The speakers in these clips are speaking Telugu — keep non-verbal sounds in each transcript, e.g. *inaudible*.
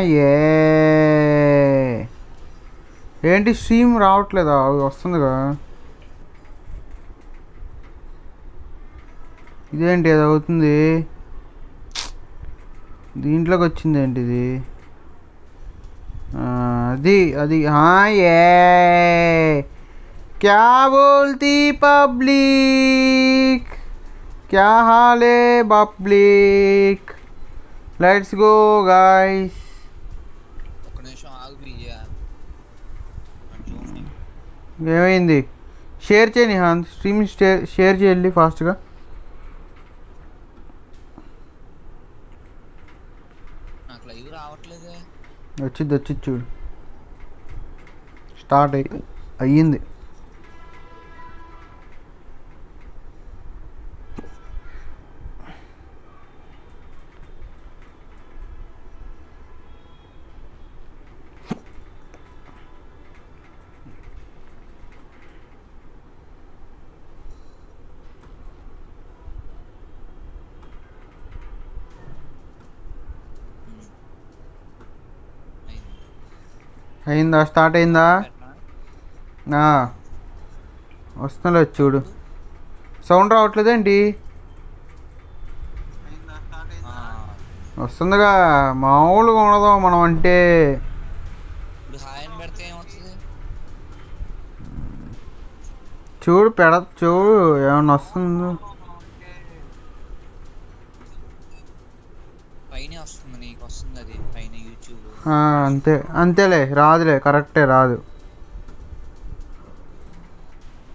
ఏ. ఏంటి స్ట్రీమ్ రావట్లేదా? అది కదా. ఇదేంటి? అది అవుతుంది. దీంట్లోకి వచ్చింది ఏంటి ఇది అది అది ఏ. क्या बोलती पब्लिक क्या हाल है पब्लिक लेट्स गो गाइस ఒక్క నిమిషం ఆగు బియ్యా చూడండి ఏమైంది షేర్ చేయని హాన్ స్ట్రీమ్ షేర్ షేర్ చేయాలి ఫాస్ట్గా నాకు లైవ్ రావట్లేదే వచ్చింది వచ్చింది చూడు స్టార్ట్ అయ్యి అయ్యింది అయిందా? స్టార్ట్ అయిందా? వస్తున్నా చూడు. సౌండ్ రావట్లేదేంటి? వస్తుందిగా. మామూలుగా ఉండదు మనం అంటే. చూడు పెడ చూడు ఏమన్నా వస్తుందో పైన వస్తుంది నీకు వస్తుంది అది పైన యూట్యూబ్ ఆ, అంతే. అంతేలే రాదులే కరెక్టే రాదు.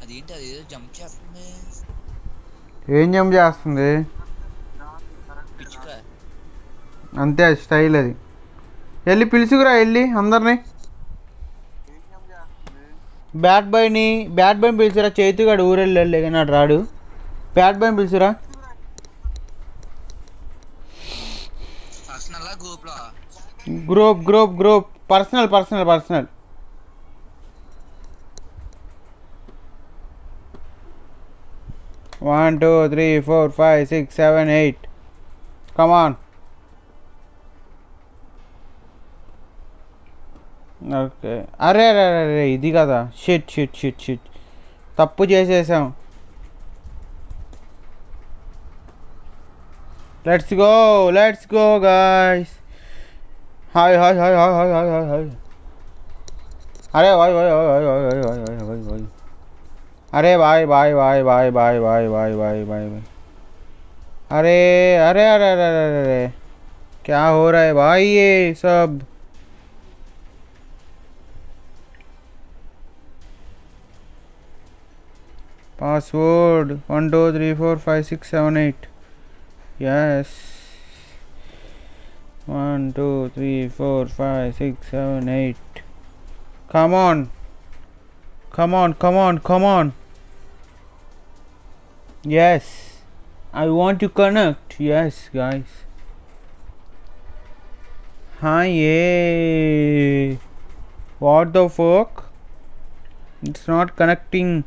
అదేంటి అది ఏదో జంప్ చేస్తుంది. ఏం జంప్ చేస్తుంది? అంతే అది స్టైల్ అది. వెళ్ళి పిలుచుకురా వెళ్ళి అందరినీ. బ్యాట్ బాయ్ని బ్యాట్ బాయ్ని పిలిచిరా చేతిగాడు ఊరెళ్ళి వెళ్ళి కానీ రాడు. బ్యాట్ బాయ్ని పిలిచిరా group group group personal personal personal one two three four five six seven eight come on अरे अरे అరే అరే అరే shit shit shit shit shit shit ऐसे हम. Let's go let's go guys hi hi hi hi hi hi hi hi अरे भाई भाई भाई भाई भाई भाई भाई भाई भाई भाई अरे भाई भाई भाई भाई भाई भाई भाई भाई भाई भाई अरे अरे अरे अरे अरे अरे क्या हो रहा है भाई ये सब password one two three four five six seven eight yes One, two, three, four, five, six, seven, eight. Come on. Come on, come on, come on. Yes. I want to connect. Yes, guys. Hi, yeah. What the fuck? It's not connecting.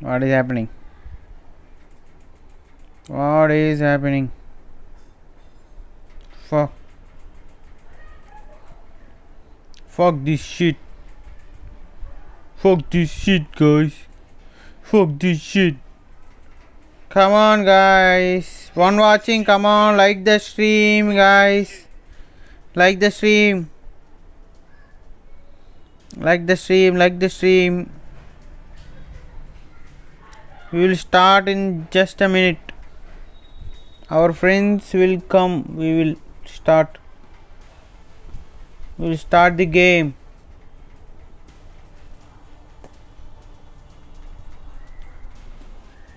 What is happening? What is happening fuck Fuck this shit. Fuck this shit, guys. Fuck this shit. Come on, guys. One watching, come on. Like the stream, guys. Like the stream. Like the stream, like the stream. We will start in just a minute. Our friends will come. We will start. We'll start the game.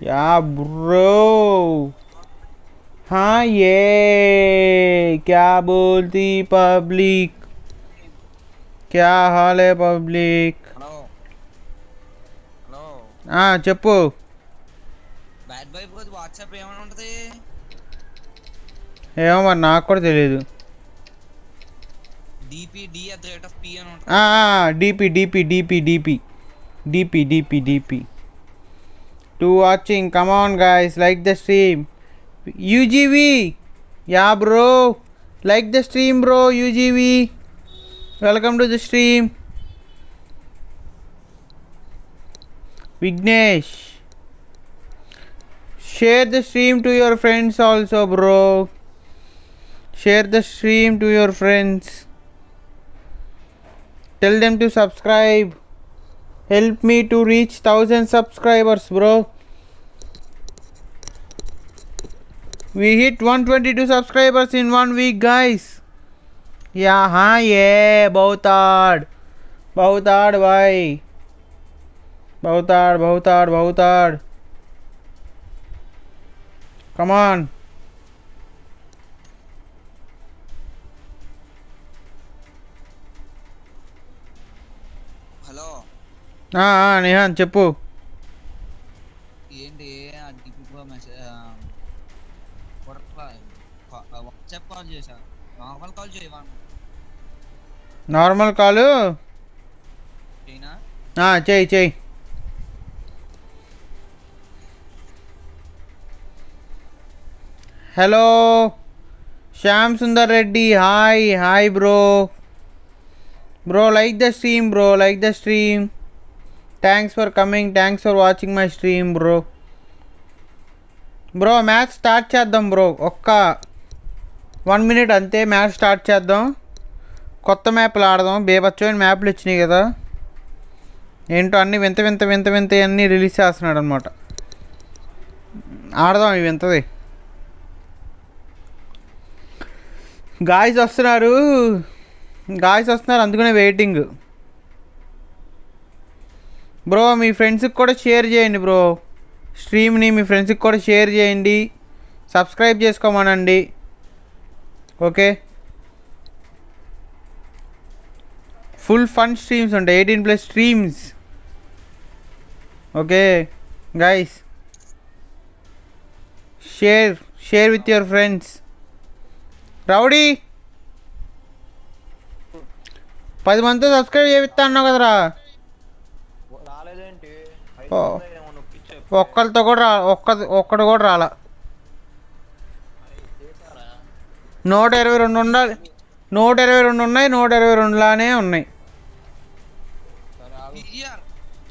Yeah, bro. हाँ ये क्या बोलती पब्लिक क्या हाल है పబ్లిక్ హలో హలో చెప్పు బ్యాడ్ బాయ్ పోతే వాట్సాప్ ఏమైనా ఉంటుంది ఏమో మరి నాకు కూడా తెలియదు DP DP DP DP DP DP DP two watching come on guys like the stream యూజీవి yeah bro like the stream bro యూజీవి welcome to the stream Vignesh share the stream to your friends also bro share the stream to your friends tell them to subscribe help me to reach 1000 subscribers bro we hit 122 subscribers in one week guys yeah हाँ yeah bahut hard bahut hard bhai bahut hard bahut hard bahut hard come on Nihan చెప్పు. ఏంటి వాట్సాప్ కాల్ చేశా. నార్మల్ కాల్ చేయవాను నార్మల్ కాలు? చెయ్యి చెయ్యి hello Shyam Sundar Reddy hi hi bro. Bro like the stream bro like the stream. Thanks for coming thanks for watching my stream bro bro match start చేద్దాం బ్రో ఒక్క వన్ మినిట్ అంతే మ్యాచ్ స్టార్ట్ చేద్దాం. కొత్త మ్యాప్లు ఆడదాం. బేబచ్చోని మ్యాప్లు ఇచ్చినాయి కదా. ఏంటో అన్ని వింత వింత వింత వింత అన్నీ రిలీజ్ చేస్తున్నాడు అనమాట ఆడదాం ఇవి వింతది. గాయస్ వస్తున్నారు. గాయస్ వస్తున్నారు అందుకనే వెయిటింగ్ బ్రో మీ ఫ్రెండ్స్కి కూడా షేర్ చేయండి బ్రో. స్ట్రీమ్ని మీ ఫ్రెండ్స్కి కూడా షేర్ చేయండి. సబ్స్క్రైబ్ చేసుకోమనండి. ఓకే ఫుల్ ఫన్ స్ట్రీమ్స్ ఉంటాయి. Eighteen plus streams okay guys share share with your friends rowdy పది మందితో సబ్స్క్రైబ్ చేపిస్తా అన్నావు కదరా రాలేదేంటి ఓ. ఏమో నొక్కిచ్చే ఒక్కరితో కూడా రా ఒక్క ఒక్కడు కూడా రాలా. నూట ఇరవై రెండు ఉండాలి నూట ఇరవై రెండు ఉన్నాయి నూట ఇరవై రెండులానే ఉన్నాయి. ఆగు. పిఆర్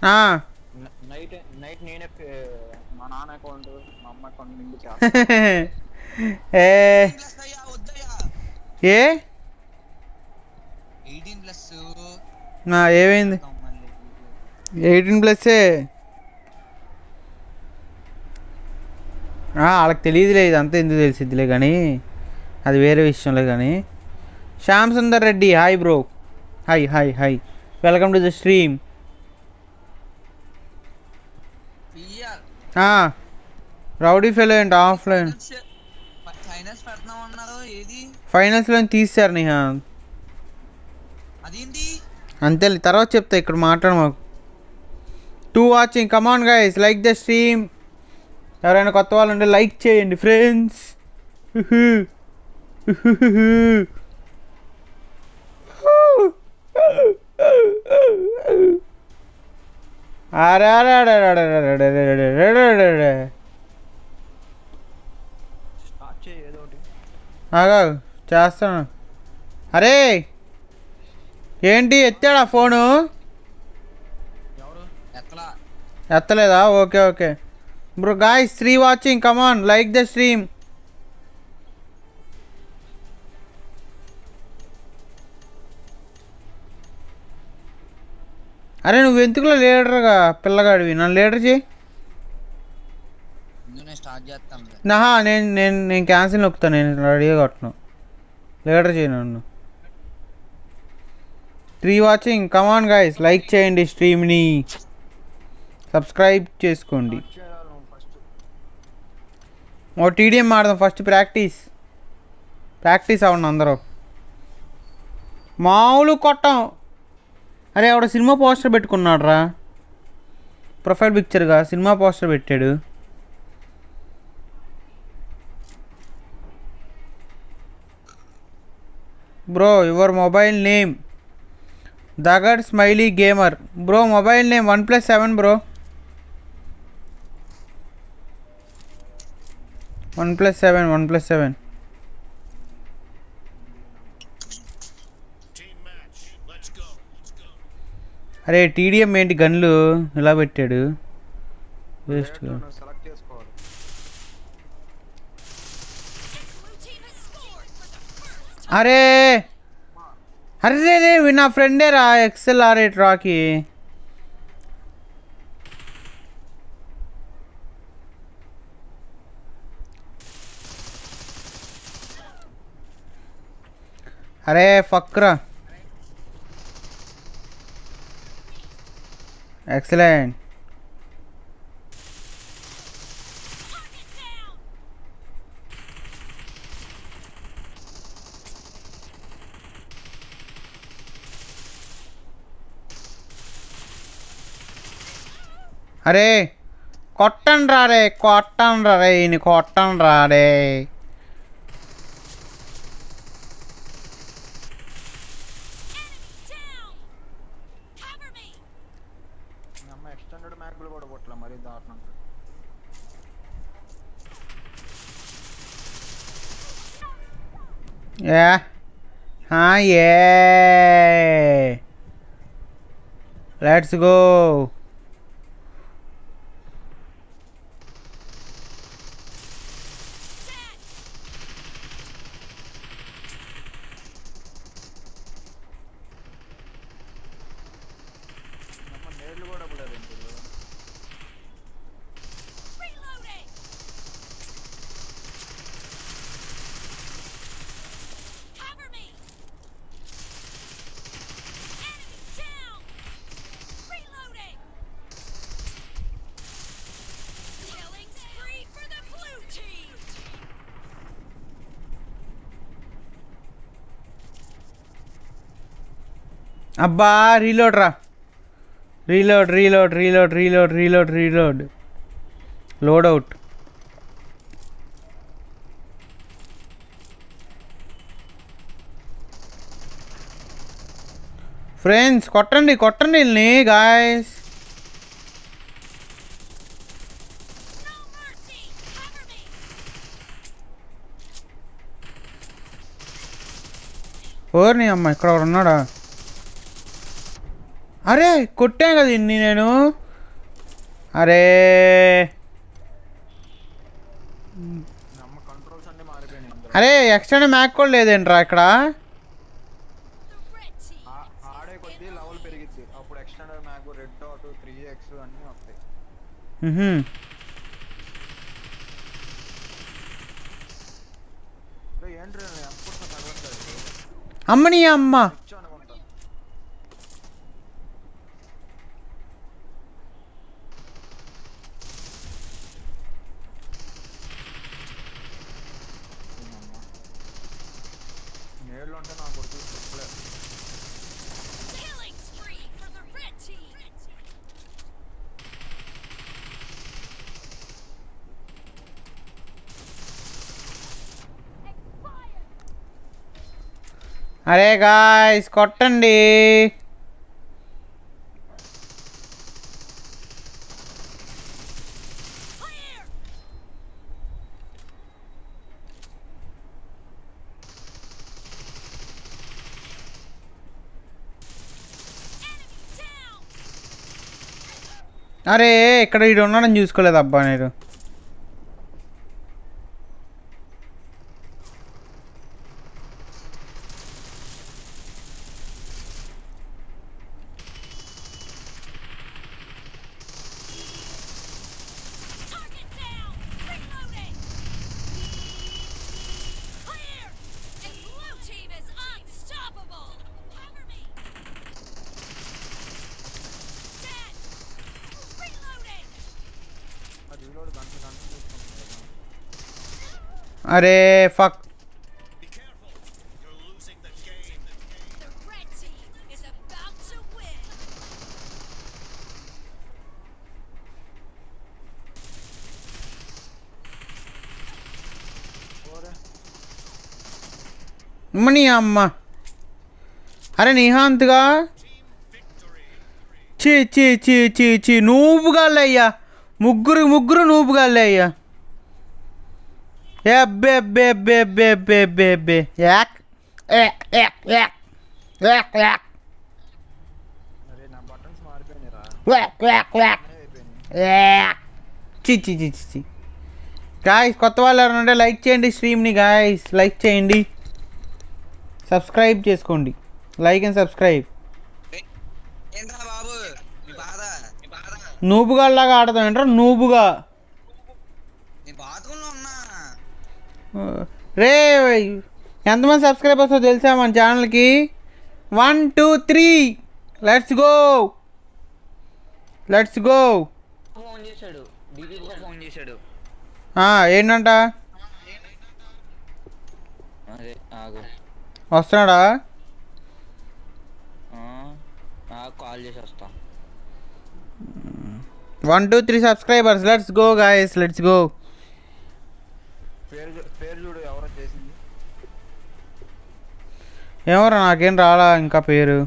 ఆ, *laughs* న- నైట్ నైట్ నేనే పే- మా నాన్న అకౌంట్ మా అమ్మ అకౌంట్ నుండి చేస్తాను ఏ ప్లస్ అయ్యా వద్దయ్యా ఏ ఎయిటీన్ ప్లస్ నా ఏమైంది మళ్ళీ ఎయిటీన్ ప్లస్సే వాళ్ళకి తెలియదులే ఇదంతా ఎందుకు తెలిసిద్దిలే కానీ. అది వేరే విషయంలే కానీ. Shyam Sundar Reddy hi bro. Hi hi hi. Welcome to the stream. Rowdy fellow ఏంటి? ఆఫ్లైన్. ఏది ఫైనల్స్లో తీశారు నిహా. అంతే తర్వాత చెప్తా ఇక్కడ మాట్లాడు మాకు. Two watching come on guys like the stream ఎవరైనా కొత్త వాళ్ళు ఉంటే లైక్ చేయండి ఫ్రెండ్స్ ఆగా చేస్తాను అరే ఏంటి ఎత్తాడా phone ఎత్తలేదా okay okay bro guys three watching come on like the stream అరే నువ్వు ఎందుకులో లీడర్గా పిల్లగాడివి? నన్ను లీడర్ చేయి నహా నేను నేను నేను క్యాన్సిల్ నొక్కుతాను నేను రెడీగా కొట్టను. లీడర్ చేయి నన్ను. Three watching come on guys like చేయండి స్ట్రీమ్ని సబ్స్క్రైబ్ చేసుకోండి స్టార్ట్ చేయాలి నువ్వు ఫస్ట్ ఓ టీడీఎం ఆడదాం ఫస్ట్ ప్రాక్టీస్ ప్రాక్టీస్ అవ్వండి అందరూ. మామూలు కొట్టం. అరే ఆవిడ సినిమా పోస్టర్ పెట్టుకున్నాడు రా ప్రొఫైల్ పిక్చర్గా సినిమా పోస్టర్ పెట్టాడు. Bro your mobile name. దగడ్ smiley gamer. Bro mobile name one plus seven bro. One plus seven one plus seven. అరే టీడీఎం ఏంటి గన్లు? ఇలా పెట్టాడు? వేస్ట్ అరే! అరే రే నా ఫ్రెండే రా ఎక్స్ఎల్ ఆర్ ఎయిట్ రాకి. అరే ఫక్రా. ఎక్సలెంట్ అరే కొట్టండి రా రే కొట్టండి రా రే ఈయన కొట్టండి రా రే Enemy down. Cover me. మీ అమ్మ ఎక్స్టెండెడ్ మ్యాక్లు కూడా కొట్టలే మరీ దారుణంగా యా హా ఏ లెట్స్ గో అబ్బా రీలోడ్ రా. Reload reload reload reload reload reload loadout friends కొట్టండి కొట్టండి వీళ్ళని గాయస్ ఓర్ని అమ్మ ఇక్కడ ఒకడు ఉన్నాడా? అరే కొట్టాను కదా ఇన్ని నేను. అరే. అమ్మ అరే ఎక్స్టెండ్ మ్యాక్ కూడా లేదేంట్రా ఇక్కడ? The red team. ఆ- ఆడే కొద్దీ లెవెల్ పెరిగిద్ది అప్పుడు extended mag red dot three X అన్నీ వస్తాయి మ్హూ. రే, ఏంట్రా నేను అనుకుంటున్నా తగలట్లేదు అమ్మని అమ్మ పిచ్చి అనుకుంటా నేళ్ళు అంటే నా కొడుకు చెప్పలే Killing spree for the red team. Expired. అరే గాయస్ కొట్టండి. అరే ఇక్కడ ఇడు ఉన్నాడని చూసుకోలేదు అబ్బా నేను. Win. ఓరే అమ్మని అమ్మ అరే నిహాంత్గా చీ చీ చీ చీ చీ నూపుగాళ్ళే అయ్యా ముగ్గురు ముగ్గురు నూపుగాళ్ళే ఎబ్బెబ్బెబ్బెబ్బెబ్బెబ్బెబ్బె యాక్ యాక్ యాక్ యాక్ యాక్ యాక్ చిచి చిచి గాయస్ కొత్త వాళ్ళు ఎవరంటే లైక్ చేయండి స్ట్రీమ్ని గాయస్ లైక్ చేయండి. సబ్స్క్రైబ్ చేసుకోండి. లైక్ అండ్ సబ్స్క్రైబ్ నూబుగా లాగా ఆడతాం ఏంట్రా నూబుగా. రే ఎంతమంది సబ్స్క్రైబర్స్ తెలుసా మన ఛానల్కి? One two three. Let's go. Let's go. Phone చేశాడు. ఫోన్ చేశాడు. ఏంటంట? వస్తున్నాడా? కాల్ చేసి వస్తా. One two three subscribers. Let's go guys. Let's go పేరు చూ- పేరు చూడు ఎవరో చేసింది ఏమోరా నాకేం రాలా ఇంకా పేరు.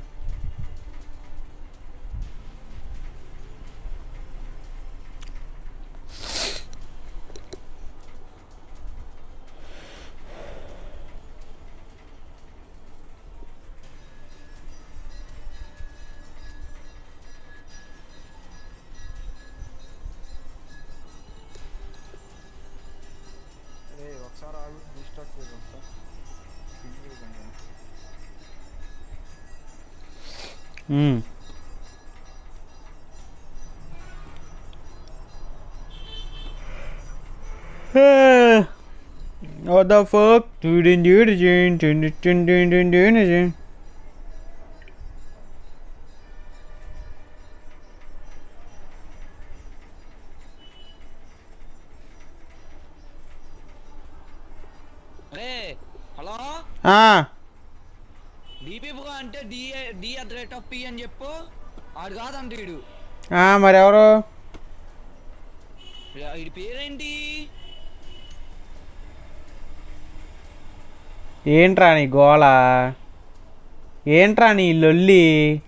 రే ఒకసారి ఆగు restart sir. Hmm. Eh. what the fuck? At the rate of P అని చెప్పు. ఆడు కాదంట వీడు. ఆ, మరెవరు? వీడి పేరేంటి? ఏంట్రా నీ గోళ? ఏంట్రా నీ లొల్లి?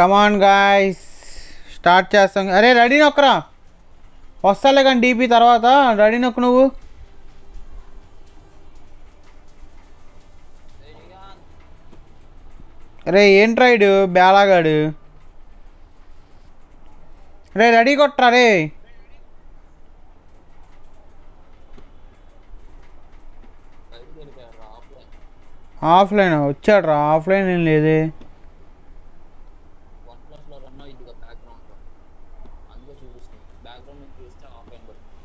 కమాన్ గాయస్ స్టార్ట్ చేస్తాం. అరే రెడీ నొక్కరా. వస్తాలే కానీ డీపీ తర్వాత. రెడీ నొక్కు నువ్వు. రే ఏంట్రా ఇడు? బేలాగాడు రే రెడీ కొట్టరా రే. ఆఫ్లైన్? వచ్చాడు రా ఆఫ్లైన్ ఏం లేదే వన్ ప్లస్లో రన్ అయ్యింది కదా బ్యాక్గ్రౌండ్లో అందుకే చూపిస్తుంది బ్యాక్గ్రౌండ్ నుంచి చూస్తే ఆఫ్లైన్ పడుతుంది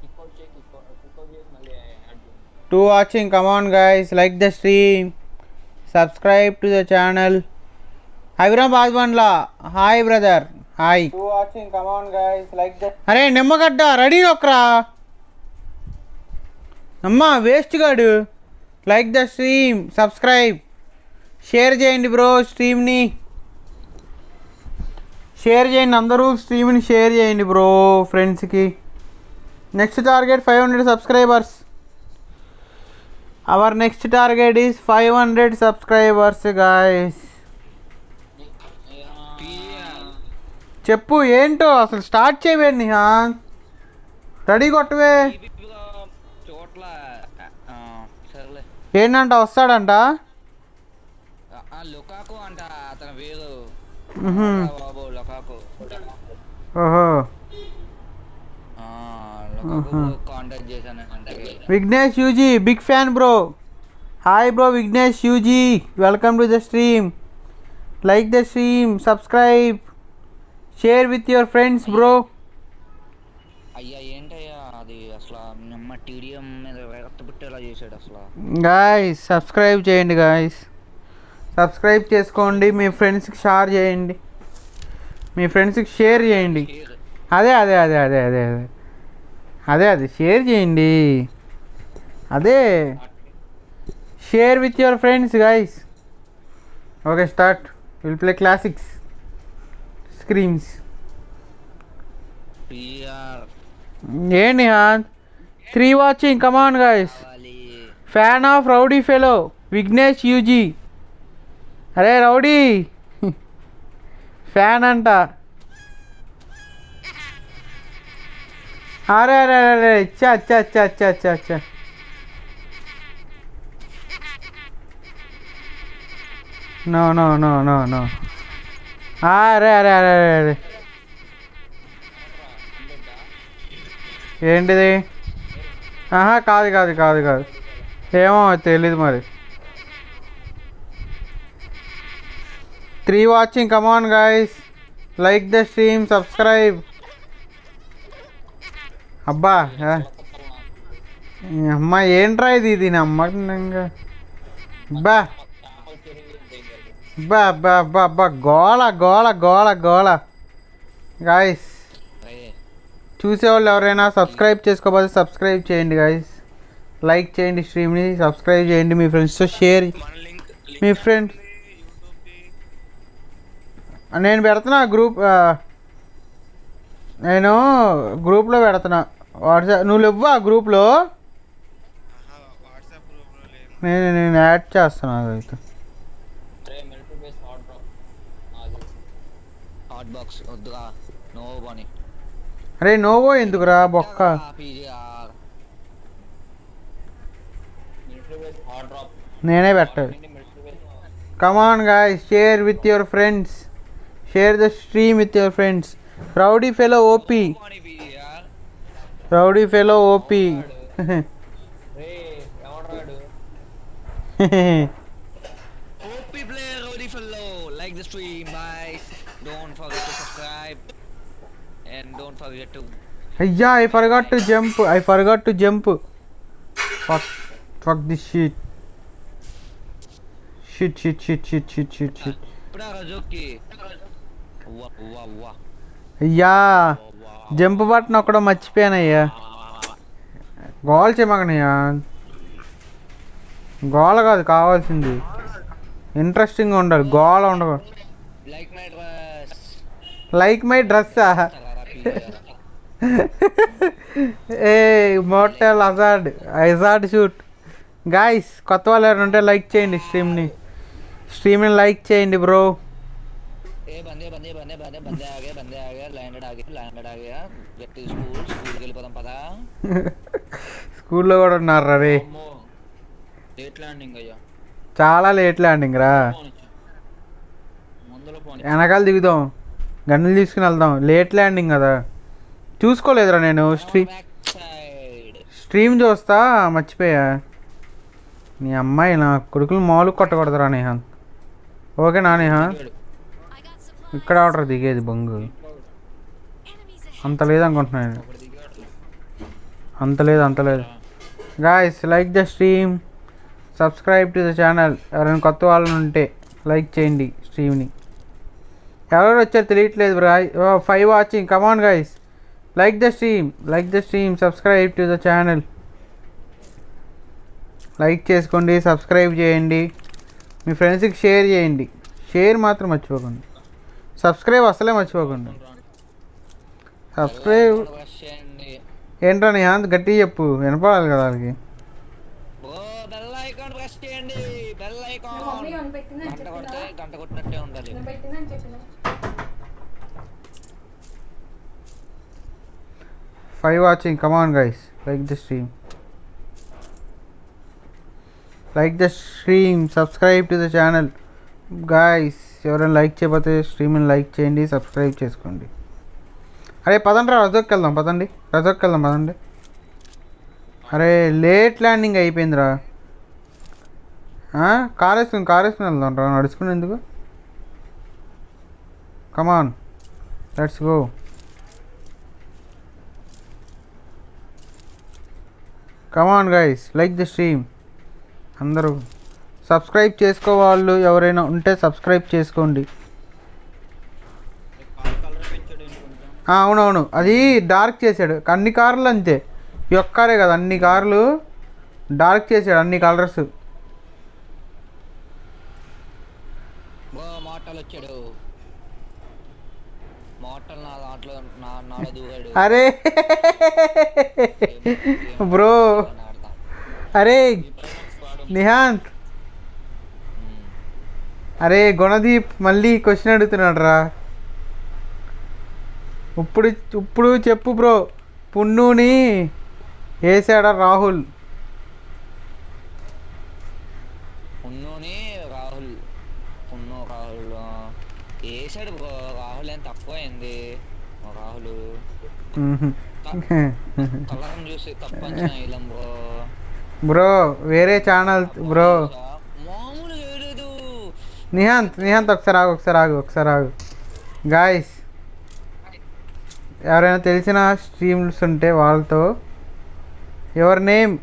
కిక్ అవుట్ చేయి కిక్ కిక్ అవుట్ చేసి మళ్ళీ యాడ్ చేయండి to watching come on guys like the stream subscribe to the channel. అవిరామ్ బాజ్బండ్లా hi brother hi two watching come on guys like the అరే నిమ్మగడ్డ రెడీ నొక్కరా అమ్మా వేస్ట్ గాడు. Like the stream subscribe share చేయండి బ్రో స్ట్రీమ్ని షేర్ చేయండి అందరూ స్ట్రీమ్ని షేర్ చేయండి బ్రో ఫ్రెండ్స్కి next target five hundred subscribers our next target is five hundred subscribers guys చెప్పు ఏంటో అసలు స్టార్ట్ చేయవేండి నిహా రెడీ కొట్టవే. ఏంటంట వస్తాడంట? ఆ, ఆ, లుకాకు అంట అతని పేరు మ్హూ. ఆ, బాబు లుకాకు ఓహో. కాంటాక్ట్ చేశాను. Vignesh UG big fan bro. Hi bro Vignesh UG. Welcome to the stream. Like the stream subscribe. Share with your friends bro. అయ్యా ఏంటయ్యా అది అసలు నిమ్మ టీడీఎం మీద రక్తపెట్టేలా చేశాడు అసలు. గాయస్ సబ్స్క్రైబ్ చేయండి గాయస్ సబ్స్క్రైబ్ చేసుకోండి మీ ఫ్రెండ్స్కి షేర్ చేయండి. మీ ఫ్రెండ్స్కి షేర్ చేయండి. అదే అదే అదే అదే అదే అదే. అదే అది. షేర్ చేయండి. అదే share with your friends guys okay start will play classics screams PR ఏంటి హాన్ three watching come on guys కావాలి fan of rowdy fellow Vignesh UG అరే రౌడీ ఫ్యాన్ అంట అరే అరే అరే అరే అచ్చా అచ్చా అచ్చా అచ్చా అచ్చా అచ్చా No, no, no, no, no. Ah, అరే అరే అరే అరే అరే. ఏంటిది? ఆహా కాదు కాదు కాదు కాదు. ఏమో తెలీదు మరి. Three watching come on guys like the stream subscribe అబ్బా అమ్మా అమ్మ ఏంట్రా ఇది? ఇది నమ్మకంగా అబ్బా. బా బా బా బా గోల గోల గోల గోల గాయస్ చూసేవాళ్ళు ఎవరైనా సబ్స్క్రైబ్ చేసుకోకపోతే సబ్స్క్రైబ్ చేయండి గాయస్ లైక్ చేయండి స్ట్రీమ్ని సబ్స్క్రైబ్ చేయండి మీ ఫ్రెండ్స్తో షేర్ మీ ఫ్రెండ్ యూట్యూబ్కి నేను పెడుతున్నా గ్రూప్ ఆ, నేను గ్రూప్లో పెడుతున్నా. వాట్సాప్ నువ్వు గ్రూప్లో వాట్సాప్ గ్రూప్లో నేను నేను యాడ్ చేస్తున్నా అయితే అరే మిలిటరీ బేస్ హాట్ డ్రాప్ అది హాట్ బాక్స్ వద్దుగా నో పని. అరే నోవో ఎందుకురా బొక్క? PGR. Military base hot drop నేనే పెట్టాలి. Military base come on guy share with your friends share the stream with your friends rowdy fellow OP పని పీజీఆర్. రౌడీ ఫెలో ఓపీ రే ఎవడ్రాడు? ఓపీ అయ్యా I forgot to jump I forgot to jump. Fuck this shit. Shit shit shit shit shit shit shit. అయ్యా జంప్ బటన్ మర్చిపోయాను అయ్యా గోల్ చేయమగనయ్యా. గోల కాదు కావాల్సింది. ఇంట్రెస్టింగ్ ఉండాలి గోల ఉండకూడదు. Like my dress. Like my డ్రెస్సా? *laughs* A mortal hazard hazard suit guys కొత్త వాళ్ళు ఎవరైనా ఉంటే లైక్ చేయండి స్ట్రీమ్ని స్ట్రీమ్ని లైక్ చేయండి బ్రో ఏ బందే బందే బందే బందే బందే ఆగే బందే ఆగే ల్యాండెడ్ ఆగే ల్యాండెడ్ ఆగే. గట్టి స్కూల్ స్కూల్కి వెళ్ళిపోదాం పదా. స్కూల్లో *laughs* కూడా ఉన్నారు రే. అమ్మో లేట్ ల్యాండింగ్ అయ్యా. చాలా లేట్ ల్యాండింగ్ రా. వెనకాల దిగుదాం. గన్నులు తీసుకుని వెళ్దాం. లేట్ ల్యాండింగ్ కదా. చూసుకోలేదురా నేను. స్ట్రీ స్ట్రీమ్ చూస్తా మర్చిపోయా. నీ అమ్మాయి నా కొడుకులు మాలు కొట్టకూడదురా నేహా. ఓకేనా నేహా? ఇక్కడ ఆర్డర్ దిగేది బొంగు. అంత లేదనుకుంటున్నాను అంత లేదు అంత లేదు. Guys like the stream subscribe to the channel ఎవరైనా కొత్త వాళ్ళు ఉంటే లైక్ చేయండి స్ట్రీమ్ని ఎవరు వచ్చారు తెలియట్లేదు bro five watching come on guys like the stream like the stream subscribe to the channel like చేసుకోండి. సబ్స్క్రైబ్ చేయండి. మీ ఫ్రెండ్స్కి షేర్ చేయండి. షేర్ మాత్రం మర్చిపోకండి. సబ్స్క్రైబ్ అసలే మర్చిపోకండి. సబ్స్క్రైబ్ ఏంట్రా నీ అంత గట్టిగా చెప్పు. వినపడాలి కదా వాళ్ళకి ఓ బెల్ ఐకాన్ ప్రెస్ చేయండి బెల్ ఐకాన్ మమ్మీ అని పెట్టిందని గంట కొడితే చెప్పినా గంట కొట్టినట్టే ఉండాలి five watching come on guys like the stream like the stream subscribe to the channel guys ఎవరైనా లైక్ చేయకపోతే స్ట్రీమ్ని లైక్ చేయండి సబ్స్క్రైబ్ చేసుకోండి. అరే పదండి రా రజోకి వెళ్దాం పదండి. రజోకి వెళ్దాం పదండి. అరే లేట్ ల్యాండింగ్ అయిపోయిందిరా కార్ వేసుకుని కార్ వేసుకుని వెళ్దాం రా. నడుచుకుని ఎందుకు? Come on let's go come on guys like the stream అందరూ సబ్స్క్రైబ్ చేసుకోవాళ్ళు ఎవరైనా ఉంటే సబ్స్క్రైబ్ చేసుకోండి. అవునవును. అది డార్క్ చేశాడు. అన్ని కార్లు అంతే. ఈ ఒక్కరే కదా అన్ని కార్లు డార్క్ చేశాడు అన్ని కలర్స్ వచ్చాడు మోటల్ నా దాంట్లో నా నాలో దూరాడు అరే. బ్రో. అరే నిహాంత్. అరే గుణదీప్ మళ్ళీ క్వశ్చన్ అడుగుతున్నాడు రా. ఇప్పుడు ఇప్పుడు చెప్పు బ్రో. పున్నుని వేసాడా రాహుల్ పున్నుని రాహుల్ పున్ను రాహుల్ ఆ, వేసాడు బ్రో రాహుల్ ఏం తక్కువ అయింది మా రాహుల్ మ్హూ. కలరం చూసి తప్ప అంచనా వేయలేం *laughs* బ్రో. వేరే ఛానల్ బ్రో. నిహాంత్ నిహాంత్ ఒకసారి ఆగు ఒకసారి ఆగు ఒకసారి ఆగు. గాయస్ ఎవరైనా తెలిసిన స్ట్రీమ్స్ ఉంటే వాళ్ళతో. ఎవరి name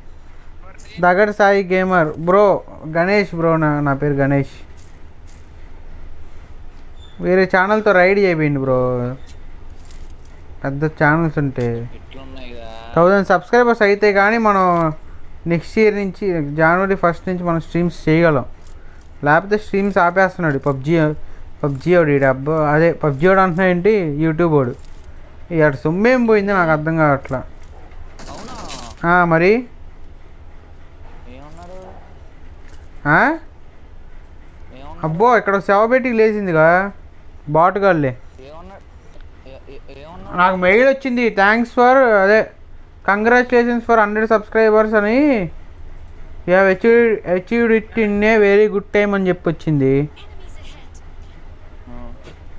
దగడ్ Sai gamer bro Ganesh bro నా నా పేరు గణేష్ వేరే ఛానల్తో రైడ్ చేయండి బ్రో. పెద్ద ఛానల్స్ ఉంటే. థౌజండ్ సబ్స్క్రైబర్స్ అయితే కానీ మనం నెక్స్ట్ ఇయర్ నుంచి జనవరి ఫస్ట్ నుంచి మనం స్ట్రీమ్స్ చేయగలం. లేకపోతే స్ట్రీమ్స్ ఆపేస్తున్నాడు పబ్జీ పబ్జీ వాడు ఈడు అబ్బా అదే పబ్జీ వాడు అంటున్నాడు ఏంటి? యూట్యూబ్ వాడు. ఇక సొమ్మేం పోయింది నాకు అర్థం కావట్లా. మరి? అబ్బో ఇక్కడ శవబెట్టికి లేచిందిగా. బాటుగాళ్ళే ఏమన్నాడు ఏ- ఏ- ఏమన్నాడు నాకు మెయిల్ వచ్చింది. థ్యాంక్స్ ఫర్ అదే కంగ్రాచులేషన్స్ ఫర్ హండ్రెడ్ సబ్స్క్రైబర్స్ అని. You have achieved achieved it in a very good time అని చెప్పి వచ్చింది.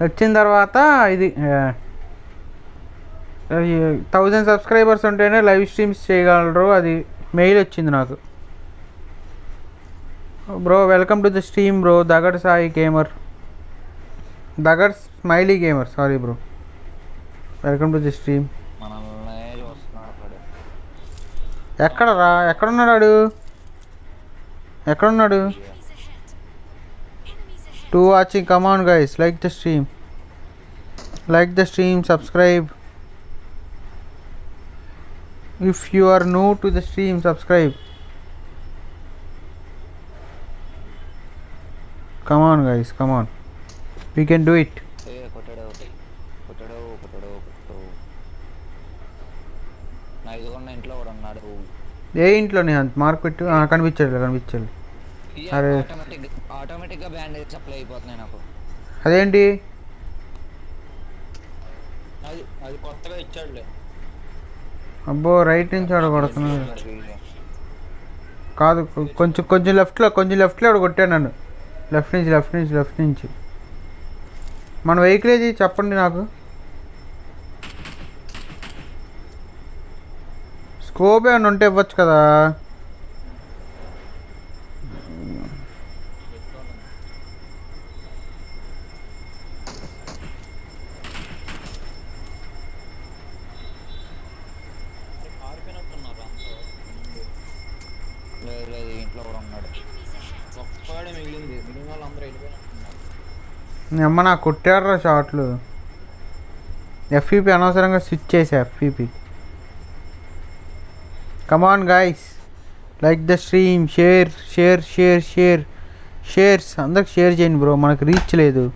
వచ్చిన తర్వాత ఇది థౌజండ్ సబ్స్క్రైబర్స్ ఉంటేనే లైవ్ స్ట్రీమ్స్ చేయగలరు. అది మెయిల్ వచ్చింది నాకు. Bro welcome to the stream bro Dagad Sai gamer Dagad smiley gamer sorry bro welcome to the stream. మనల్ని చూస్తున్నాడు. అక్కడ ఎక్కడ రా ఎక్కడున్నాడు వాడు? ఎక్కడున్నాడు. Two watching come on guys like the stream like the stream subscribe if you are new to the stream subscribe come on guys come on we can do it ఏ కొట్టాడు కొట్టాడు కొట్టాడు కొట్టాడు నా ఇదిగోన్న ఇంట్లో కూడా ఉన్నాడు ఏ ఇంట్లోనే అంత మార్కెట్ కనిపించాడు కనిపించాడు అరే. ఆటోమేటిక్ ఆటోమేటిక్గా బ్యాండేజ్ సప్లై అయిపోతున్నాయి నాకు. అదేంటి? అది అది కొత్తగా ఇచ్చాడులే. అబ్బో రైట్ నుంచి ఆడ కొడుతున్నాడు. కాదు కొంచెం కొంచెం లెఫ్ట్లో కొంచెం లెఫ్ట్లో ఆడ కొట్టాడు నన్ను. లెఫ్ట్ నుంచి లెఫ్ట్ నుంచి లెఫ్ట్ నుంచి. మన వెహికల్ ఏది చెప్పండి నాకు. స్కోప్ ఏమైనా ఉంటే ఇవ్వచ్చు కదా. నీ అమ్మ నాకు కొట్టాడురా షాట్లు. ఎఫ్ఈపి అనవసరంగా స్విచ్ చేసా FEP come on guys like the stream share share share share shares అందరికి షేర్ చేయండి బ్రో మనకు రీచ్ లేదు.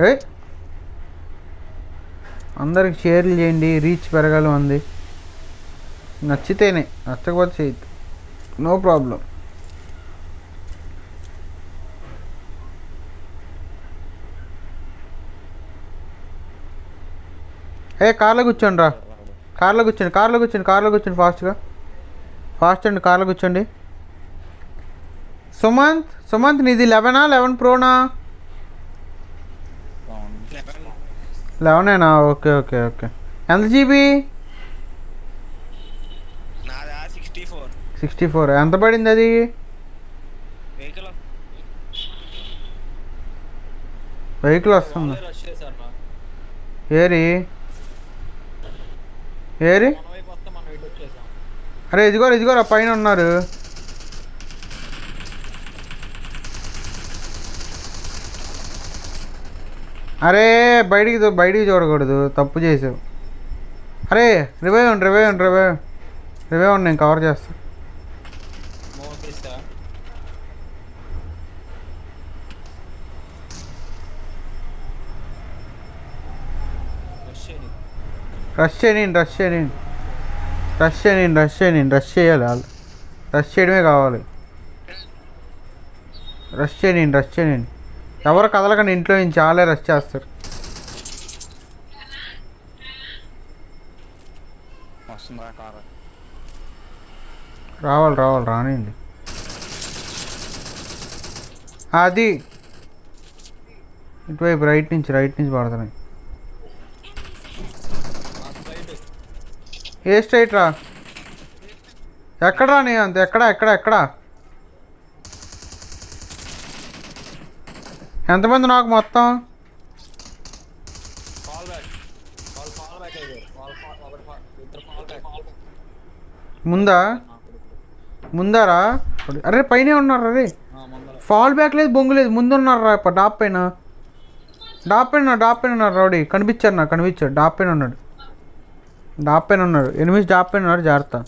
ఏ? అందరికి షేర్లు చేయండి. రీచ్ పెరగాలి ఉంది నచ్చితేనే. నచ్చకపోతే చేయొద్దు. నో ప్రాబ్లం ఏ కార్లో కూర్చోండి రా. కార్లో కూర్చోండి కార్లో కూర్చోండి కార్లో కూర్చోండి ఫాస్ట్గా. ఫాస్ట్ అండి కార్లో కూర్చోండి. సుమంత్ సుమంత్ నీది లెవెనా లెవెన్ ప్రోనా? లెవెనేనా? Okay okay okay. ఎంత జీబీ? Sixty four. ఎంత పడింది అది? వెహికల్ వస్తుంది. ఏరి? ఏరి? అరే ఇదిగోరా ఇదిగోరా పైన ఉన్నారు. అరే బయటికి బయటికి చూడకూడదు తప్పు చేసావు. అరే రివైవ్ ఉండి రివైవ్ ఉండి రివైవ్ రివైవ్ ఉండి నేను కవర్ చేస్తాను మోర్ ఇస్తా వచ్చేది రష్ చేయండి రష్ చేయండి. రష్ చేయండి రష్ చేయండి రష్ చేయాలి వాళ్ళు రష్ చేయడమే కావాలి. రష్ చేయండి రష్ చేయండి. ఎవరు కదలకండి ఇంట్లో నుంచి చాలే రష్ చేస్తారు. రావాలి రావాలి రానియండి. అది. ఇటువైపు రైట్ నుంచి రైట్ నుంచి పడుతున్నాయి. ఏ స్ట్రైట్ రా? ఎక్కడరా నీ అంత? ఎక్కడ ఎక్కడ ఎక్కడ? ఎంతమంది నాకు మొత్తం? ముందా? ముందారా? అరే పైనే ఉన్నారు అరే. ఫాల్ బ్యాక్ లేదు బొంగు లేదు. ముందు ఉన్నారు రా డాప్ పైన. డాప్ పైన డాప్ పైన ఉన్నారు రౌడీ. కనిపించారు నాకు కనిపించాడు డాప్ పైన ఉన్నాడు. డాప్ పైన ఉన్నాడు ఎనిమిది డాప్ పైన ఉన్నాడు జాగ్రత్త.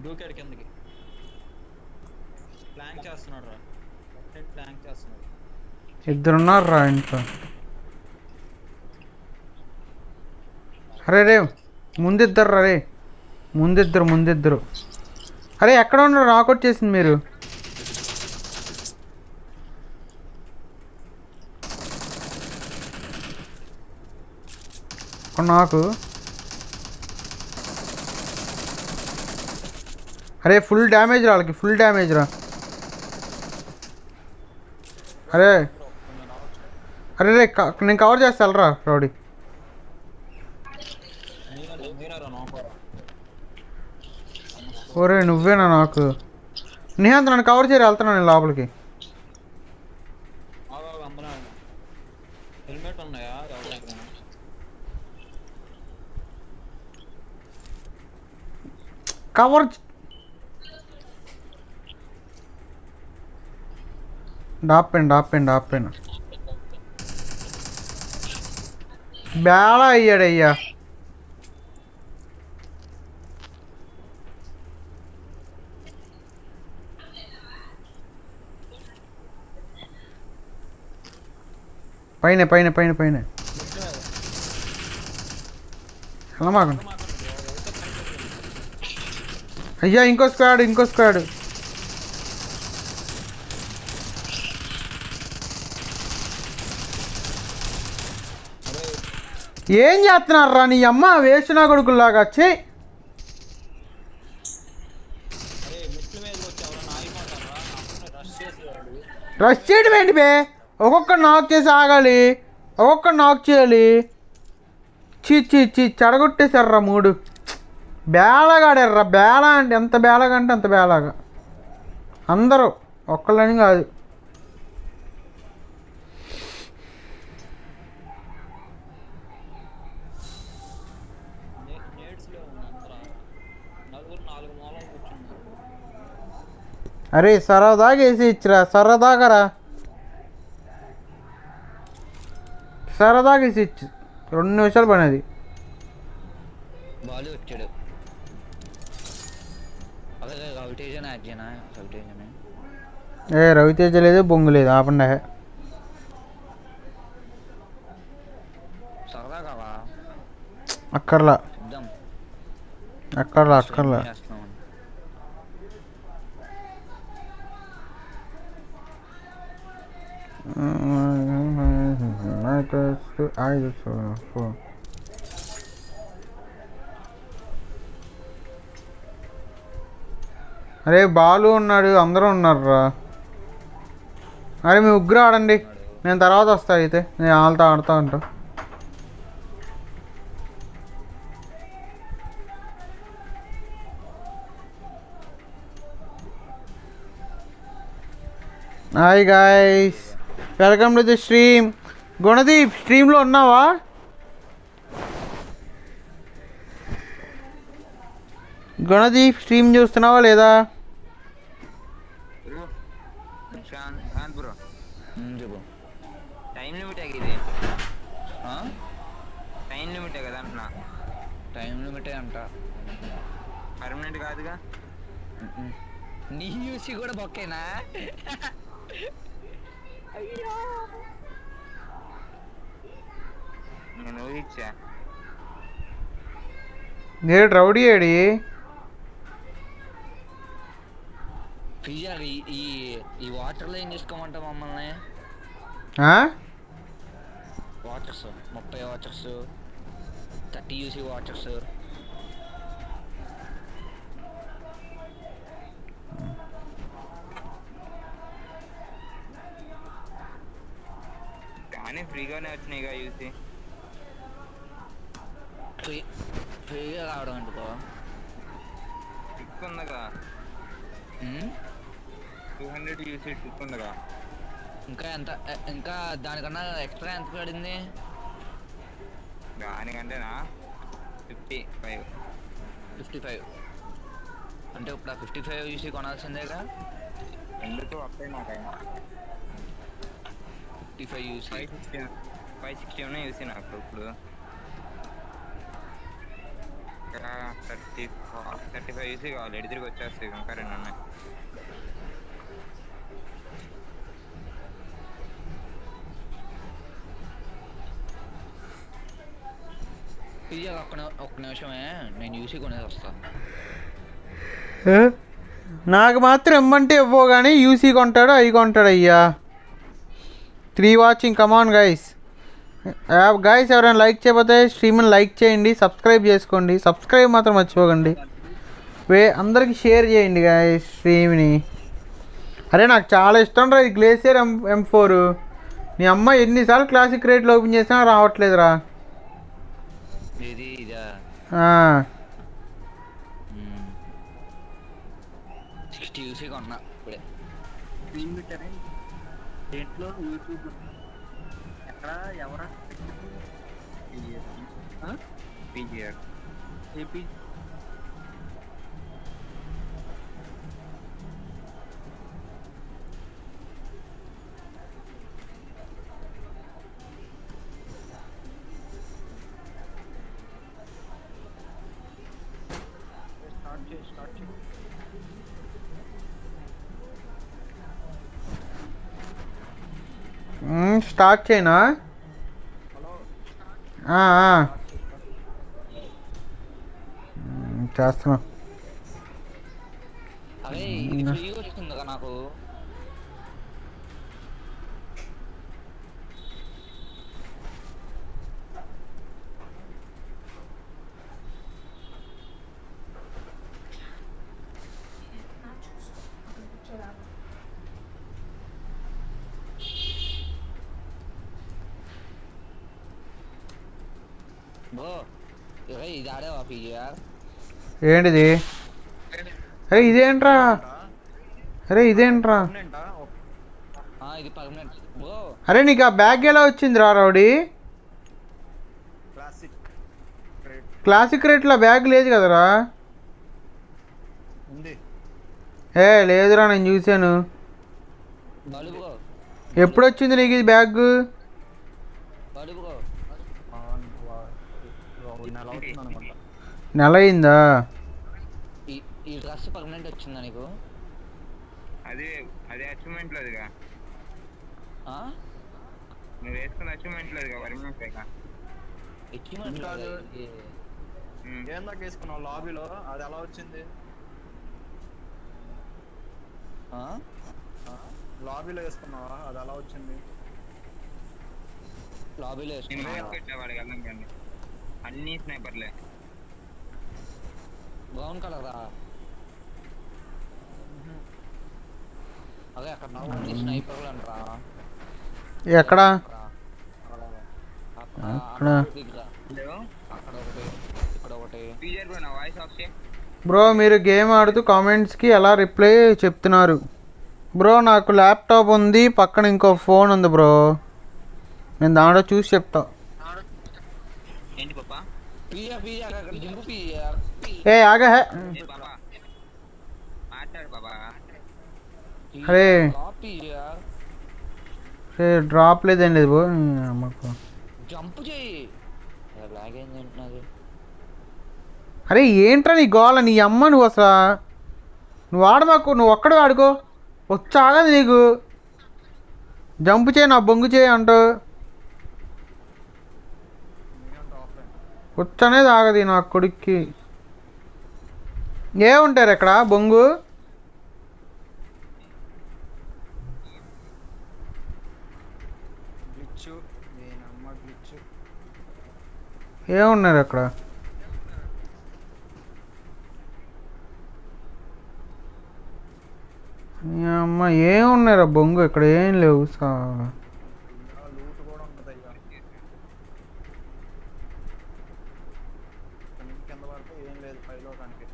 దూకాడు కిందకి. ప్లాంక్ చేస్తున్నాడు రా. ప్లాంక్ చేస్తున్నాడు. ఇద్దరు ఉన్నారు రా ఇంట్లో. అరే రే ముందిద్దరు రా రే. ముందిద్దరు ముందిద్దరు. అరే ఎక్కడ ఉన్నారు? నాకౌట్ వచ్చేసింది మీరు. నాకు అరే ఫుల్ డ్యామేజ్ రా వాళ్ళకి ఫుల్ డ్యామేజ్ రా. అరే. అరే రే నేను కవర్ చేస్తా వెళ్ళరా రౌడీ మీరే మీరే రా నోకరా ఒరే నువ్వేనా నాకు? నిహాంత్ నన్ను కవర్ చేయరు? వెళ్తున్నాను నేను లోపలికి. ఆగా అందరూ హెల్మెట్ ఉన్నాయా? ఎవరి దగ్గర కవర్ డాపెన్ డాపెన్ డాపెన్ బేళ అయ్యాడయ్యా. పైన పైన పైన పైన. అయ్యా ఇంకో స్క్వాడ్ ఇంకో స్క్వాడ్. ఏం చేస్తున్నారా నీ అమ్మ వేసిన కొడుకులాగా వచ్చి రష్ చేయడం ఏంటి బే? ఒక్కొక్క నాక్ చేసి ఆగాలి ఒక్కొక్క నాక్ చేయాలి. చీ చీ చీ చెడగొట్టేశారా మూడు. బేలగాడారా బేళ అంటే ఎంత బేళగా అంటే అంత బేళగా అందరూ ఒక్కళ్ళని కాదు. అరే సరదాగా వేసి ఇచ్చిరా సరదాగా రా. సరదాగా వేసి ఇచ్చు రెండు నిమిషాలు పని అది బాలు వచ్చాడు. అదే రవితేజన్ యాడ్ చేయనా? రవితేజన్. ఏ రవితేజ లేదు బొంగు లేదు ఆపండి. సరదా కావా? అక్కర్లా. చూద్దాం. అక్కర్లా అక్కర్లా. ఏం అరే బాలు ఉన్నాడు అందరూ ఉన్నారురా. అరే మీ ఉగ్గురు ఆడండి. నేను తర్వాత వస్తా అయితే. నేను వాళ్ళతో ఆడుతూ ఉంటా. Hi guys welcome to the stream. Gunadeep స్ట్రీమ్లో ఉన్నావా? గుణదీప్ స్ట్రీమ్ చూస్తున్నావా లేదా? టైం టైం కదా అంటున్నా. టైం అంట. పర్మనెంట్ కాదుగా. నీ చూసి కూడా బొక్కేనా? *laughs* నేను ఊహించా నేను రౌడీ ఏడి పిజ్జా ఈ ఈ ఈ వాటర్లో ఏం చేసుకోమంటావు మమ్మల్ని ఆ? వాటర్స్ ముప్పై వాటర్స్ థర్టీ యూసీ వాటర్స్ కానీ ఫ్రీగానే వచ్చినాయిగా యూసీ ఫ్రీ ఫ్రీగా రావడం ఎందుకో? టిక్ ఉందగా టూ హండ్రెడ్ యూసీ టిక్ ఉందగా ఇంకా ఎంత ఇంకా దానికన్నా ఎక్స్ట్రా ఎంత పడింది? దానికంటేనా? Fifty five. Fifty five. అంటే ఇప్పుడు ఆ ఫిఫ్టీ ఫైవ్ యూసీ కొనాల్సిందేగా? ఎందుకు వస్తాయి నాకైనా fifty five UC. Five sixty five sixty ఉన్నాయి యూసీ నాకు ఇప్పుడు. ఇక్కడ థర్టీ థర్టీ ఫైవ్ యూసీ కావాలి. ఎడి తిరిగి వచ్చేస్తాయి ఇంకా రెండు ఉన్నాయి. ఇది ఒక్క ని- ఒక్క నిమిషమే నేను యూసీ కొనేది వస్తా. ఏ? నాకు మాత్రం ఇమ్మంటే ఇవ్వవు కానీ యూసీ కొంటాడు అవి కొంటాడు అయ్యా. Three watching come on guys guys ఎవరైనా లైక్ చేయకపోతే స్ట్రీమ్ని లైక్ చేయండి సబ్స్క్రైబ్ చేసుకోండి. సబ్స్క్రైబ్ మాత్రం మర్చిపోకండి. వే అందరికి షేర్ చేయండి గాయస్ స్ట్రీమ్ని అరే నాకు చాలా ఇష్టం రా ఈ గ్లేసియర్ ఎం ఎం ఫోర్ నీ అమ్మ ఎన్నిసార్లు క్లాసిక్ రేట్లో ఓపెన్ చేసినా రావట్లేదురా. ఇది ఇదా సిక్స్టీ కొన్నా ఇప్పుడే. స్క్రీన్ పెట్టారే దేంట్లో యూట్యూబ్ ఎక్కడ ఎవరా స్టార్ట్ చేయనా? చేస్తున్నా అదే ఇది ఫ్రీ వచ్చింది కదా నాకు బ్రో ఇరే ఇది ఆడేవా పీజీఆర్ ఏంటిది అరే ఇదేంట్రా అరే ఇదేంట్రా అరే నీకు ఆ బ్యాగ్ ఎలా వచ్చిందిరా రౌడీ క్లాసిక్ క్లాసిక్ రేట్లో బ్యాగ్ లేదు కదరా ఉంది ఏ లేదురా నేను చూశాను ఎప్పుడు వచ్చింది నీకు ఇది బ్యాగ్ నెల అయిందా ఈ ఈ డ్రెస్ పర్మనెంట్ వచ్చిందా నీకు? అదే అదే అచీవ్మెంట్ లేదుగా ఆ? నువ్వు వేసుకున్న అచీవ్మెంట్ లేదుగా పర్మనెంట్ లేక ఎక్కిమంట ఇంకా. అది- ఏం దాకా వేసుకున్నావు? లాబీలో అది ఎలా వచ్చింది? లాబీలో వేసుకున్నావా? అది ఎలా వచ్చింది? లాబీలో అన్ని స్నైపర్లే బ్రౌన్ కలరా అదే అక్కడ అన్ని స్నైపర్లు అంటరా ఎక్కడ అక్కడ అక్కడ. హలో అక్కడ ఒకటి ఇక్కడ ఒకటి పీజర్ బ్రో నా వాయిస్ ఆఫ్ చేయి. బ్రో మీరు గేమ్ ఆడుతూ కామెంట్స్కి ఎలా రిప్లై చెప్తున్నారు? బ్రో నాకు ల్యాప్టాప్ ఉంది పక్కన ఇంకో ఫోన్ ఉంది బ్రో. నేను దాంట్లో చూసి చెప్తా. ఏ ఆగా హే ఏ బాబా మాట్లాడు బాబా అరే. ఏ డ్రాప్ లేదేం లేదు బో అమ్మకు జంప్ చేయి. లాగ్ ఏంది అంటున్నది. అరే ఏంట్రా నీ గోల? నీ అమ్మ నువ్వు అసలు. నువ్వు ఆడమాకు నువ్వు ఒక్కడే ఆడుకో. వచ్చి ఆగదు నీకు. జంప్ చేయి నా బొంగు చేయి అంటావు వచ్చి అనేది ఆగది నా కొడుక్కి. ఏముంటారు ఇక్కడ బొంగు? ఏమున్నారు అక్కడ? అమ్మ ఏమున్నారా బొంగు? ఇక్కడ ఏం లేవు సా. ఎవడరా ఇక్కడ తీసుకురమ్మన్నది? ఆడ అబ్బా నుంచి కింద పడితే ఏం లేదు పైలోకానికి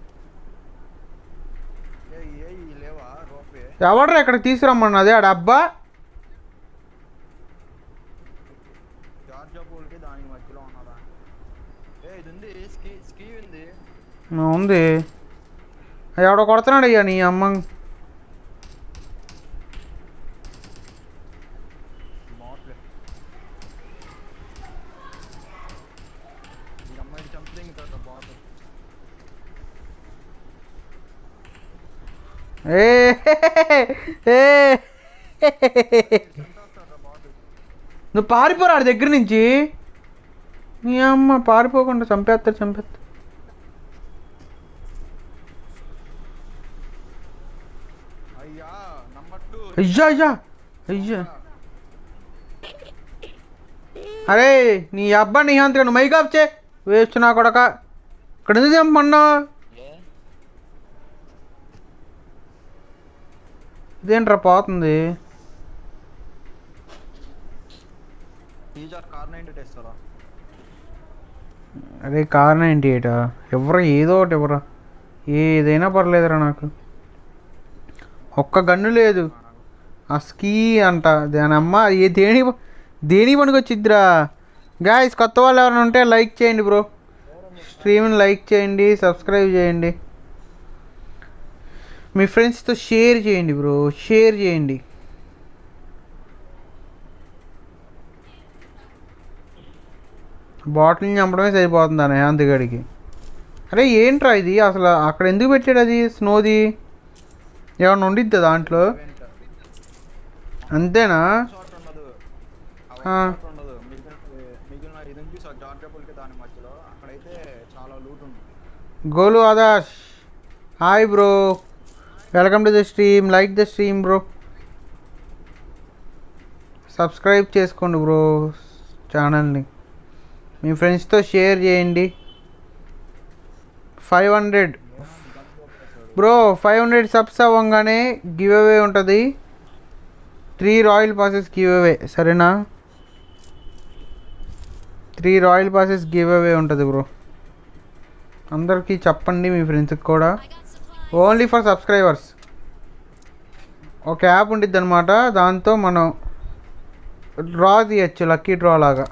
ఏ ఏ ఈ లేవా రోపే ఎవడరా ఇక్కడ తీసుకురమ్మన్నది ఆ డబ్బా జార్జా పూల్కి దానికి మధ్యలో ఉన్నదా ఏ ఇది ఉంది స్కీ స్కీ ఉంది ఆ, ఉంది ఎవడో కొడుతున్నాడు అయ్యా నీ అమ్మ బాట్లే ఈ అమ్మాయికి చంపితే ఇంకా బాటిల్ ఏ ఏ చంపేస్తాడు బాటిల్ నువ్వు పారిపోరా ఆడి దగ్గర నుంచి నీ అమ్మ పారిపోకుండా చంపేస్తాడు చంపేస్తాడు అయ్యా నంబర్ టూ అయ్యా అయ్యా. అయ్యా. అరే నీ అబ్బా నీ అంతగా నువ్వు మైక్ ఆఫ్ చే. వేస్ట్ నా కొడక. ఇక్కడ ఎందుకు చంపన్నావు ఏ ఇదేంట్రా పోతుంది? అరే కార్ నైంటీ ఎయిటా? ఎవరు ఏదో ఒకటి ఎవరా. ఏదైనా పర్లేదురా నాకు. ఒక్క గన్ను లేదు. ఆ స్కీ అంట. దాని అమ్మ ఏ దేని దేని పనికొచ్చిద్దిరా గాయస్ కొత్త వాళ్ళు ఎవరైనా ఉంటే లైక్ చేయండి బ్రో స్ట్రీమ్ని లైక్ చేయండి సబ్స్క్రైబ్ చేయండి. మీ ఫ్రెండ్స్తో షేర్ చేయండి బ్రో షేర్ చేయండి. బాటిల్ని చంపడమే సరిపోతుంది అనే అందుగడికి అరే ఏంట్రా ఇది? అసలు అక్కడ ఎందుకు పెట్టాడు అది స్నోది ఏమన్నా ఉండిద్దా దాంట్లో? అంతేనా? గోలు ఆదాష్. Hi bro. Welcome to the stream. Like the stream bro. Subscribe చేసుకోండి బ్రో ఛానల్ని. మీ ఫ్రెండ్స్తో షేర్ చేయండి. Five hundred. Bro five hundred subs అవ్వగానే గివ్ అవే ఉంటుంది. Three royal passes give away సరేనా? Three royal passes give away ఉంటుంది బ్రో. అందరికీ చెప్పండి మీ ఫ్రెండ్స్కి కూడా. Only for subscribers. ఒక యాప్ ఉండిద్ది అనమాట దాంతో మనం డ్రా తీయచ్చు లక్కీ డ్రా లాగా.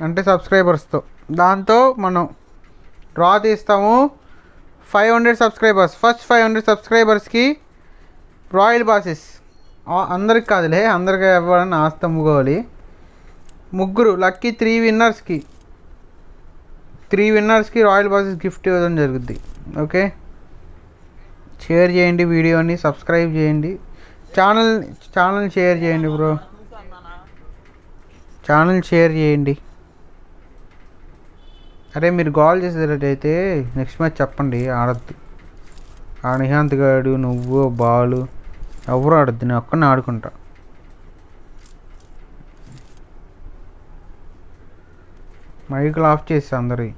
అంటే సబ్స్క్రైబర్స్తో. దాంతో మనం draw తీస్తాము. Five hundred subscribers. First five hundred సబ్స్క్రైబర్స్కి రాయల్ బాసెస్. అందరికి కాదులే అందరికి ఇవ్వాలని ఆస్తి అమ్ముకోవాలి ముగ్గురు లక్కీ త్రీ విన్నర్స్కి. త్రీ విన్నర్స్కి రాయల్ బాసెస్ గిఫ్ట్ ఇవ్వడం జరుగుద్ది. ఓకే? షేర్ చేయండి వీడియోని సబ్స్క్రైబ్ చేయండి. ఛానల్ ఛానల్ షేర్ చేయండి బ్రో. ఛానల్ షేర్ చేయండి. అరే మీరు కాల్ చేసేటట్టయితే నెక్స్ట్ మ్యాచ్ చెప్పండి ఆడద్దు. ఆ నిహాంత్ గాడు నువ్వు బాలు. ఎవరు ఆడద్దు? నేను ఒక్కడిని ఆడుకుంటా. మైకులు ఆఫ్ చేసి అందరి.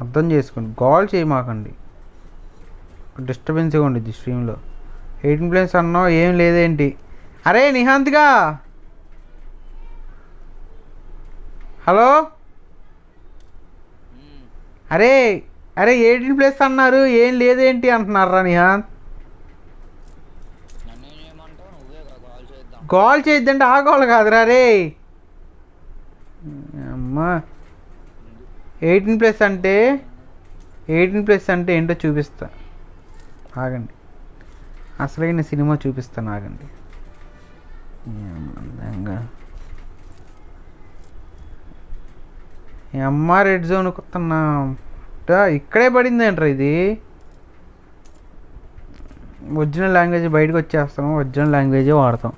అర్థం చేసుకోండి. గోల్ చేయమాకండి. డిస్టర్బెన్స్గా ఉండిద్ది స్ట్రీమ్లో. ఎయిటీన్ ప్లేస్ అన్నావు ఏం లేదేంటి? అరే నిహాంత్గా! హలో? అరే అరే ఎయిటీన్ ప్లేస్ అన్నారు ఏం లేదేంటి అంటున్నారా నిహాంత్ కాల్ చేయొద్దంటే ఆ గోల్ కాదురా రే అమ్మా. ఎయిటీన్ ప్లస్ అంటే ఎయిటీన్ ప్లస్ అంటే ఏంటో చూపిస్తా. ఆగండి. అసలైన సినిమా చూపిస్తాను ఆగండి. ఏమందంగా. అమ్మ రెడ్ జోన్ కొత్తన్నా. ఇక్కడే పడింది ఏంట్రా ఇది? ఒరిజినల్ లాంగ్వేజ్ బయటకు వచ్చేస్తాం ఒరిజినల్ లాంగ్వేజే వాడతాం.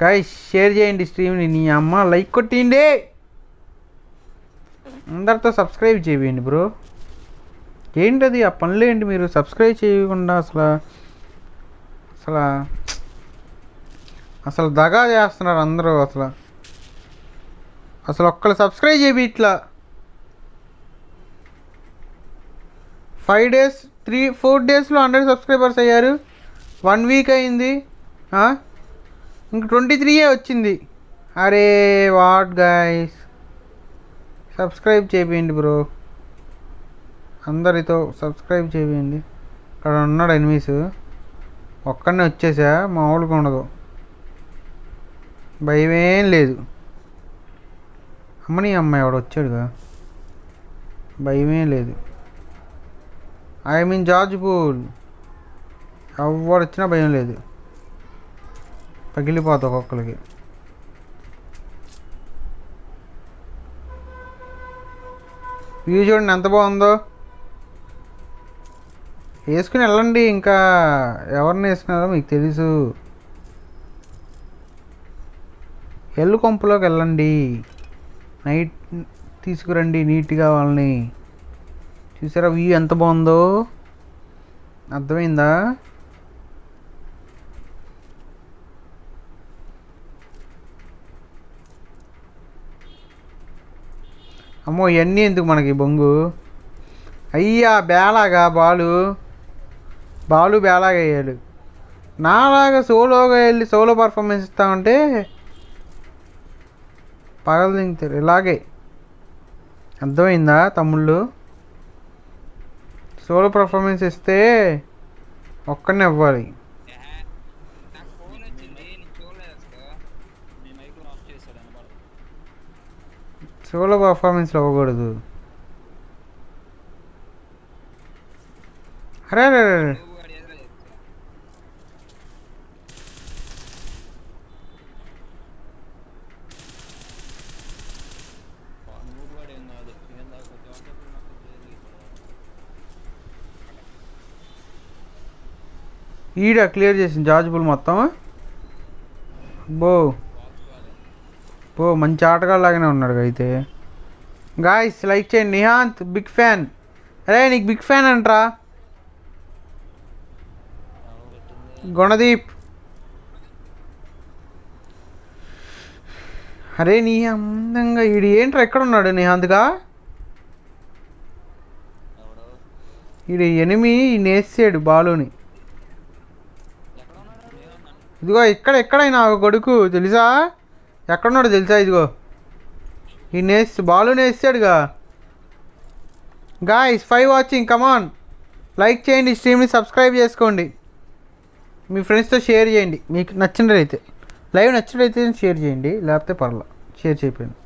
కాయ్ షేర్ చేయండి స్ట్రీమ్ని నీ అమ్మ లైక్ కొట్టిండి అందరితో సబ్స్క్రైబ్ చేయండి బ్రో ఏంటది ఆ పనులు ఏంటి మీరు? సబ్స్క్రైబ్ చేయకుండా అసలు అసలు అసలు దగా చేస్తున్నారు అందరూ అసలు. అసలు ఒక్కరు సబ్స్క్రైబ్ చేయి ఇట్లా. ఫైవ్ డేస్ త్రీ ఫోర్ డేస్లో హండ్రెడ్ సబ్స్క్రైబర్స్ అయ్యారు. వన్ వీక్ అయింది. ఇంక ట్వంటీ త్రీయే వచ్చింది. అరే వాట్ గైస్ సబ్స్క్రైబ్ చేయండి బ్రో అందరితో సబ్స్క్రైబ్ చేయండి అక్కడ ఉన్నాడు ఎనిమిస్ ఒక్కడనే వచ్చేసా మామూలుగా ఉండదు. భయమేం లేదు. అమ్మని అమ్మాయి వాడు వచ్చాడుగా భయమే లేదు. ఐ మీన్ జార్జ్ పూల్ ఎవడు వచ్చినా భయం లేదు. పగిలిపోతా ఒక్కొక్కరికి. వ్యూ చూడండి ఎంత బాగుందో. వేసుకుని వెళ్ళండి ఇంకా ఎవరిని వేసుకున్నారో మీకు తెలుసు. ఎల్లు కొంపులోకి వెళ్ళండి. నైట్ తీసుకురండి నీట్గా వాళ్ళని. చూసారా వ్యూ ఎంత బాగుందో? అర్థమైందా? అమ్మో ఇవన్నీ ఎందుకు మనకి బొంగు? అయ్యా బేలాగా బాలు. బాలు బేలాగా వేయాలి నాలాగా సోలోగా వెళ్ళి సోలో పర్ఫార్మెన్స్ ఇస్తామంటే పగలదింగుతారు ఇలాగే. అర్థమైందా తమ్ముళ్ళు? సోలో పర్ఫార్మెన్స్ ఇస్తే ఒక్కడిని ఇవ్వాలి. సోలో పర్ఫార్మెన్స్ ఇవ్వకూడదు అరే అరే అరే, అరే నువ్వు వాడు ఎదురు చేస్తా నువ్వు కూడా ఏం కాదు ఏం దాకా జాగ్రత్త నాకు తెలియదు ఈడ క్లియర్ చేసింది జార్జ్బుల్ మొత్తం. బో. బో మంచి ఆటగాళ్ళలాగానే ఉన్నాడు అయితే. గాయస్ లైక్ చేయండి. నిహాంత్ బిగ్ ఫ్యాన్ అరే నీకు బిగ్ ఫ్యాన్ అంట్రా. గుణదీప్. అరే నీ అందంగా ఈడు ఏంట్రా ఎక్కడ ఉన్నాడు నిహాంత్గా ఈడు ఎనిమి నేసాడు బాలుని. ఇదిగో ఇక్కడ ఎక్కడైనా ఒక కొడుకు తెలుసా? ఎక్కడున్నాడు తెలుసా ఇదిగో? ఈ నేస్ బాలు నేసాడుగా guys five watching come on like చేయండి స్ట్రీమ్ని సబ్స్క్రైబ్ చేసుకోండి. మీ ఫ్రెండ్స్తో షేర్ చేయండి. మీకు నచ్చినట్లయితే. లైవ్ నచ్చినట్లయితే షేర్ చేయండి. లేకపోతే పర్లా. షేర్ చేయకపోయింది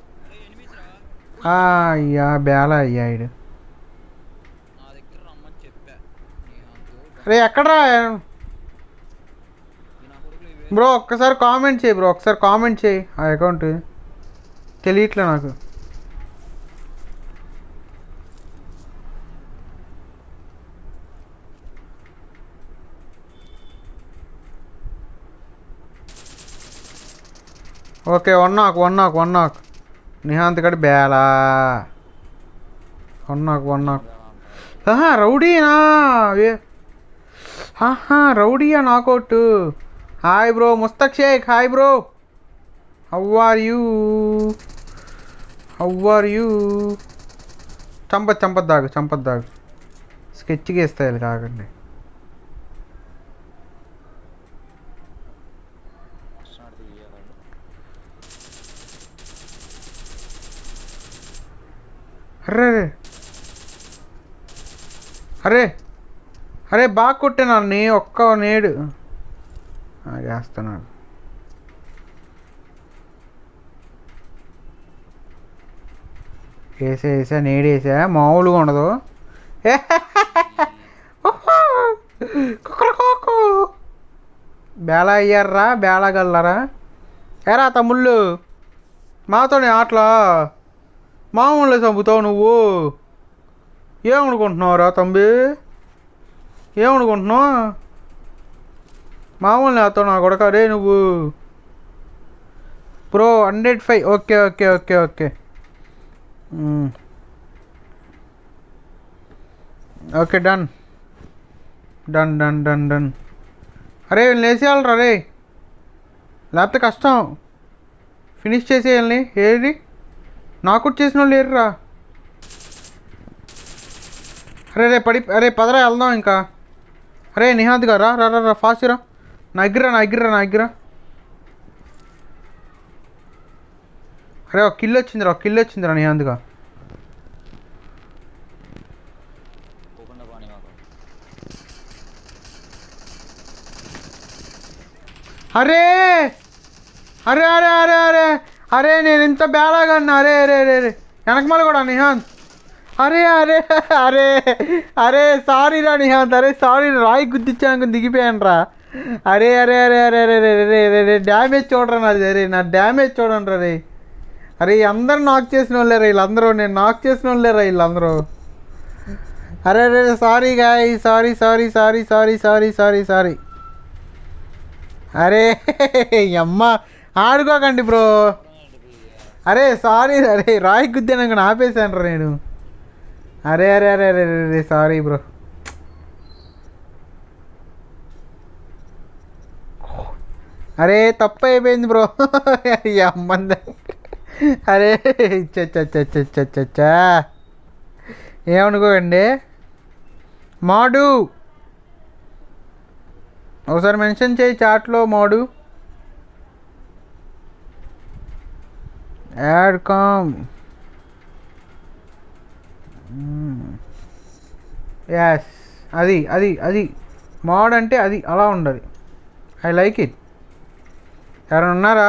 అయ్యా బేల అయ్యా అరే ఎక్కడ్రా కొడుకులు ఇవే బ్రో ఒక్కసారి కామెంట్ చేయి బ్రో ఒకసారి కామెంట్ చేయి. ఆ అకౌంట్ తెలియట్లే నాకు. Okay one knock one knock one knock. Nihanth గడి Bela. One knock one knock. ఆహా రౌడీనా? రౌడీయా knockout? Hi bro Mustaq Shaikh hi bro how are you how are you చంప చంపద్దాగు చంపద్దాగు స్కెచ్కి గీస్తాయి కాకండి అరే అరే. అరే అరే బాగా కొట్టాను ఒక్క నేడు చేస్తున్నాడు వేసా వేసా నేడు వేసా. మామూలుగా ఉండదు. కుక్కలకోకు. బేళ అయ్యారా? బేళ గల్లరా? ఏరా తమ్ముళ్ళు? మాతోనే ఆటలా? మామూలు చంపుతావు నువ్వు. ఏమనుకుంటున్నావురా తంబి ఏమనుకుంటున్నావు? మామూలు అతను నా కొడక రే నువ్వు. Pro hundred five okay okay okay okay okay done done done done done అరే లేచేయాలరా రే. లేకపోతే కష్టం. ఫినిష్ చేసేయాలని ఏది? నాకు చేసిన వాళ్ళు లేరురా. అరే రే పడి అరే పదరా వెళ్దాం ఇంకా. అరే నిహాద్ గారా రా రా రా ఫాస్ట్ రా. నా దగ్గర నా దగ్గర నా దగ్గర అరే ఒక కిల్ వచ్చిందిరా ఒక కిల్ వచ్చిందిరా నిహాద్గా అరే! అరే అరే అరే అరే! అరే నేను ఇంత బేళాగా ఉన్నా అరే అరే అరే! అరే వెనకమాల కూడా నిహాంత్. అరే అరే అరే అరే సారీ రా నిహాంత్. అరే సారీ రాయి గుద్దిచ్చాను దిగిపోయాను రా అరే అరే అరే అరే అరే అరే అరే అరే అరే డ్యామేజ్ చూడరా నాది అరే నా డ్యామేజ్ చూడండి రే అరే అందరు నాక్ చేసిన వాళ్ళే వీళ్ళందరూ నేను నాక్ చేసిన వాళ్ళే వీళ్ళందరూ అరే అరే sorry guy sorry sorry sorry sorry sorry sorry sorry అరే అమ్మ ఆడుకోకండి బ్రో అరే సారీ అరే రాయి గుద్దాను ఆపేశాను రా నేను అరే అరే అరే అరే అరే సారీ బ్రో అరే తప్పు అయిపోయింది బ్రో *laughs* అమ్మంద. అరే చచ్చచ్చచ్చచ్చచ్చా ఏమనుకోకండి. మాడు. ఒకసారి మెన్షన్ చేయి చాట్లో మోడు. యాడ్ కామ్. యాస్. అది అది అది. మోడ్ అంటే అది అలా ఉండాలి ఐ లైక్ ఇట్. ఎవరైనా ఉన్నారా?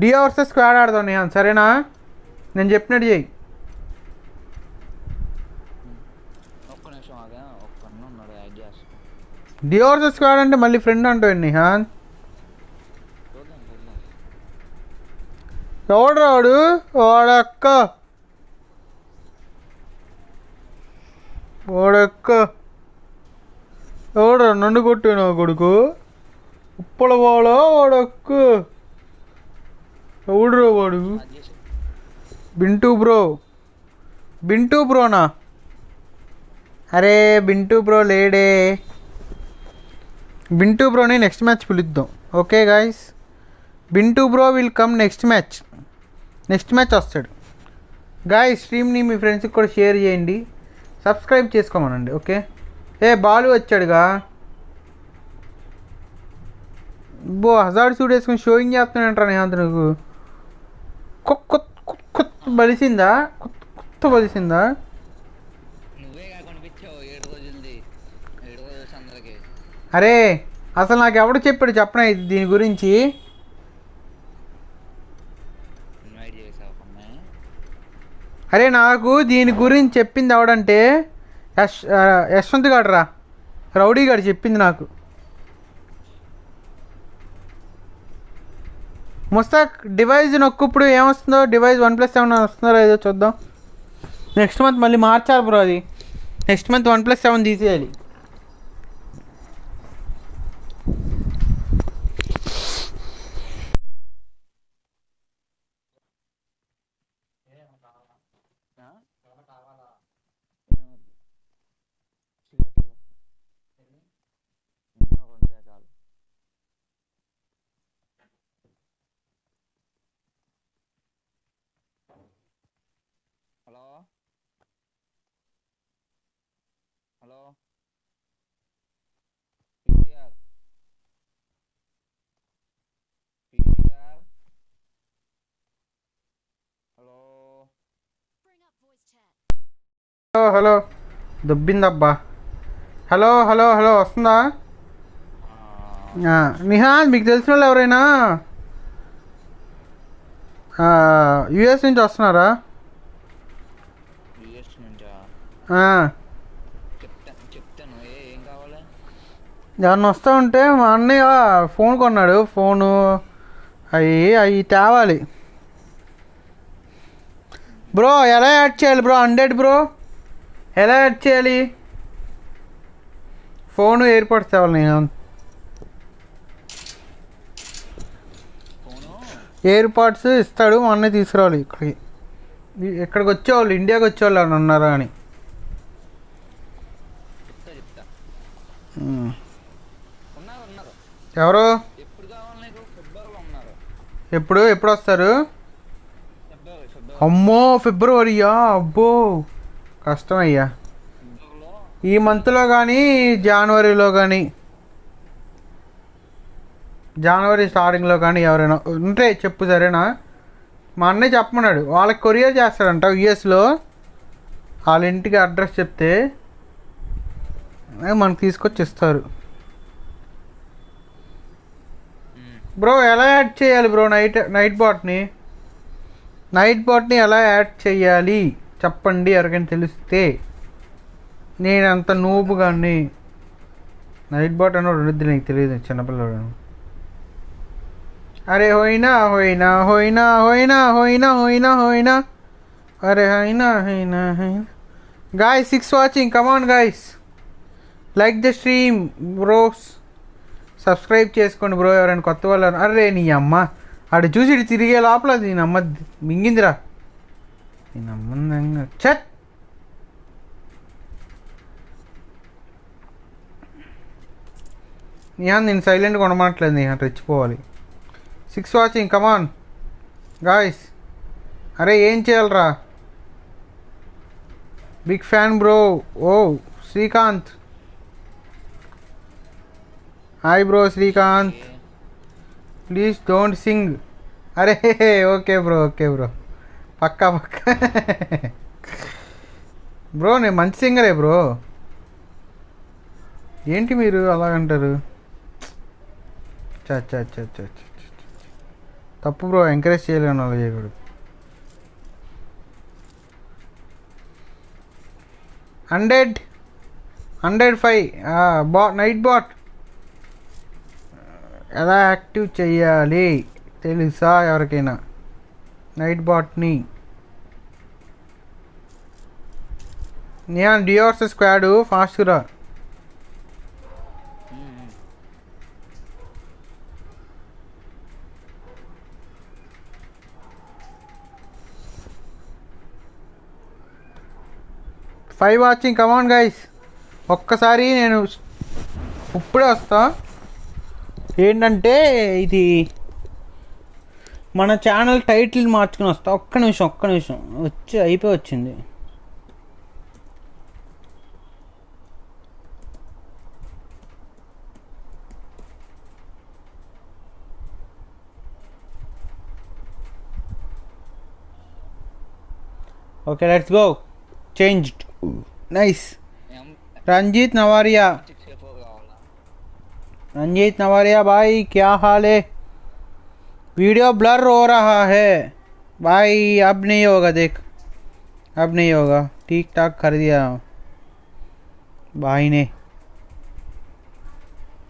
డి వర్సెస్ స్క్వాడ్ ఆడదాం నిహాన్ సరేనా? నేను చెప్పినట్టు చేయి ఒక్క నిమిషం ఆగా ఒక్క అన్న ఉన్నాడు యాడ్ చేస్తా. డి వర్సెస్ స్క్వాడ్ అంటే మళ్ళీ ఫ్రెండ్ అంటావు నిహాన్? ఎవడు రాడు వాడక్క వాడక్క ఎవడు నన్ను కొట్టినా కొడుకు? ఉప్పల వాడ వాడక్క ఎవడురా వాడు? బింటూ బ్రో. బింటూ బ్రోనా? అరే బింటూ బ్రో లేడే. బింటూ బ్రోని నెక్స్ట్ మ్యాచ్ పిలుద్దాం. Okay guys Bintu bro will come next match. Next match వస్తాడు. గాయస్ స్ట్రీమ్ని మీ ఫ్రెండ్స్కి కూడా షేర్ చేయండి. సబ్స్క్రైబ్ చేసుకోమనండి ఓకే? ఏ బాలు వచ్చాడుగా? బో హజార్డ్ సూట్ వేసుకుని షోయింగ్ చేస్తున్నాడంటారా నేనంత నువ్వు కొత్త కొత్త బలిసిందా? కొత్త బలిసిందా? అరే అసలు నాకు ఎవడు చెప్పాడు చెప్పనా ఇది దీని గురించి? అరే నాకు దీని గురించి చెప్పింది ఎవడంటే యశ్ యశ్వంత్ గాడు రా రౌడీ గాడు చెప్పింది నాకు. ముస్తాక్ డివైజ్ నొక్కుప్పుడు ఏమొస్తుందో డివైజ్ వన్ ప్లస్ సెవెన్ వస్తుందో లేదో చూద్దాం. నెక్స్ట్ మంత్ మళ్ళీ మార్చాలి బ్రో అది. Next month one plus seven తీసేయాలి. Hello hello. దొబ్బిందబ్బా. Hello hello hello వస్తుందా? ఆ, నిహాన్ మీకు తెలిసిన వాళ్ళు ఎవరైనా? యుఎస్ నుంచి వస్తున్నారా? ఎవరన్నా వస్తూ ఉంటే మా అన్నయ్య ఫోన్ కొన్నాడు. ఫోను అవి అవి తేవాలి. బ్రో ఎలా యాడ్ చేయాలి బ్రో? Hundred bro? ఎలా యాడ్ చేయాలి? ఫోను ఎయిర్పోర్ట్స్ తేవాలి నేను. ఎయిర్పోర్ట్స్ ఎయిర్పాడ్స్ ఇస్తాడు మొన్న తీసుకురావాలి ఇక్కడికి. ఎక్కడికి ఇక్కడికి వచ్చేవాళ్ళు ఇండియాకి వచ్చేవాళ్ళు ఎవరైనా ఉన్నారా అని. ఎవరు? ఎప్పుడు? ఎప్పుడు వస్తారు? అమ్మో ఫిబ్రవరియా? అబ్బో. కష్టం అయ్యా ఈ మంత్లో కానీ జనవరిలో కానీ జనవరి స్టార్టింగ్లో కానీ ఎవరైనా ఉంటే చెప్పు సరేనా? మా అన్నయ్య చెప్పమన్నాడు వాళ్ళకి కొరియర్ చేస్తాడంట యుఎస్లో. వాళ్ళ ఇంటికి అడ్రస్ చెప్తే మనకు తీసుకొచ్చి ఇస్తారు బ్రో ఎలా యాడ్ చేయాలి బ్రో నైట్ నైట్ బాట్ని నైట్ బాట్ని ఎలా యాడ్ చేయాలి? చెప్పండి ఎవరికైనా తెలిస్తే నేను అంత నూబు కానీ నైట్ బాట్ అని ఉండద్దు నీకు తెలియదు చిన్నపిల్లడు అరే హోయినా హోయినా హోయినా హోయినా హోయినా హోయినా హోయినా. అరే హైనా హైనా హైనా. Guys six watching come on guys like the stream bros subscribe చేసుకోండి బ్రో ఎవరైనా కొత్త వాళ్ళు అరే నీ అమ్మ. ఆడు చూసి ఇటు తిరిగే లోపల నీ అమ్మ మింగిందిరా. నేను అమ్మ చట్ యా నేను సైలెంట్గా ఉండమట్లేదు నేను రెచ్చిపోవాలి six watching come on guys అరే ఏం చేయాలరా big fan bro oh Srikanth hi bro Srikanth please don't sing అరే ఓకే బ్రో ఓకే బ్రో పక్కా పక్కా. బ్రో నేను మంచి సింగరే బ్రో. ఏంటి మీరు అలాగంటారు? తప్పు బ్రో. ఎంకరేజ్ చేయలేను అలా చేయకూడదు. హండ్రెడ్. Hundred five. బా నైట్ బాట్. ఎలా యాక్టివ్ చేయాలి? తెలుసా ఎవరికైనా? నైట్ బాట్ని. నేను డియోర్స్ స్క్వాడ్ ఫాస్ట్గా five watching come on guys ఒక్కసారి నేను ఇప్పుడే వస్తా. ఏంటంటే ఇది మన ఛానల్ టైటిల్ మార్చుకుని వస్తా. ఒక్క నిమిషం ఒక్క నిమిషం. వచ్చి అయిపోయి వచ్చింది. Okay, let's go. Changed. Nice. Ranjit नवारिया Ranjit नवारिया भाई क्या हाल है वीडियो ब्लर हो रहा है भाई अब नहीं होगा देख अब नहीं होगा ठीक ठाक कर दिया भाई ने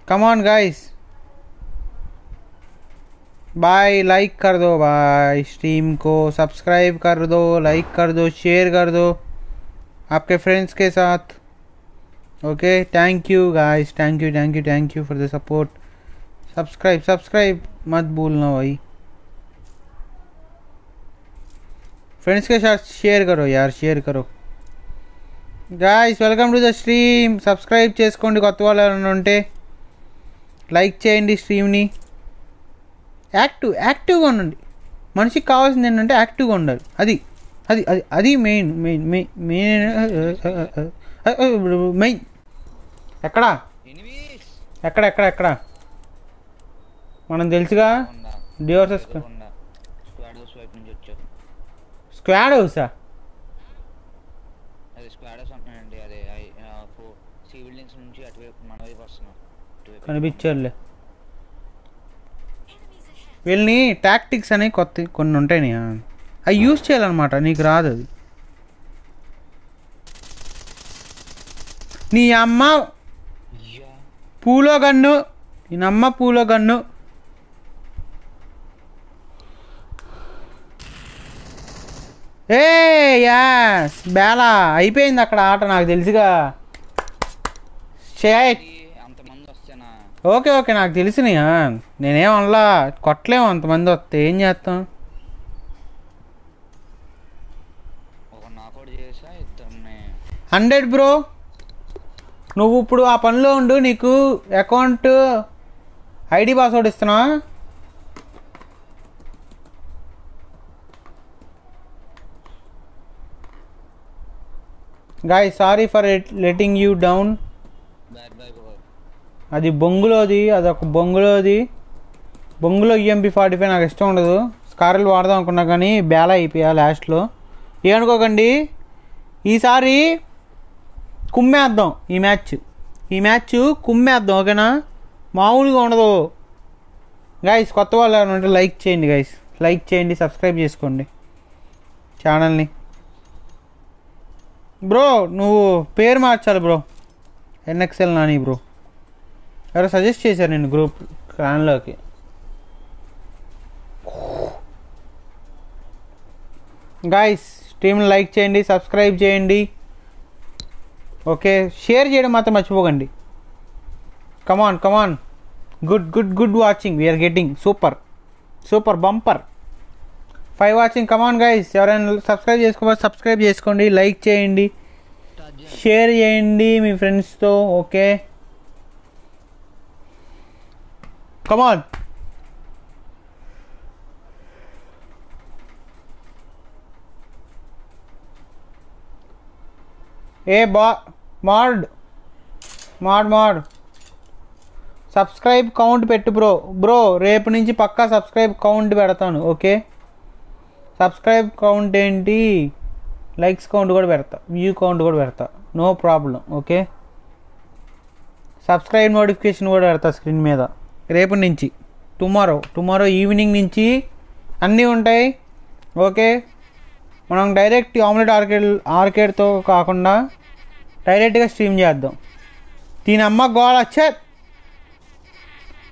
come on guys भाई लाइक कर दो भाई स्ट्रीम को सब्सक्राइब कर दो लाइक कर दो शेयर कर दो आपके फ्रेंड्स के साथ okay thank you guys thank you thank you thank you for the support subscribe subscribe मत भूलना भाई फ्रेंड्स के साथ शेयर करो यार शेयर करो guys welcome to the stream subscribe చేసుకోండి కొత్త వాళ్ళు ఎవరైనా ఉంటే లైక్ చేయండి స్ట్రీమ్ని యాక్టివ్ యాక్టివ్గా ఉండండి. మనిషికి కావాల్సింది ఏంటంటే యాక్టివ్గా ఉండాలి. అది అది అది అది మెయిన్ మెయిన్ మెయిన్ మెయిన్ ఎక్కడా? ఎక్కడ ఎక్కడ ఎక్కడ? మనం తెలుసుగా? Divorces squad house. కనిపించారులే వీళ్ళని టాక్టిక్స్ అనేవి కొత్త కొన్ని ఉంటాయి అవి యూజ్ చేయాలన్నమాట. నీకు రాదు అది. నీ అమ్మ పూలో గన్ను నీ అమ్మ పూలో గన్ను ఏ యాస్ బేలా. అయిపోయింది అక్కడ ఆట నాకు తెలుసుగా. షేట్ ఓకే ఓకే నాకు తెలిసినయా. నేనేం అనలా కొట్టలేము అంతమంది వస్తే ఏం చేస్తాం? Hundred bro. నువ్వు ఇప్పుడు ఆ పనిలో ఉండు నీకు అకౌంట్ ఐడి పాస్వర్డ్ ఇస్తున్నా. Guy sorry for letting you down అది బొంగులోది అదొక బొంగులోది. బొంగులో ఈఎంపి ఫార్టీ ఫైవ్ నాకు ఇష్టం ఉండదు. స్కారల్ వాడదాం అనుకున్నా కానీ బేల అయిపోయా లాస్ట్లో. ఏమనుకోకండి ఈసారి కుమ్మేద్దాం ఈ మ్యాచ్. ఈ మ్యాచ్ కుమ్మేద్దాం ఓకేనా? మామూలుగా ఉండదు. గైస్ కొత్త వాళ్ళు ఎవరైనా ఉంటే లైక్ చేయండి గైస్ లైక్ చేయండి సబ్స్క్రైబ్ చేసుకోండి. ఛానల్ని. బ్రో నువ్వు పేరు మార్చాలి బ్రో. NXL Nani bro. ఎవరో సజెస్ట్ చేశారు నేను గ్రూప్ క్లాన్లోకి గాయస్ టీంని లైక్ చేయండి సబ్స్క్రైబ్ చేయండి. ఓకే షేర్ చేయడం మాత్రం మర్చిపోకండి. Come on come on good good good watching we are getting super super bumper five watching come on guys ఎవరైనా సబ్స్క్రైబ్ చేసుకోవాలి సబ్స్క్రైబ్ చేసుకోండి లైక్ చేయండి. షేర్ చేయండి మీ ఫ్రెండ్స్తో ఓకే కమాన్ ఏ బా mad mad mad subscribe count పెట్టు బ్రో బ్రో రేపు నుంచి పక్కా సబ్స్క్రైబ్ కౌంట్ పెడతాను ఓకే సబ్స్క్రైబ్ కౌంట్ ఏంటి? లైక్స్ కౌంట్ కూడా పెడతా వ్యూ కౌంట్ కూడా పెడతా no problem okay subscribe notification కూడా పెడతా స్క్రీన్ మీద. రేపు నుంచి. టుమారో. టుమారో ఈవినింగ్ నుంచి అన్నీ ఉంటాయి. ఓకే. మనం డైరెక్ట్ ఆమ్లెట్ ఆర్కేడ్ ఆర్కేడ్తో కాకుండా డైరెక్ట్గా స్ట్రీమ్ చేద్దాం. దీని అమ్మ గోళ వచ్చే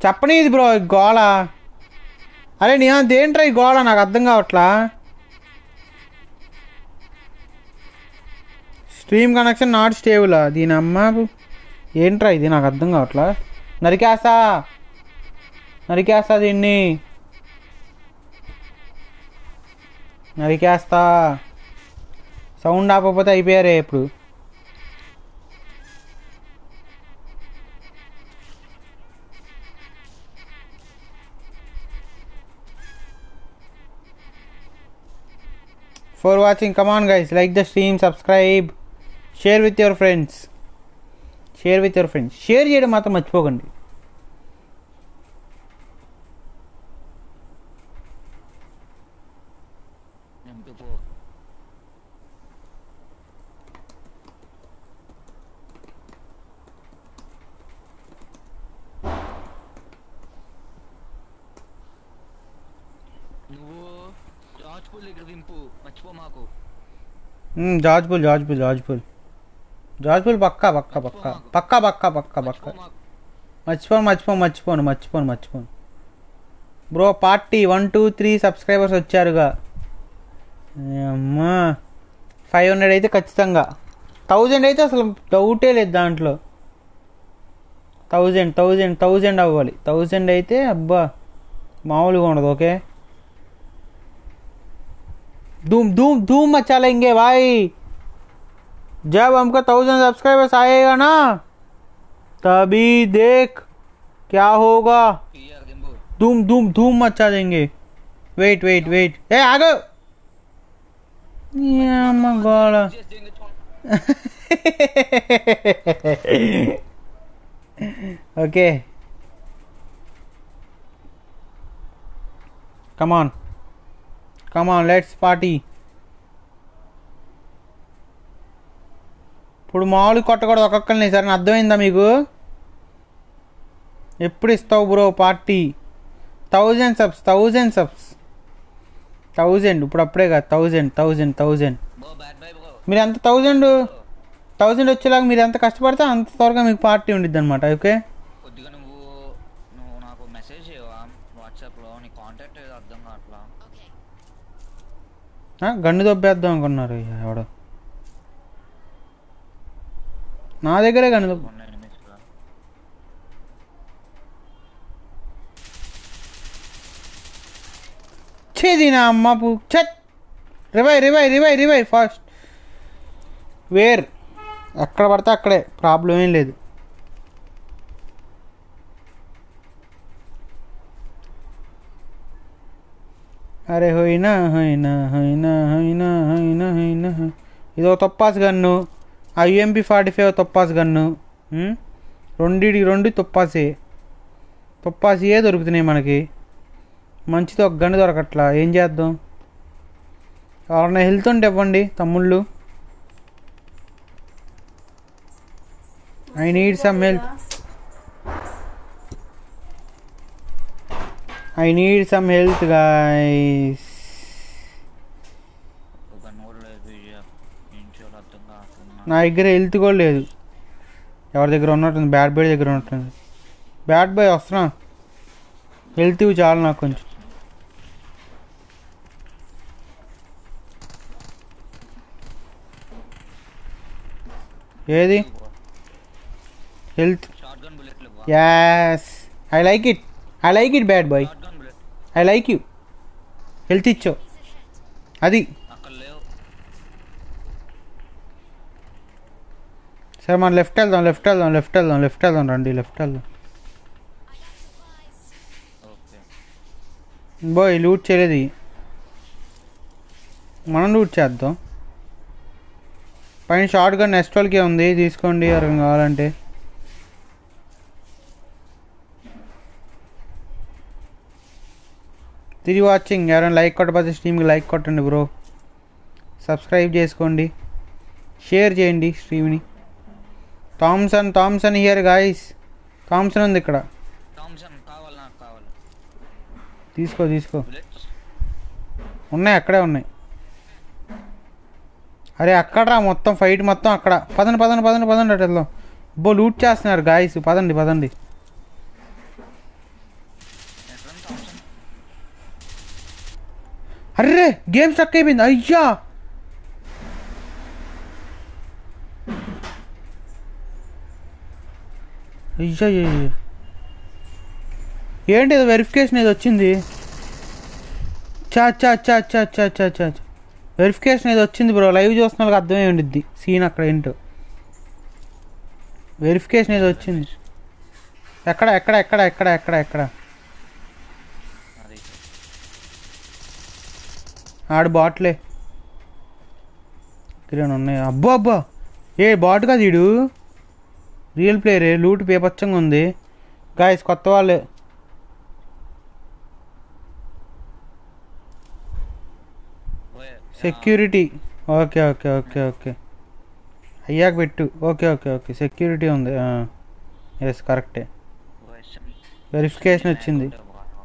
చెప్పని ఇది బ్రో ఈ గోళ అరే నీ ఏంట్రా ఈ గోళ నాకు అర్థం కావట్లా. స్ట్రీమ్ కనెక్షన్ నాట్ స్టేబులా? దీని అమ్మ ఏంట్రా ఇది? నాకు అర్థం కావట్లా. నరికేస్తా. నరికేస్తా దీన్ని. నరికేస్తా. సౌండ్ ఆపకపోతే అయిపోయారే ఇప్పుడు. For watching come on guys like the stream subscribe share with your friends share with your friends share చేయడం మాత్రం మర్చిపోకండి. జాజ్పూల్ జాజ్పూల్ జాజ్పూల్. జాజ్పూల్ పక్కా పక్కా పక్కా. పక్కా పక్కా పక్కా పక్కా. మర్చిపోను మర్చిపోను మర్చిపోను మర్చిపోను మర్చిపోను. Bro party one two three subscribers వచ్చారుగా. అమ్మా. ఫైవ్ హండ్రెడ్ అయితే ఖచ్చితంగా. థౌజండ్ అయితే అసలు డౌటే లేదు దాంట్లో. థౌజండ్ థౌజండ్ థౌజండ్ అవ్వాలి. థౌజండ్ అయితే అబ్బా మామూలుగా ఉండదు ఓకే? धूम धूम धूम मचा लेंगे भाई। जब हमको थाउज़ेंड सब्सक्राइबर्स आएगा ना, तभी देख क्या होगा। धूम धूम धूम मचा देंगे। वेट वेट वेट ए, आगे। Okay come on Come on, let's party. Party ఇప్పుడు మామూలు కొట్టకూడదు ఒక్కొక్కరిని సరే అర్థమైందా మీకు? ఎప్పుడు ఇస్తావు bro party? Thousand subs thousand subs. Thousand ఇప్పుడు అప్పుడే కాదు థౌజండ్ థౌజండ్ థౌజండ్. మీరు ఎంత థౌజండ్? థౌజండ్ వచ్చేలాగా మీరు ఎంత కష్టపడితే అంత త్వరగా మీకు పార్టీ ఉండిద్ది అనమాట ఓకే కొద్దిగా నువ్వు నువ్వు నాకు మెసేజ్ చేయవా వాట్సాప్లో నీ కాంటాక్ట్ ఏదో అర్థం కావట్లా Okay. ఆ, గన్ను దొబ్బేద్దాం అనుకున్నారు ఎవడు ఎవడో. నా దగ్గరే గన్ను దొబ్బ కొన్ని చేది నా అమ్మ చట్ రివై రివై రివై రివై ఫాస్ట్. వేర్. ఎక్కడ పడితే అక్కడే. ప్రాబ్లం ఏం లేదు. అరే హోయినా హోయినా హోయినా హోయినా హోయినా హోయినా ఇదో తొప్పాస్ గన్ను. ఆ యుఎంపి ఫార్టీ ఫైవ్ తొప్పాస్ గన్ను. రెండిటికి రెండు తొప్పాసే. తొప్పాసియే దొరుకుతున్నాయి మనకి? మంచిది ఒక గన్ను దొరకట్లా. ఏం చేద్దాం? ఎవరైనా హెల్త్ ఉంటే ఇవ్వండి తమ్ముళ్ళు. I need some health. I need some health guys ఒక నోట్ లేదు విజయ ఏంటి అర్థం కాకుండా. నా దగ్గర హెల్త్ కూడా లేదు. ఎవరి దగ్గర ఉన్నట్టుంది? బ్యాడ్ బాయ్ దగ్గర ఉన్నట్టుంది. బ్యాడ్ బాయ్ వస్తున్నా. హెల్త్ ఇవి చాలు నాకు కొంచెం. ఏది? హెల్త్ షార్ట్ గన్ బుల్లెట్లు ఇవ్వ? Yes I like it I like it bad boy short gun bullet I like you. Health ఇచ్చో. అది. లేవు సరే మనం లెఫ్ట్ వెళ్దాం లెఫ్ట్ వెళ్దాం లెఫ్ట్ వెళ్దాం లెఫ్ట్ వెళ్దాం రండి లెఫ్ట్ వెళ్దాం. బోయ్ బాయ్ లూట్ చేయలేదు. మనం లూట్ చేద్దాం. పైన షార్ట్ గన్ నెక్స్ట్ వాళ్ళకే ఉంది తీసుకోండి ఎవరికి కావాలంటే. తిరిగి వాచింగ్ ఎవరైనా లైక్ కొట్టకపోతే స్ట్రీమ్కి లైక్ కొట్టండి బ్రో సబ్స్క్రైబ్ చేసుకోండి. షేర్ చేయండి స్ట్రీమ్ని Thompson Thompson here guys Thompson ఉంది ఇక్కడ. తీసుకో తీసుకో. ఉన్నాయి అక్కడే ఉన్నాయి. అరే అక్కడరా మొత్తం ఫైట్ మొత్తం అక్కడ. పదండి పదండి పదండి పదండి అటు వెళ్దాం. బో లూట్ చేస్తున్నారు గాయస్ పదండి పదండి. అర్రే గేమ్ స్టక్ అయిపోయింది. అయ్యా! అయ్యా ఏంటి ఏదో వెరిఫికేషన్ ఏదో వచ్చింది? చా చా చా చా చా చా చా వెరిఫికేషన్ ఏదో వచ్చింది బ్రో. లైవ్ చూస్తున్న వాళ్ళకి అర్థమే ఉండిద్ది. సీన్ అక్కడ ఏంటో. వెరిఫికేషన్ ఏదో వచ్చింది. ఎక్కడ ఎక్కడ ఎక్కడ ఎక్కడ ఎక్కడ ఎక్కడ? ఆడు బాట్లే. గ్రీన్ ఉన్నాయి. అబ్బా అబ్బా! ఏ బాట్ కాదు వీడు. రియల్ ప్లేయరే లూట్ పేపచ్చంగా ఉంది. గాయస్ కొత్త వాళ్ళే. Security. Okay okay okay okay. అయ్యాక పెట్టు. Okay okay okay. సెక్యూరిటీ ఉంది. ఎస్ కరెక్టే వెరిఫికేషన్ వచ్చింది.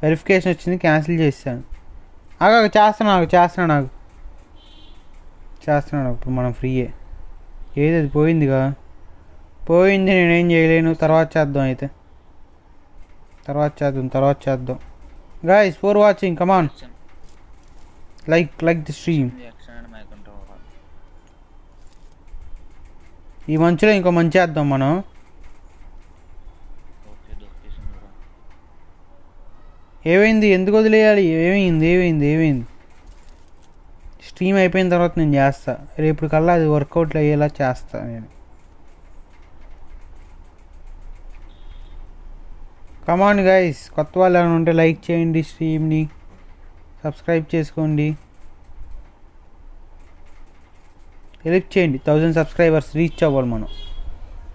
వెరిఫికేషన్ వచ్చింది క్యాన్సిల్ చేశాను. ఆగా చేస్తున్నా నాకు. చేస్తున్నా నాకు చేస్తున్నాను ఇప్పుడు మనం ఫ్రీయే ఏది అది పోయిందిగా? పోయింది నేనేం చేయలేను. తర్వాత చేద్దాం అయితే. తర్వాత చేద్దాం తర్వాత చేద్దాం. Guys for watching come on like like the stream ఈ మంచులో ఇంకో మంచి చేద్దాం మనం ఓకే దొరికేసింది బ్రో ఏమైంది? ఎందుకు వదిలేయాలి? ఏమైంది? ఏమైంది? ఏమైంది? స్ట్రీమ్ అయిపోయిన తర్వాత నేను చేస్తా. రేపు కల్లా అది వర్కౌట్లు అయ్యేలా చేస్తా నేను. కమాన్ గైస్ కొత్త వాళ్ళు ఏమైనా ఉంటే లైక్ చేయండి స్ట్రీమ్ని. సబ్స్క్రైబ్ చేసుకోండి. హెల్ప్ చేయండి. థౌజండ్ సబ్స్క్రైబర్స్ రీచ్ అవ్వాలి మనం.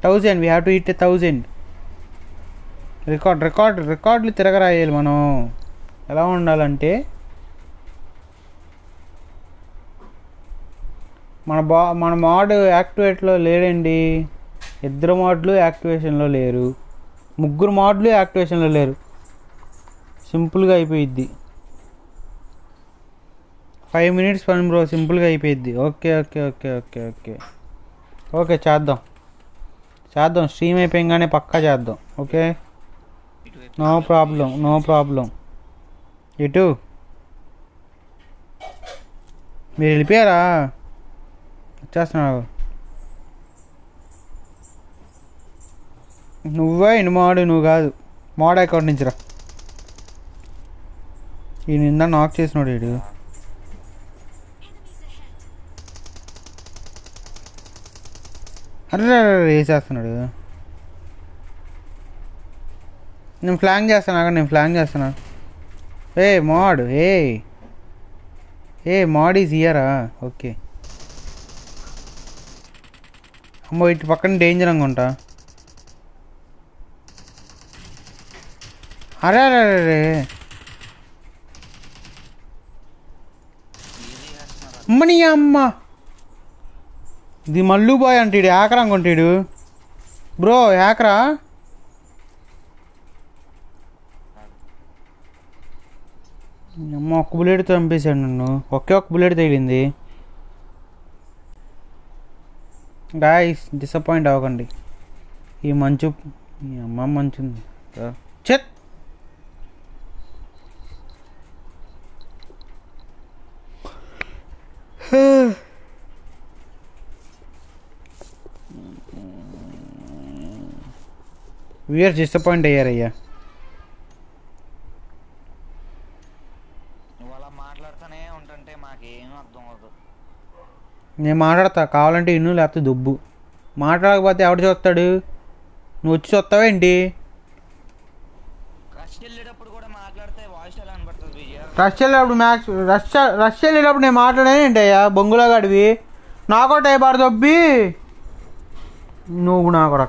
Thousand. We have to hit a thousand record record రికార్డులు తిరగరాయాలి మనం. ఎలా ఉండాలంటే మన బా మన మోడ్ యాక్టివేట్లో లేడండి. ఇద్దరు మోడ్లు యాక్టివేషన్లో లేరు. ముగ్గురు మోడ్లు యాక్టివేషన్లో లేరు. సింపుల్గా అయిపోయిద్ది. ఫైవ్ మినిట్స్ పని బ్రో సింపుల్గా అయిపోయిద్ది. Okay okay okay okay okay. Okay చేద్దాం. చేద్దాం. స్ట్రీమ్ అయిపోయింగానే పక్కా చేద్దాం. Okay? No problem no problem ఎటు మీరు వెళ్ళిపోయారా? వచ్చేస్తున్నావు నువ్వే ఇను మాడు నువ్వు కాదు. మోడ అకౌంట్ నుంచి రా. ఈ నింద నాక్ చేసినాడు వీడు. Enemies అరే వేసేస్తున్నాడు. నేను ఫ్లాంగ్ చేస్తాను అక్కడ నేను ఫ్లాంగ్ చేస్తున్నా ఏ మాడ్ ఏ. ఏ మాడ్ ఈజ్ ఇయరా ఓకే. అమ్మో ఇటు పక్కన డేంజర్ అనుకుంటా అరే అరే అరే అరే. అమ్మని అమ్మ. ఇది మల్లు బాయ్ అంటాడు హ్యాకర్ అనుకుంటాడు బ్రో హ్యాకరా అమ్మ ఒక్క బుల్లెట్ చంపేశాడు నన్ను. ఒకే ఒక్క బుల్లెట్ తగిలింది. గాయస్ డిసప్పాయింట్ అవ్వకండి. ఈ మంచు ఈ అమ్మ మంచు చెక్ చెత్! *sighs* వీఆర్ డిసప్పాయింట్ అయ్యారయ్యా. నేను మాట్లాడతా. కావాలంటే ఇన్ను లేకపోతే దుబ్బు. మాట్లాడకపోతే ఎవడు చూస్తాడు? నువ్వు వచ్చి చూస్తావేంటి రష్ వెళ్ళేటప్పుడు మ్యాక్స్ రష్ రష్ వెళ్ళేటప్పుడు నేను మాట్లాడేంటయ్యా బొంగులో గడివి. నాకో టైబార్ దొబ్బి. నువ్వు నా కూడా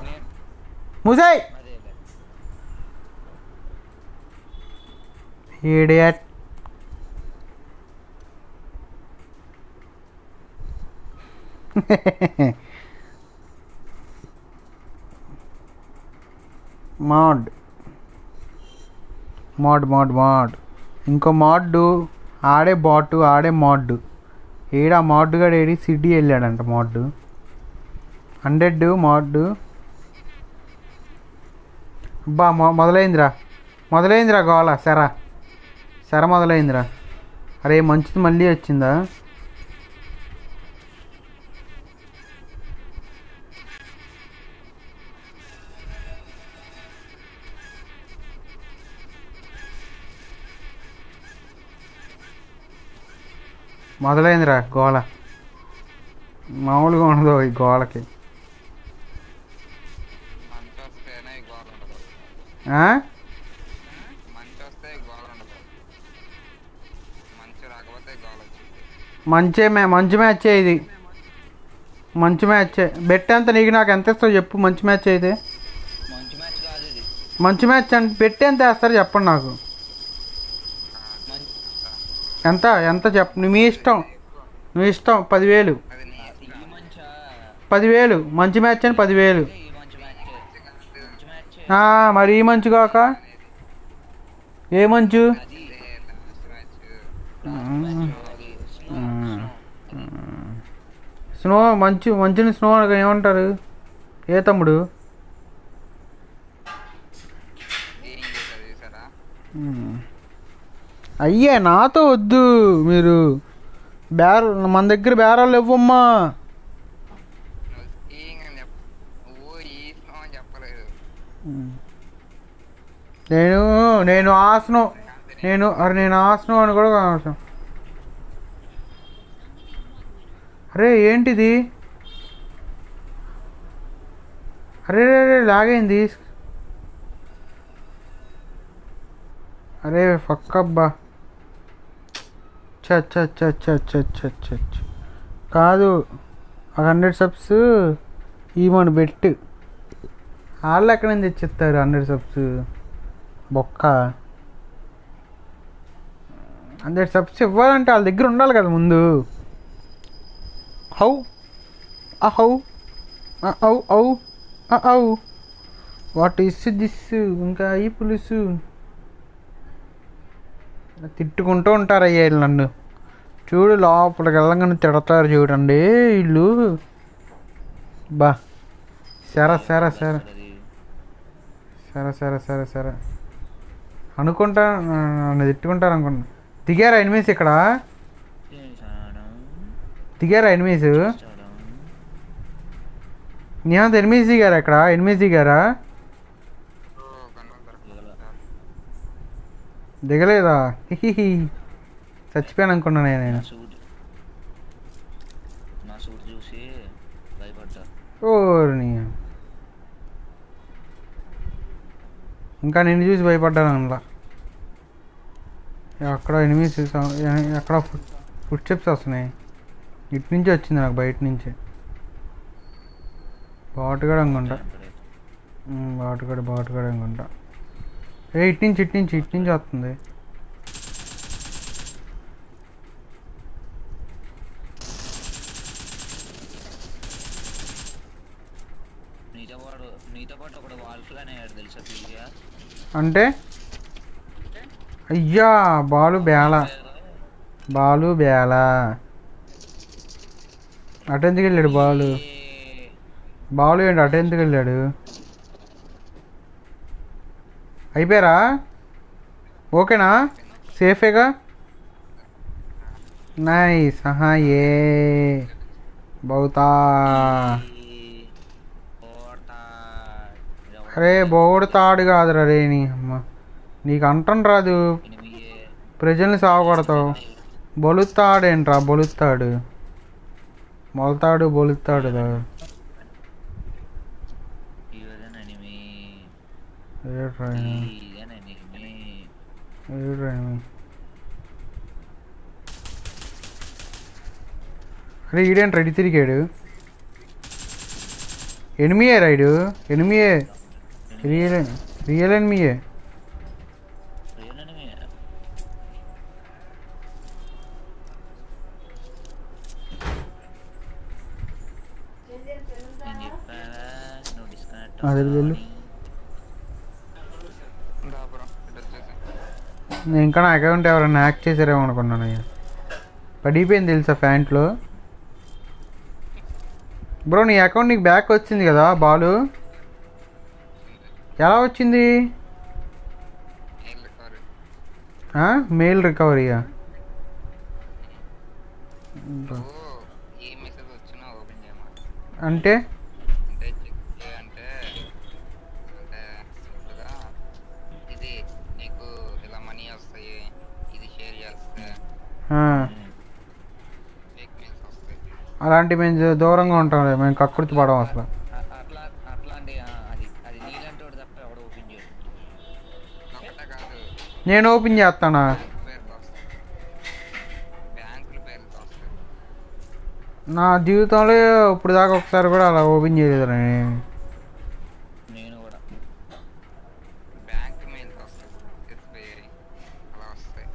ముసాయి idiot mad mad mad mad ఇంకో మాడ్డు ఆడే బాట్ ఆడే మాడ్డు ఏడా మాడ్ ఏడి సిటీ వెళ్ళాడంట మాడ్డు హండ్రెడ్ మాడ్డు అబ్బా మొ- మొదలైందిరా. మొదలైందిరా గోళ సెర. సెర మొదలైందిరా. అరే మంచిది మళ్ళీ వచ్చిందా? మొదలైందిరా గోళ మామూలుగా ఉండదు ఈ గోళకి మంచి? మంచి మ్యా మ్యాచ్ ఇది. మంచి మ్యాచ్. బెట్ ఎంత నీకు నాకు ఎంత ఇస్తావు చెప్పు మంచి మ్యాచ్ అయితే. మంచి మ్యాచ్ కాదు ఇది. మంచి మ్యాచ్ అంటే పెట్టి ఎంత వేస్తారు చెప్పండి నాకు. ఎంత? ఎంత చెప్పండి మీ ఇష్టం. నువ్వు ఇష్టం. పదివేలు. పదివేలు. మంచి మ్యాచ్ అని పదివేలు. మరి ఈ మంచు కాక? ఏ మంచు? స్నో మంచు మంచుని స్నో ఏమంటారు? ఏ తమ్ముడు? Mm. అయ్యే నాతో వద్దు. మీరు బేర మన దగ్గర బేరాలు ఇవ్వమ్మా. చెప్పలేదు నేను నేను ఆసనం నేను అరే నేను ఆసనం అని కూడా అవసరం అరే ఏంటిది? అరే రే రే లాగైంది అరే ఫక్కబ్బా. చ కాదు ఒక హండ్రెడ్ సబ్స్ ఇవ్వమని బెట్ వాళ్ళు ఎక్కడ నుంచి తెచ్చిస్తారు హండ్రెడ్ సబ్స్ బొక్క. హండ్రెడ్ సబ్స్ ఇవ్వాలంటే వాళ్ళ దగ్గర ఉండాలి కదా ముందు. హౌ? హౌ? ఔ ఔ ఔ వాట్ ఇస్ దిస్? ఇంకా ఈ పులుసు? తిట్టుకుంటూ ఉంటారు అయ్యా నన్ను. చూడు లోపలికి వెళ్ళగానే తిడతారు చూడండి వీళ్ళు. బా. సరే సరే సరే. సరే సరే సరే సరే. అనుకుంటా నన్ను తిట్టుకుంటారు అనుకుంటా దిగారా ఎనిమిస్ ఇక్కడ? దిగారా ఎనిమిస్. నేనంత ఎనిమిది దిగారా ఇక్కడ? ఎనిమిది దిగారా? దిగలేదా? చచ్చిపోయాను అనుకున్నా నేను. చూసి భయపడ్డా. ఓర్ని ఇంకా నిన్ను చూసి భయపడ్డాను అందులో అక్కడ ఎనిమిస్ అక్కడ ఫుడ్ స్టెప్స్ వస్తున్నాయి. ఇటు నుంచి వచ్చింది నాకు బయట నుంచి. బాటుగాడు అనుకుంటా. బాటుగాడు బాటుగాడు అనుకుంటా. ఏ ఇటు నుంచి ఇటు నుంచి ఇటు నుంచి వస్తుంది. అంటే? అయ్యా బాలు బేల బాలు బేల అటెందుకు వెళ్ళాడు బాలు? బాలు ఏంటి అటెందుకు వెళ్ళాడు? అయిపోయారా? ఓకేనా? సేఫేగా? నైస్. ఆహా ఏ. బౌతా. అరే బోడతాడు కాదురా రే నీ అమ్మ. నీకు అంటం రాదు. ప్రజల్ని సావగొడతావు. బొలుతాడేంట్రా? బొలుతాడు. మొలతాడు బొలుతాడు రా. ఏడ్రా ఇది? ఏడ్రా ఇది? అరే ఈడేంటి రెడీ తిరిగాడు ఎనిమియే రైడు ఎనిమియే రియల్ రియల్ ఎనిమియే అదే వెళ్ళు నేను ఇంకా నా అకౌంట్ ఎవరైనా హ్యాక్ చేశారేమో అనుకున్నాను అయ్యా. పడిపోయింది తెలుసా ఫ్యాంట్లో బ్రో నీ అకౌంట్ నీకు బ్యాక్ వచ్చింది కదా బాలు. ఎలా వచ్చింది? మెయిల్ రికవరీయా అంటే? అలాంటి మేము దూరంగా ఉంటాం మేము కక్కుర్తి పడం అసలు. నేను ఓపెన్ చేస్తానా? నా జీవితంలో ఇప్పుడు దాకా ఒకసారి కూడా అలా ఓపెన్ చేయలేదు నేను. కూడా. బ్యాంక్ మెయిల్స్ వస్తాయి ఎస్బీఐ అలా వస్తాయి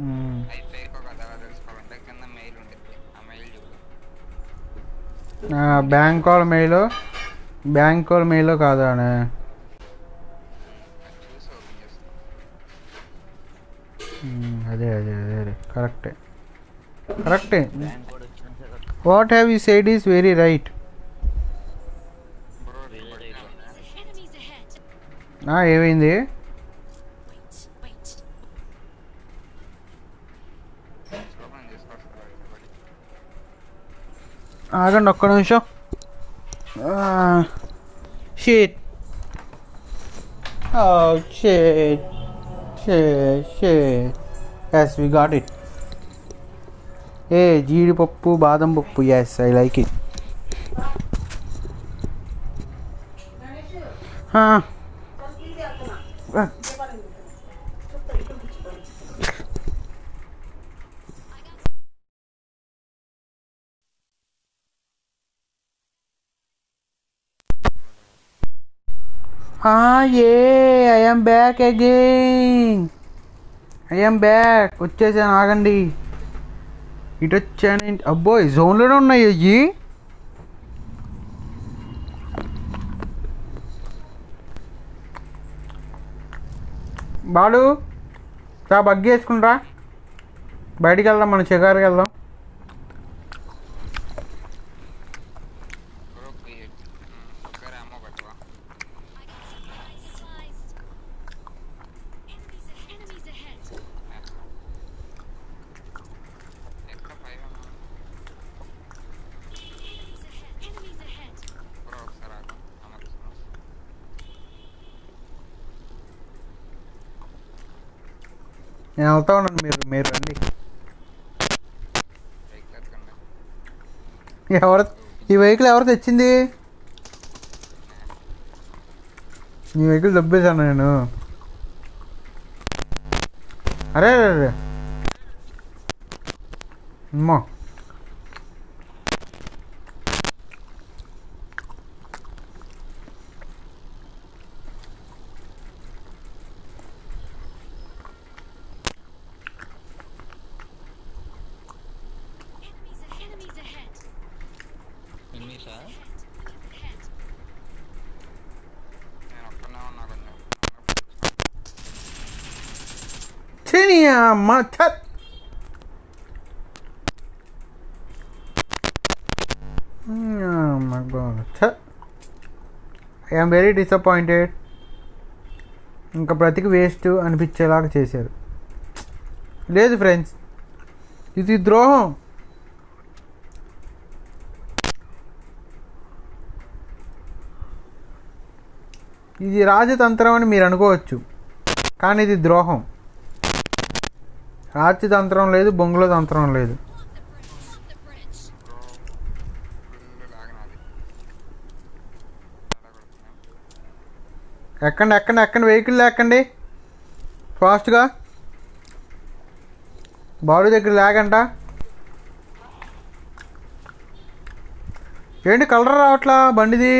మ్మ్. అవి ఫేక్ కదా అలా తెలుసుకోవాలంటే కింద మెయిల్ ఉంటుంది ఆ మెయిల్ చూడు ఆ, బ్యాంక్ వాళ్ళ మెయిల్ బ్యాంక్ వాళ్ళ మెయిల్ కాదా అనే అది అదే అదే కరెక్టే. కరెక్టే. What have you said is very right. ఏమైంది Wait, wait. ఓపెన్ చేసుకోవాలి ఆగండి ఒక్క నిమిషం షీట్ షేట్ షేట్ ఎస్ వి గాట్ ఇట్ ఏ జీడిపప్పు బాదం పప్పు yes I like it A I'm back again I'm back వచ్చేసాను ఆగండి. ఇటు వచ్చాను ఏంటి? అబ్బోయ్ జోన్లోనే ఉన్నాయి అయ్యి. బాలు రా బగ్గి వేసుకుంటా బయటికి వెళ్దాం మనం షికారుకి వెళ్దాం బ్రో ఒకసారి అమ్మ పట్టుకో I got supplies. Supplies. Enemies ahead. Enemies ahead. ఎక్కడ ఫైవ్ అమ్మ Enemies ahead. Enemies ahead. Bro ఒకసారి ఆగు అమ్మకిస్తున్నాను నేను వెళ్తా ఉన్నాను మీరు మీరు రండి. ఎవరు ఈ వెహికల్ ఎవరు తెచ్చింది? ఈ వెహికల్ దబ్బేశాను నేను. అరే అరే, అరే. అమ్మో. చిని ఐఎమ్ వెరీ డిసప్పాయింటెడ్ ఇంకా బ్రతికి వేస్ట్ అనిపించేలాగా చేశారు. లేదు ఫ్రెండ్స్ ఇది ద్రోహం. ఇది రాజతంత్రం అని మీరు అనుకోవచ్చు. కానీ ఇది ద్రోహం. రాతి తంత్రం లేదు బొంగుల తంత్రం లేదు. ఎక్కండి ఎక్కండి ఎక్కండి వెహికల్ ఎక్కండి ఫాస్ట్గా. బాడీ దగ్గర లేకంట. ఏంటి కలర్ రావట్లా బండిది?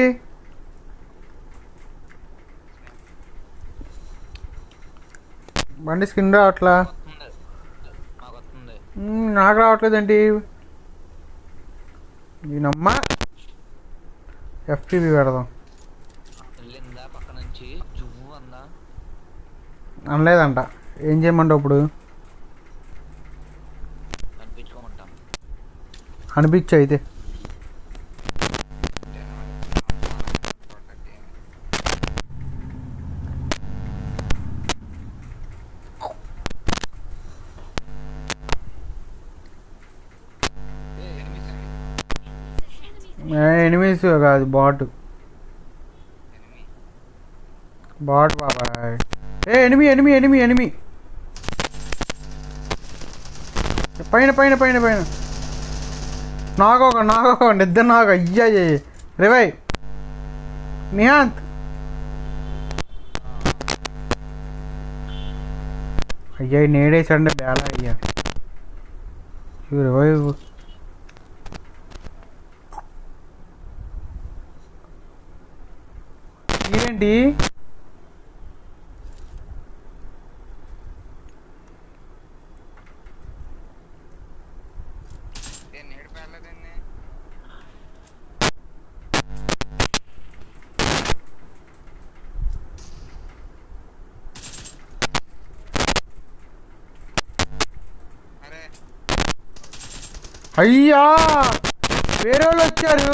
బండి స్కిన్ రావట్లా వస్తుంది మాకు వస్తుంది మ్మ్, నాకు రావట్లేదేంటి? దీనమ్మా ఎఫ్టీవీ పెడదాం. అనలేదంట. ఏం చేయమంటావు ఇప్పుడు? అనిపించు అయితే. ఎనిమిస్ కాదు బాట్. బాట్ బాబాయ్ ఏ ఎనిమి ఎనిమి ఎనిమి ఎనిమి. పైన పైన పైన పైన. నాగోక నాగోక నిద్ర నాగ అయ్యా రివై నిహాంత్ అయ్యా నేడేసండి బేళ అయ్యా రివైవ్ ఏంటి? పేర్లేదండి అయ్యా! వేరే వాళ్ళు వచ్చారు.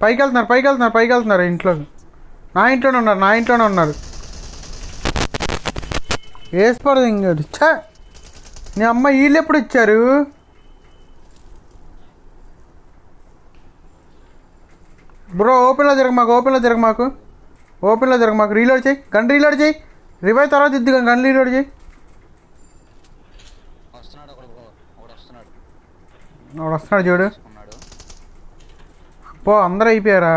పైకి వెళ్తున్నారు పైకి వెళ్తున్నారు పైకి వెళ్తున్నారు ఇంట్లో. నా ఇంట్లోనే ఉన్నారు నా ఇంట్లోనే ఉన్నారు. వేసుకోరు ఇంకా ఛ! నీ అమ్మ వీళ్ళు ఎప్పుడు ఇచ్చారు? బ్రో ఓపెన్లో జరగ మాకు ఓపెన్లో జరగ మాకు. ఓపెన్లో జరగ మాకు. రీలోడ్ చేయి. గన్ రీలోడ్ చేయి. రివైవ్ తర్వాత ఇద్దు గన్ రీలోడ్ చేయి. వస్తున్నాడు చూడు. పో అందరూ అయిపోయారా?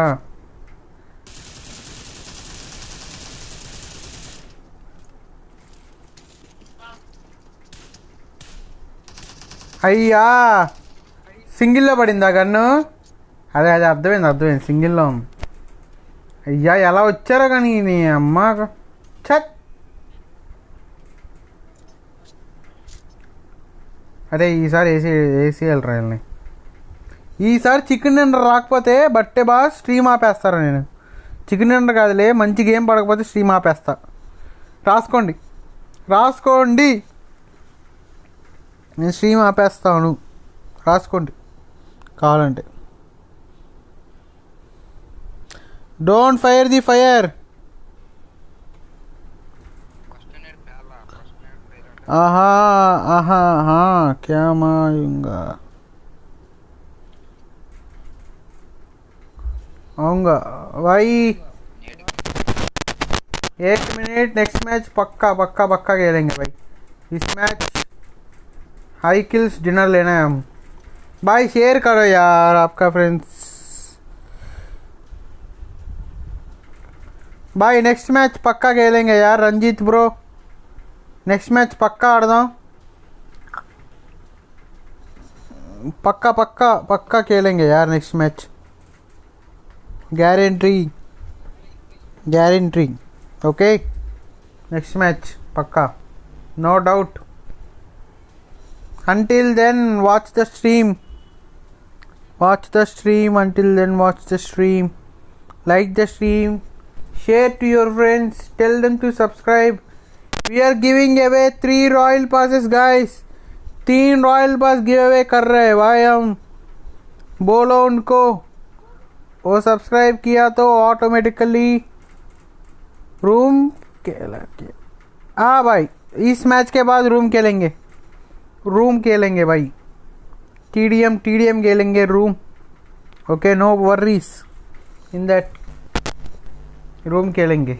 అయ్యా! సింగిల్లో పడిందా గన్ను అదే అదే అర్థమైంది అర్థమైంది సింగిల్లో. అయ్యా ఎలా వచ్చారో కానీ నీ అమ్మ చట్ అదే ఈసారి ఏసీ ఏసీ వెళ్ళరా వీళ్ళని? ఈసారి చికెన్ డిన్నర్ రాకపోతే బట్టే బాగా స్ట్రీమ్ ఆపేస్తారా నేను. చికెన్ డిన్నర్ కాదులే మంచి గేమ్ పడకపోతే స్ట్రీమ్ ఆపేస్తా. రాసుకోండి. రాసుకోండి. నేను స్ట్రీమ్ ఆపేస్తాను. రాసుకోండి. కావాలంటే. డోంట్ ఫైర్ ది ఫైర్ ఆహా ఆహా ఆహా క్యా आऊँगा। भाई। एक मिनट नेक्स्ट मैच पक्का पक्का पक्का खेलेंगे भाई। इस मैच हाई किल्स डिनर लेना है हम। भाई शेयर करो यार आपका फ्रेंड्स भाई नेक्स्ट मैच पक्का खेलेंगे यार, रंजीत ब्रो नेक्स्ट मैच पक्का आड़दा पक्का पक्का पक्का खेलेंगे यार next match guarantee guarantee okay next match पक्का no doubt until then watch the stream watch the stream until then watch the stream like the stream share to your friends tell them to subscribe we are giving away three royal passes guys तीन रॉयल पास गिव अवे कर रहे हैं भाई हम बोलो उनको वो सब्सक्राइब किया तो ऑटोमेटिकली रूम खेला हाँ भाई, इस मैच के बाद रूम खेलेंगे। रूम खेलेंगे भाई। T D M T D M खेलेंगे room okay no worries in that room खेलेंगे।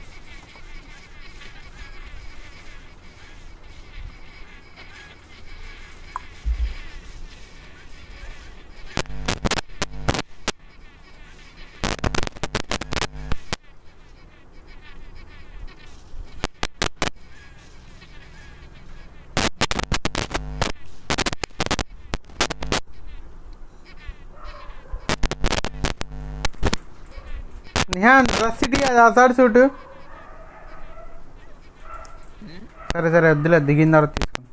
నిహాన్ డ్రెస్ ఇటీ అది అసాడు సూటు సరే సరే వద్దులే దిగిన తర్వాత తీసుకుని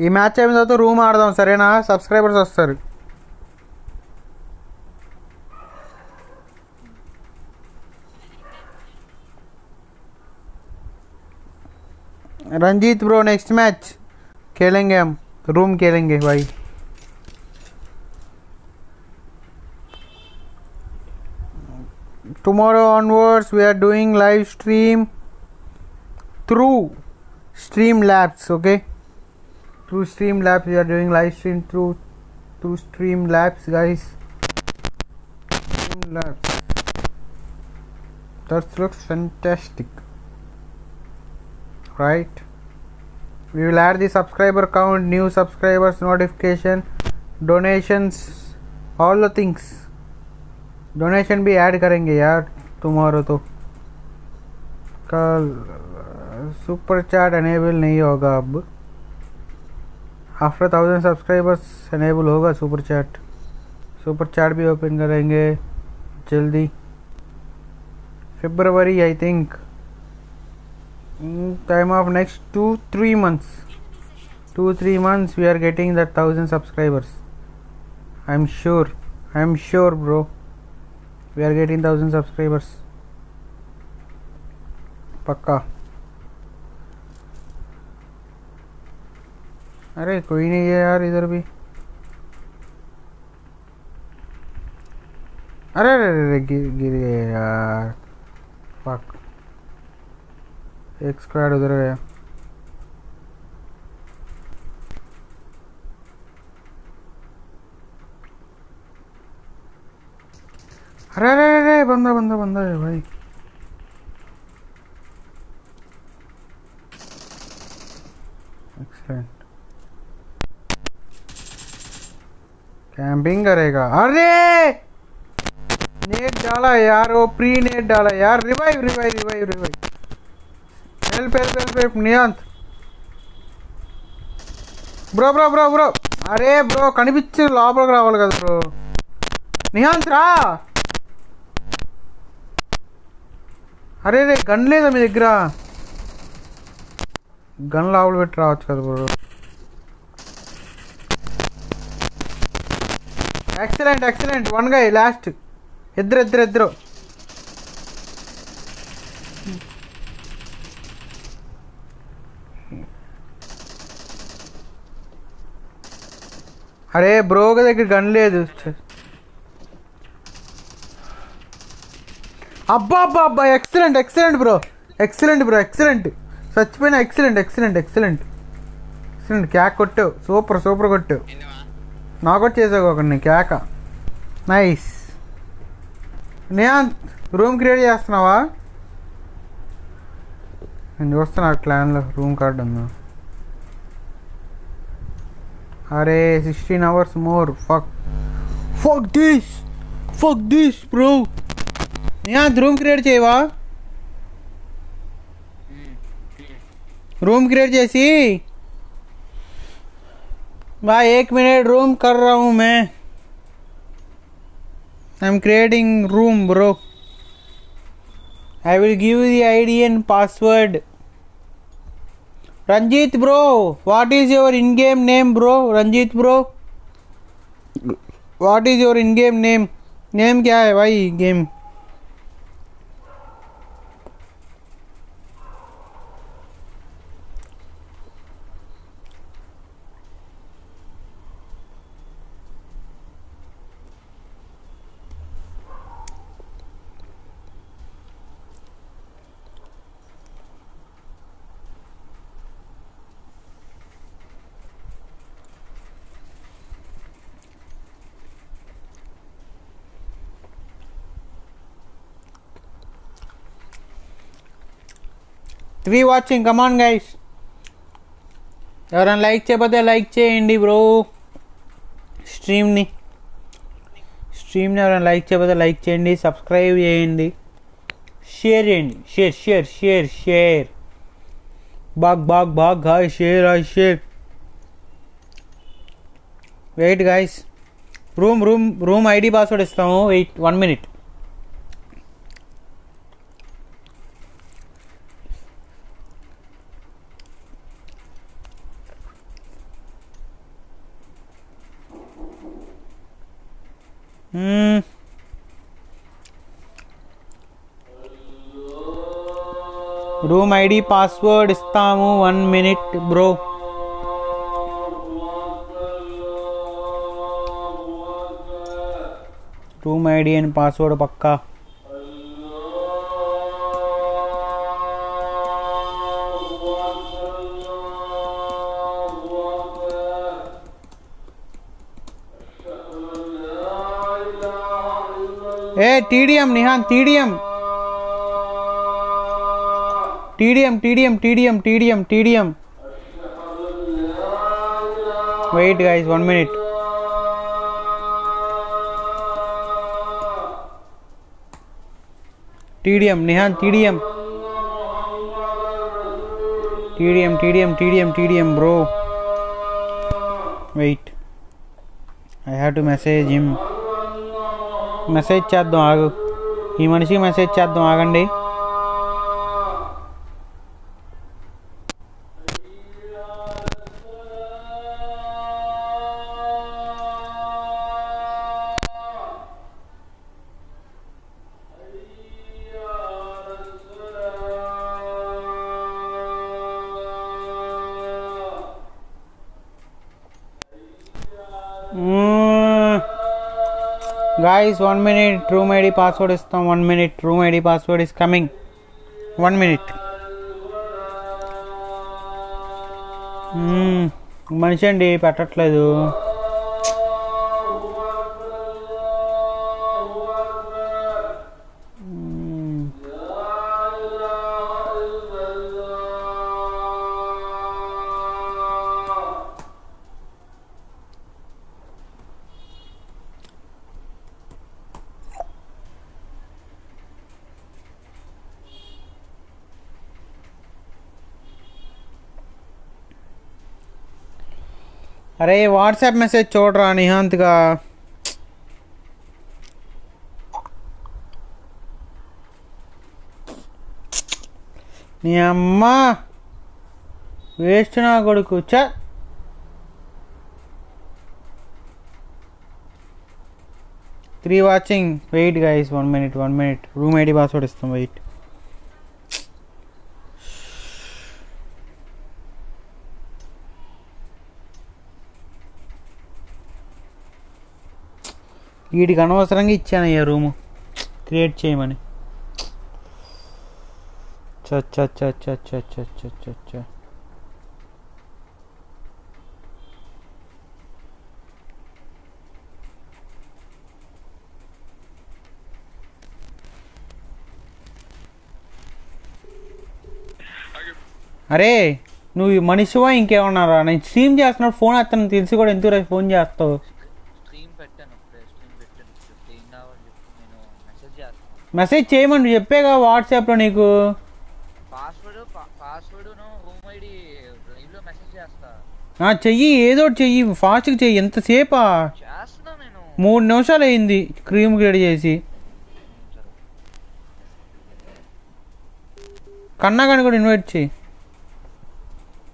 ఈ మ్యాచ్ అయిన తర్వాత రూమ్ ఆడదాం సరేనా సబ్స్క్రైబర్స్ వస్తారు रंजीत ब्रो नेक्स्ट मैच खेलेंगे हम रूम खेलेंगे भाई Tomorrow onwards we are doing live stream through streamlabs okay? Through streamlabs we are doing live stream through through streamlabs guys. Streamlabs that looks fantastic. Right? We will add the subscriber count new subscribers notification donations all the things donation भी ऐड करेंगे यार, तुम्हारो तो। कल सुपर चैट एनेबल नहीं होगा अब। आफ्टर थाउज़ेंड सब्सक्राइबर्स एनेबल होगा सुपर चैट सुपर चैट भी ओपन करेंगे, जल्दी। February I think time of next two three months two, three months, we are getting that thousand subscribers i'm sure i'm sure, bro we are getting thousand subscribers. पक्का। अरे कोई नहीं है यार इधर भी। अरे अरे अरे अरे, गिर गिर गए यार। फक एक स्क्वाड उधर गया अरे अरे अरे अरे, बंदा बंदा बंदा है भाई एक्सलेंट कैंपिंग करेगा अरे नेट डाला यार वो प्री नेट डाला यार revive revive revive revive help help help help నియాంత్ bro bro bro bro అరే బ్రో కనిపించి లోపలికి రావాలి కదా బ్రో నిహాంత్ రా అరే రే గన్ లేదా మీ దగ్గర? గన్ లోపల పెట్టి రావచ్చు కదా bro excellent excellent one guy last ఇద్దరు ఇద్దరు ఇద్దరు. అరే బ్రోగ దగ్గర గన్ లేదు. అబ్బా అబ్బా అబ్బా excellent excellent bro excellent bro excellent చచ్చిపోయిన ఎక్సలెంట్ ఎక్సలెంట్ ఎక్సలెంట్ ఎక్సలెంట్ క్యాక్ కొట్టావు సూపర్ సూపర్ కొట్టావు నాకౌట్ చేసావు ఒకరిని కేక నైస్ నేను రూమ్ క్రియేట్ చేస్తున్నావా? నేను చూస్తున్నా క్లాన్లో రూమ్ కార్డ్ ఉందా? అరే sixteen hours more fuck fuck this fuck this bro నేను రూమ్ క్రియేట్ చేయవా रूम क्रिएट जैसी भाई एक मिनट रूम कर रहा हूँ मैं I am creating room bro I will give the ID and password Ranjit bro what is your in game name bro Ranjit bro what is your in game name name क्या है भाई game three watching come on guys ఎవరైనా లైక్ చేయకపోతే లైక్ చేయండి బ్రో స్ట్రీమ్ని స్ట్రీమ్ని ఎవరైనా లైక్ చేయకపోతే లైక్ చేయండి సబ్స్క్రైబ్ చేయండి. షేర్ చేయండి. షేర్ షేర్ షేర్ షేర్ బాగ్ బాగ్ బాగ్ hi share hi share wait guys room room room ID password ఇస్తాము. Wait one minute room ID password ఇస్తాము. One minute bro room ID and password Pakka. A TDM Nihan TDM TDM TDM TDM TDM TDM wait guys one minute TDM Nihan TDM TDM TDM TDM TDM bro wait I have to message him message చేద్దాం ఆగు. ఈ మనిషికి మెసేజ్ చేద్దాం ఆగండి. Guys one minute room ID password ఇస్తాం one minute room ID password is coming one minute మనిషి అండి పెట్టట్లేదు. అరే వాట్సాప్ మెసేజ్ చూడరా నిహాంత్గా నీ అమ్మ! వేస్ట్ నా కొడుకు. చ three watching. Wait guys one minute one minute room ID password ఇస్తాం. వెయిట్ వీడికి అనవసరంగా ఇచ్చాను అయ్యా రూము. క్రియేట్ చేయమని. చ చ చ చ చ అరే నువ్వు మనిషివా ఇంకేమన్నారా? నేను స్ట్రీమ్ చేస్తున్నాడు ఫోన్ అతను తెలిసి కూడా ఎందుకు ఫోన్ చేస్తావు స్ట్రీమ్ పెట్టాను ఇప్పుడే స్ట్రీమ్ పెట్టాను చెప్తే ఏం కావాలి చెప్పు నేను మెసేజ్ చేస్తాను మెసేజ్ చేయమని చెప్పేగా వాట్సాప్లో నీకు. పాస్వర్డ్ పాస్వర్డ్ రూమ్ ఐడి లైవ్లో మెసేజ్ చేస్తా. ఆ, చెయ్యి ఏదో చెయ్యి ఫాస్ట్గా చెయ్యి ఎంతసేపా చేస్తున్నా నేను. మూడు నిమిషాలు అయింది క్రీమ్ రెడీ చేసి. కన్నా కానీ కూడా ఇన్వైట్ చేయి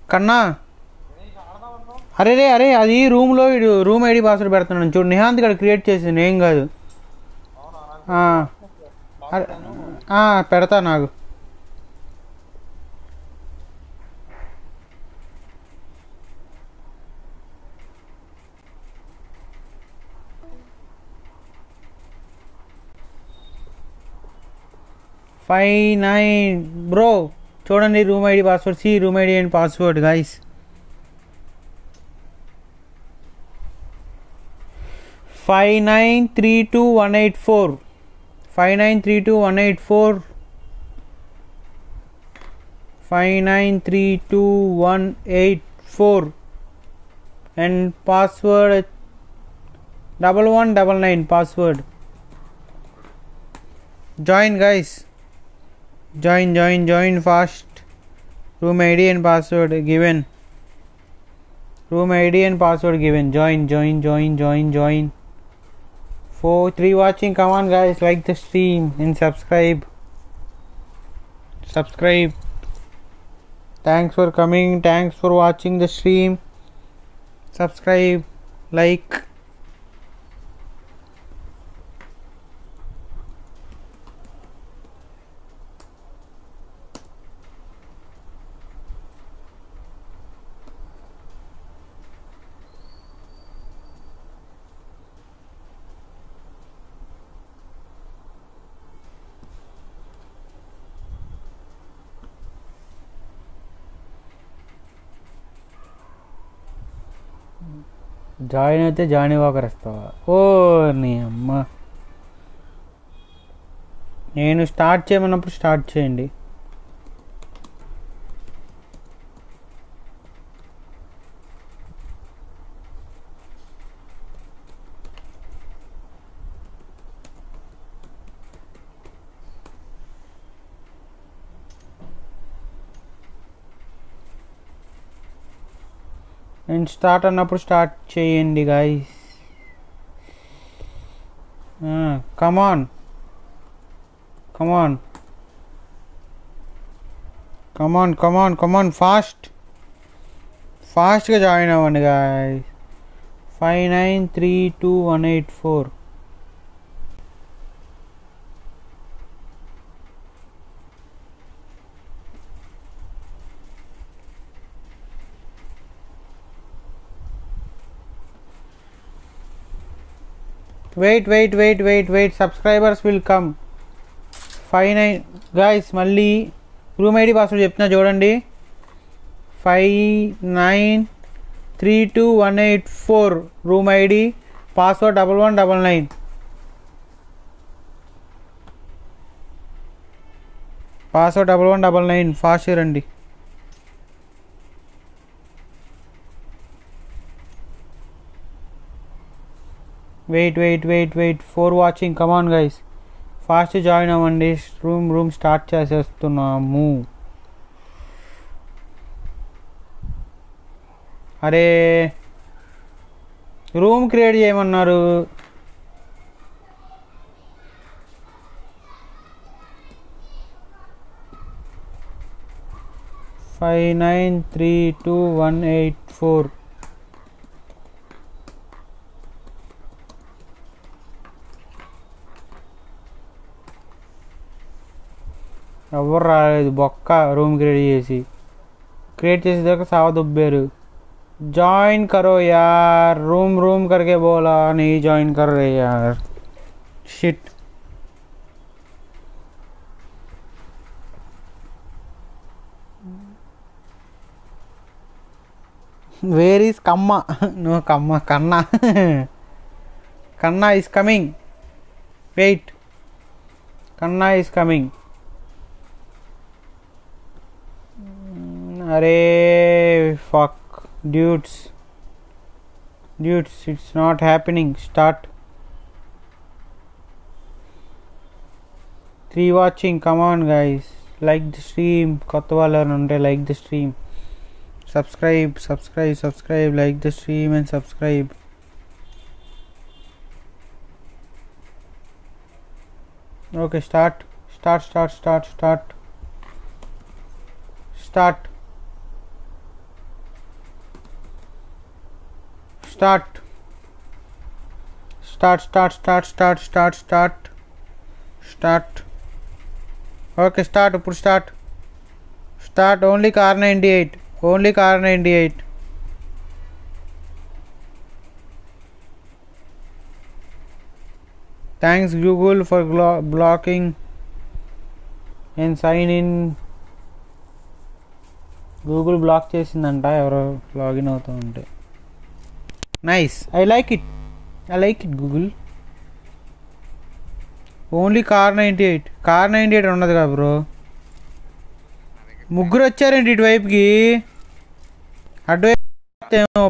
కన్నా. అరే రే అరే అది రూమ్లో వీడు రూమ్ ఐడి పాస్వర్డ్ పెడుతున్నాను చూడు నిహాంత్ గడ క్రియేట్ చేసింది ఏం కాదు. పెడతా నాకు. ఫైవ్ నైన్ బ్రో చూడండి room ID password see room ID and password guys five nine three two one eight four 5932184 and password double one double nine password. Join guys. Join join join fast. Room id and password given. Room id and password given. Join join join join join four three watching come on guys like the stream and subscribe. Subscribe. Thanks for coming thanks for watching the stream. Subscribe like join అయితే జాయిన్ వాకర్ ఇస్తావా ఓ నీ అమ్మ. నేను స్టార్ట్ చేయమన్నప్పుడు స్టార్ట్ చేయండి. నేను స్టార్ట్ అన్నప్పుడు స్టార్ట్ చేయండి guys come on come on come on come on come on fast ఫాస్ట్గా జాయిన్ అవ్వండి guys five nine three two one eight four wait wait wait wait wait subscribers will come five nine guys మళ్ళీ రూమ్ ఐడి పాస్వర్డ్ చెప్తున్నా చూడండి. Five nine three two one eight four room ID password double one double nine password double one double nine fast రండి. Wait wait wait wait. For watching. Come on guys fast join అవ్వండి. రూమ్ రూమ్ స్టార్ట్ చేసేస్తున్నాము. అరే రూమ్ క్రియేట్ చేయమన్నారు. Five nine three two one eight four ఎవరు రాలేదు బొక్క రూమ్ క్రియేట్ చేసి క్రియేట్ చేసి దగ్గర సావ దుబ్బారు జాయిన్ కరో యార్ రూమ్ రూమ్ కరికే బోలా నీ జాయిన్ కర్ రే యార్ షిట్ వేర్ ఈస్ కమ్మ నువ్వు కమ్మ Kanna Kanna is coming wait Kanna is coming Array, fuck, dudes, dudes, it's not happening. Start. Three watching, come on, guys. Like the stream, Kotwala like the stream. Subscribe, subscribe, subscribe, like the stream, and subscribe. okay start start start start start start start. Start start start start start start. Start. Okay start. ఇప్పుడు start. Start only Kar ninety eight. Only Kar ninety eight. Thanks Google for blocking and sign in Google block చేసిందంట ఎవరో లాగిన్ అవుతూ ఉంటే. Nice I like it I like it Google only Kar ninety eight Kar ninety eight ఉన్నది కదా బ్రో ముగ్గురు వచ్చారండి ఇటువైపుకి అటువైపు ఏమో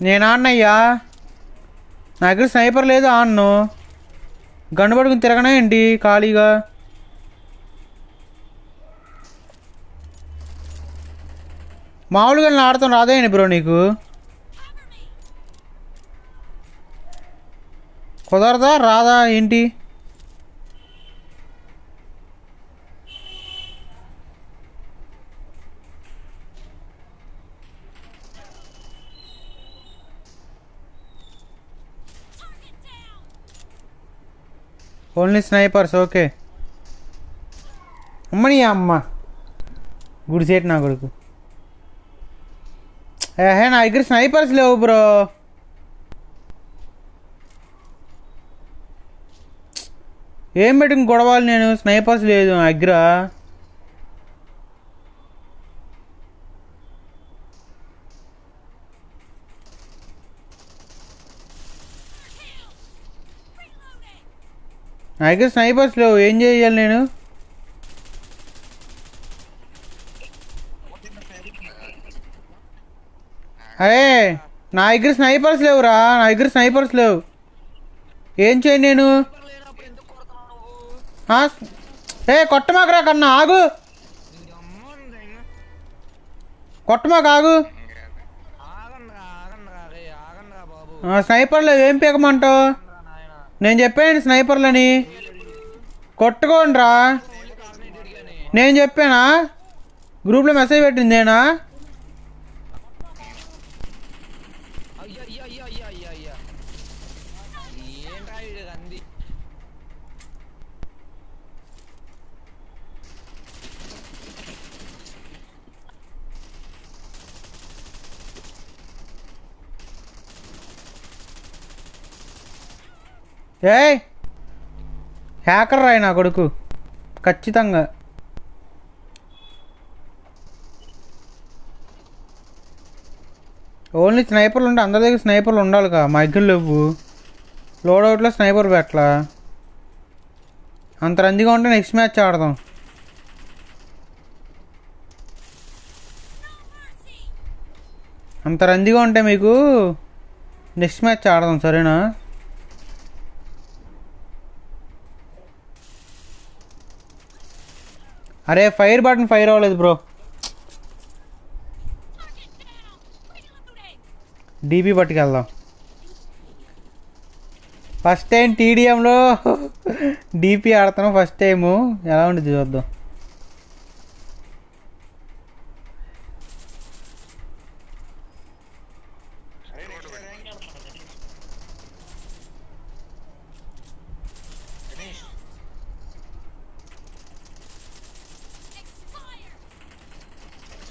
నేనా అన్నయ్యా? నా దగ్గర స్నైపర్ లేదు ఆన్ను. గన్ను పడుకుని తిరగనా ఏంటి ఖాళీగా? మామూలుగా నేను ఆడతాం రాదేయండి బ్రో నీకు? కుదరదా రాదా ఏంటి? ఓన్లీ స్నైపర్స్ ఓకే అమ్మని అమ్మ. గుడిసేటి నా కొడుకు. ఏహే నా దగ్గర స్నైపర్స్ లేవు బ్రో. ఏం పెట్టుకుని గొడవాలి నేను? స్నైపర్స్ లేదు నా దగ్గర. నా దగ్గర స్నైపర్స్ లేవు ఏం చేయాలి నేను? అరే నా దగ్గర స్నైపర్స్ లేవురా నా దగ్గర స్నైపర్స్ లేవు. ఏం చేయను నేను? ఏ కొట్టమాకరా కన్నా ఆగు? కొట్టమాక ఆగు. స్నైపర్లు ఏం పీకమంటావు? నేను చెప్పాను స్నైపర్లని. కొట్టుకోండిరా. నేను చెప్పానా? గ్రూప్లో మెసేజ్ పెట్టింది నేనా అయ్యా అయ్యా అయ్యా అయ్యా అయ్యా అయ్యా ఏంట్రా ఇది అంది ఏయ్! హ్యాకర్ రాయి నా కొడుకు. ఖచ్చితంగా. ఓన్లీ స్నైపర్లు ఉంటే అందరి దగ్గర స్నైపర్లు ఉండాలి కదా మా దగ్గర లేవు. లోడౌట్లో స్నైపర్ పెట్టలా. అంత రందిగా ఉంటే నెక్స్ట్ మ్యాచ్ ఆడదాం. అంత రందిగా ఉంటే మీకు నెక్స్ట్ మ్యాచ్ ఆడదాం సరేనా? అరే ఫైర్ బటన్ ఫైర్ అవ్వలేదు బ్రో డీబీ డీపీ పట్టుకెళ్దాం. ఫస్ట్ టైం టీడీఎంలో డీపీ ఆడుతున్నాం ఫస్ట్ టైము ఎలా ఉంటుంది చూద్దాం అరే నెక్స్ట్ ర్యాంక్ ఆడుతున్నా గణేష్ గణేష్ Expire!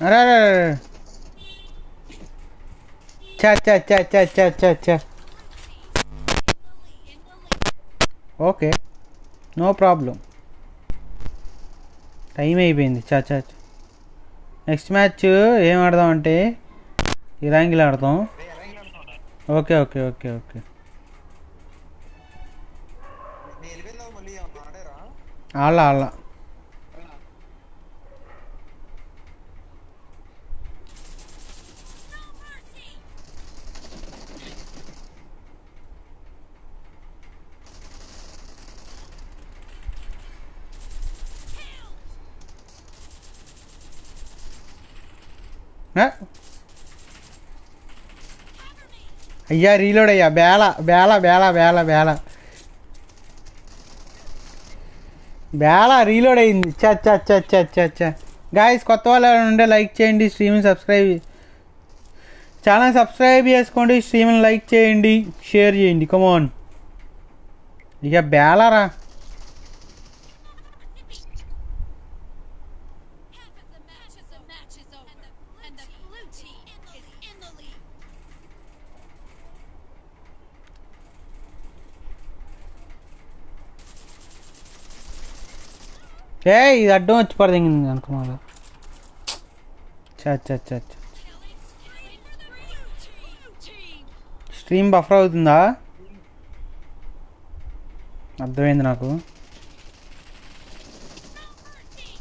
అరే అరే అరే. చా చా చా చా చా చా చా ఓకే. No problem. టైం అయిపోయింది. చా చా నెక్స్ట్ మ్యాచ్ ఏం ఆడదాం అంటే ఈ ర్యాంగిల్ ఆడదాం. Okay okay okay okay. ఆళ్ళ ఆళ్ళ అయ్యా రీలోడ్ అయ్యా బేళ బేళ బేళ బేళ బేళ బేళ రీలోడ్ అయింది చా చా చా చా చా చా గాయస్ కొత్త వాళ్ళు ఉంటే లైక్ చేయండి స్ట్రీమ్ సబ్స్క్రైబ్ ఛానల్ సబ్స్క్రైబ్ చేసుకోండి స్ట్రీమ్ని లైక్ చేయండి షేర్ చేయండి కమోన్ ఇక బేళరా Half of the match is, the match is over. And the, blue team is in the lead. ఏ ఇది అడ్డం వచ్చి పడదింగింది అనుకున్నా చా చా స్ట్రీమ్ బఫర్ అవుతుందా? అర్థమైంది నాకు No mercy!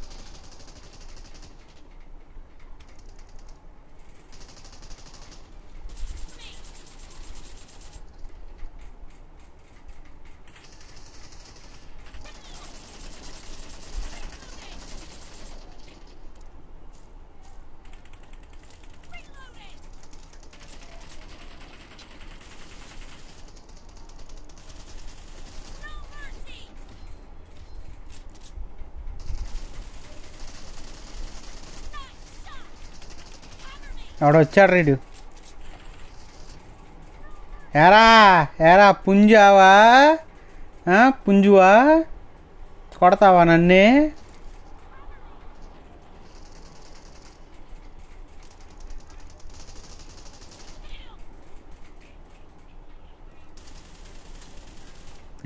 Reloading! No mercy! Nice shot! Cover వచ్చాడు రీడు ఎరా ఎరా పుంజావా పుంజువా? కొడతావా నన్నే?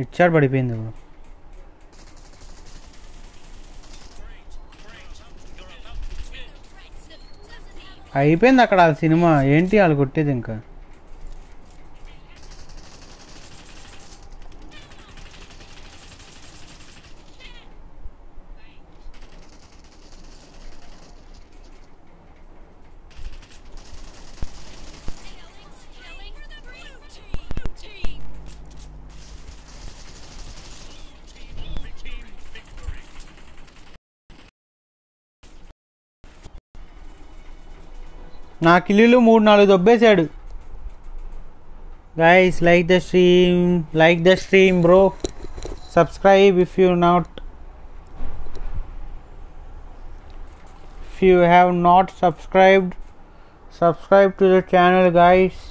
ఇచ్చాడు పడిపోయింది ఇప్పుడు. అయిపోయింది అక్కడ ఆ సినిమా. ఏంటి వాళ్ళు కొట్టేది ఇంకా? నా కిల్లీలు మూడు నాలుగు దొబ్బేశాడు. Guys like the stream like the stream bro subscribe if you not if you have not subscribed subscribe to the channel guys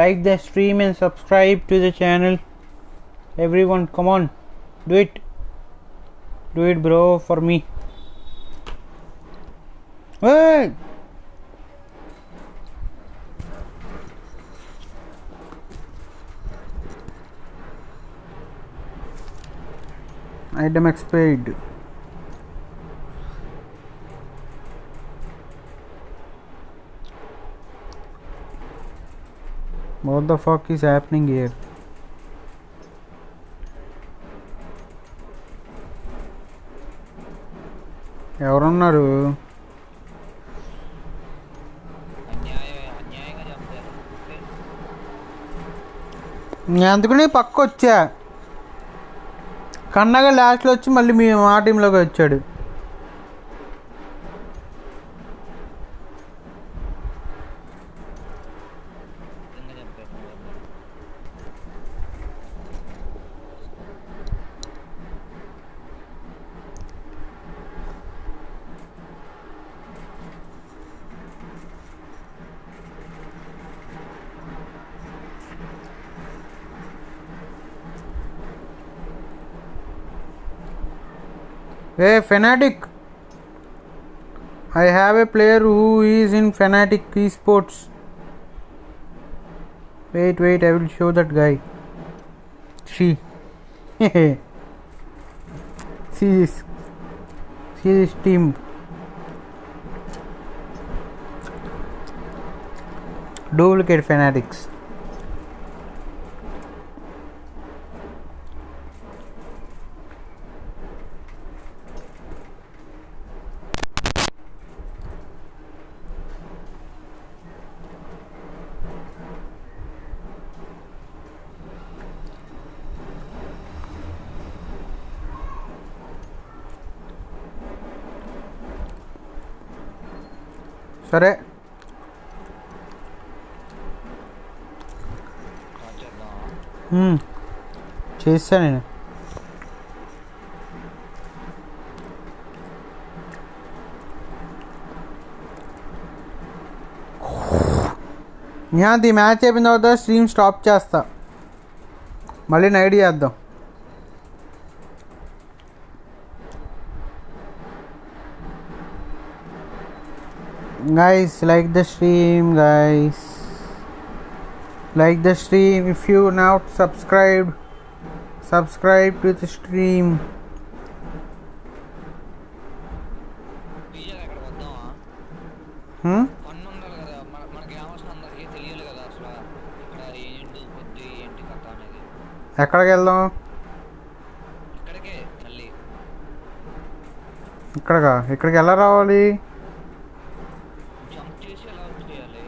like the stream and subscribe to the channel. Everyone come on do it. Do it bro for me. hey item expired what the fuck is happening here ఎవరున్నారు అందుకని పక్క వచ్చా కన్నగా లాస్ట్లో వచ్చి మళ్ళీ మీ మా టీంలోకి వచ్చాడు. Hey, Fnatic! I have a player who is in Fnatic Esports. Wait, wait, I will show that guy. She. *laughs* See this. See this team. Duplicate fanatics. సరే స్టార్ట్ చేద్దాం మ్మ్. చేస్తా నేను నిహాంత్ ఈ మ్యాచ్ అయిపోయిన తర్వాత స్ట్రీమ్ స్టాప్ చేస్తా మళ్ళీ నైట్ చేద్దాం guys like the stream guys. Like the stream. If you not subscribed subscribe to the stream. పీజర్ ఎక్కడ వద్దామా? Hmm? పన్ను ఉండాలి కదా. మన మనకి ఏమవసరం అందరికీ తెలియాలి కదా అసలు. ఇక్కడ ఏంటి కొద్ది ఏంటి కథ అనేది. ఎక్కడికి వెళ్దాం? ఇక్కడికే ఇక్కడగా ఇక్కడికి ఎలా రావాలి జంప్ చేసి ఎలా చేయాలి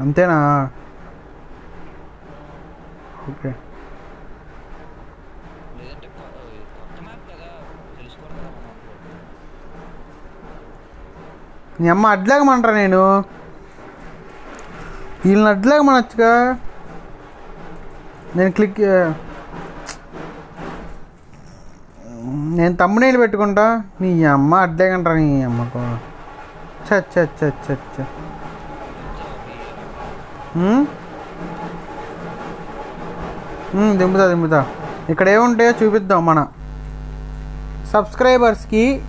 అంతేనా? ఓకే. నీ అమ్మ అడ్లాగమంటారా నేను? వీళ్ళని అడ్లాగమనొచ్చుగా? నేను క్లిక్ నేను తమ్మునేలు పెట్టుకుంటా. నీ అమ్మ అడ్లేకంటారా నీ అమ్మకు? చచ్చ చచ్చ చచ్చ దింపుతా దింపుతా. ఇక్కడ ఏముంటాయో చూపిద్దాం మన సబ్స్క్రైబర్స్కి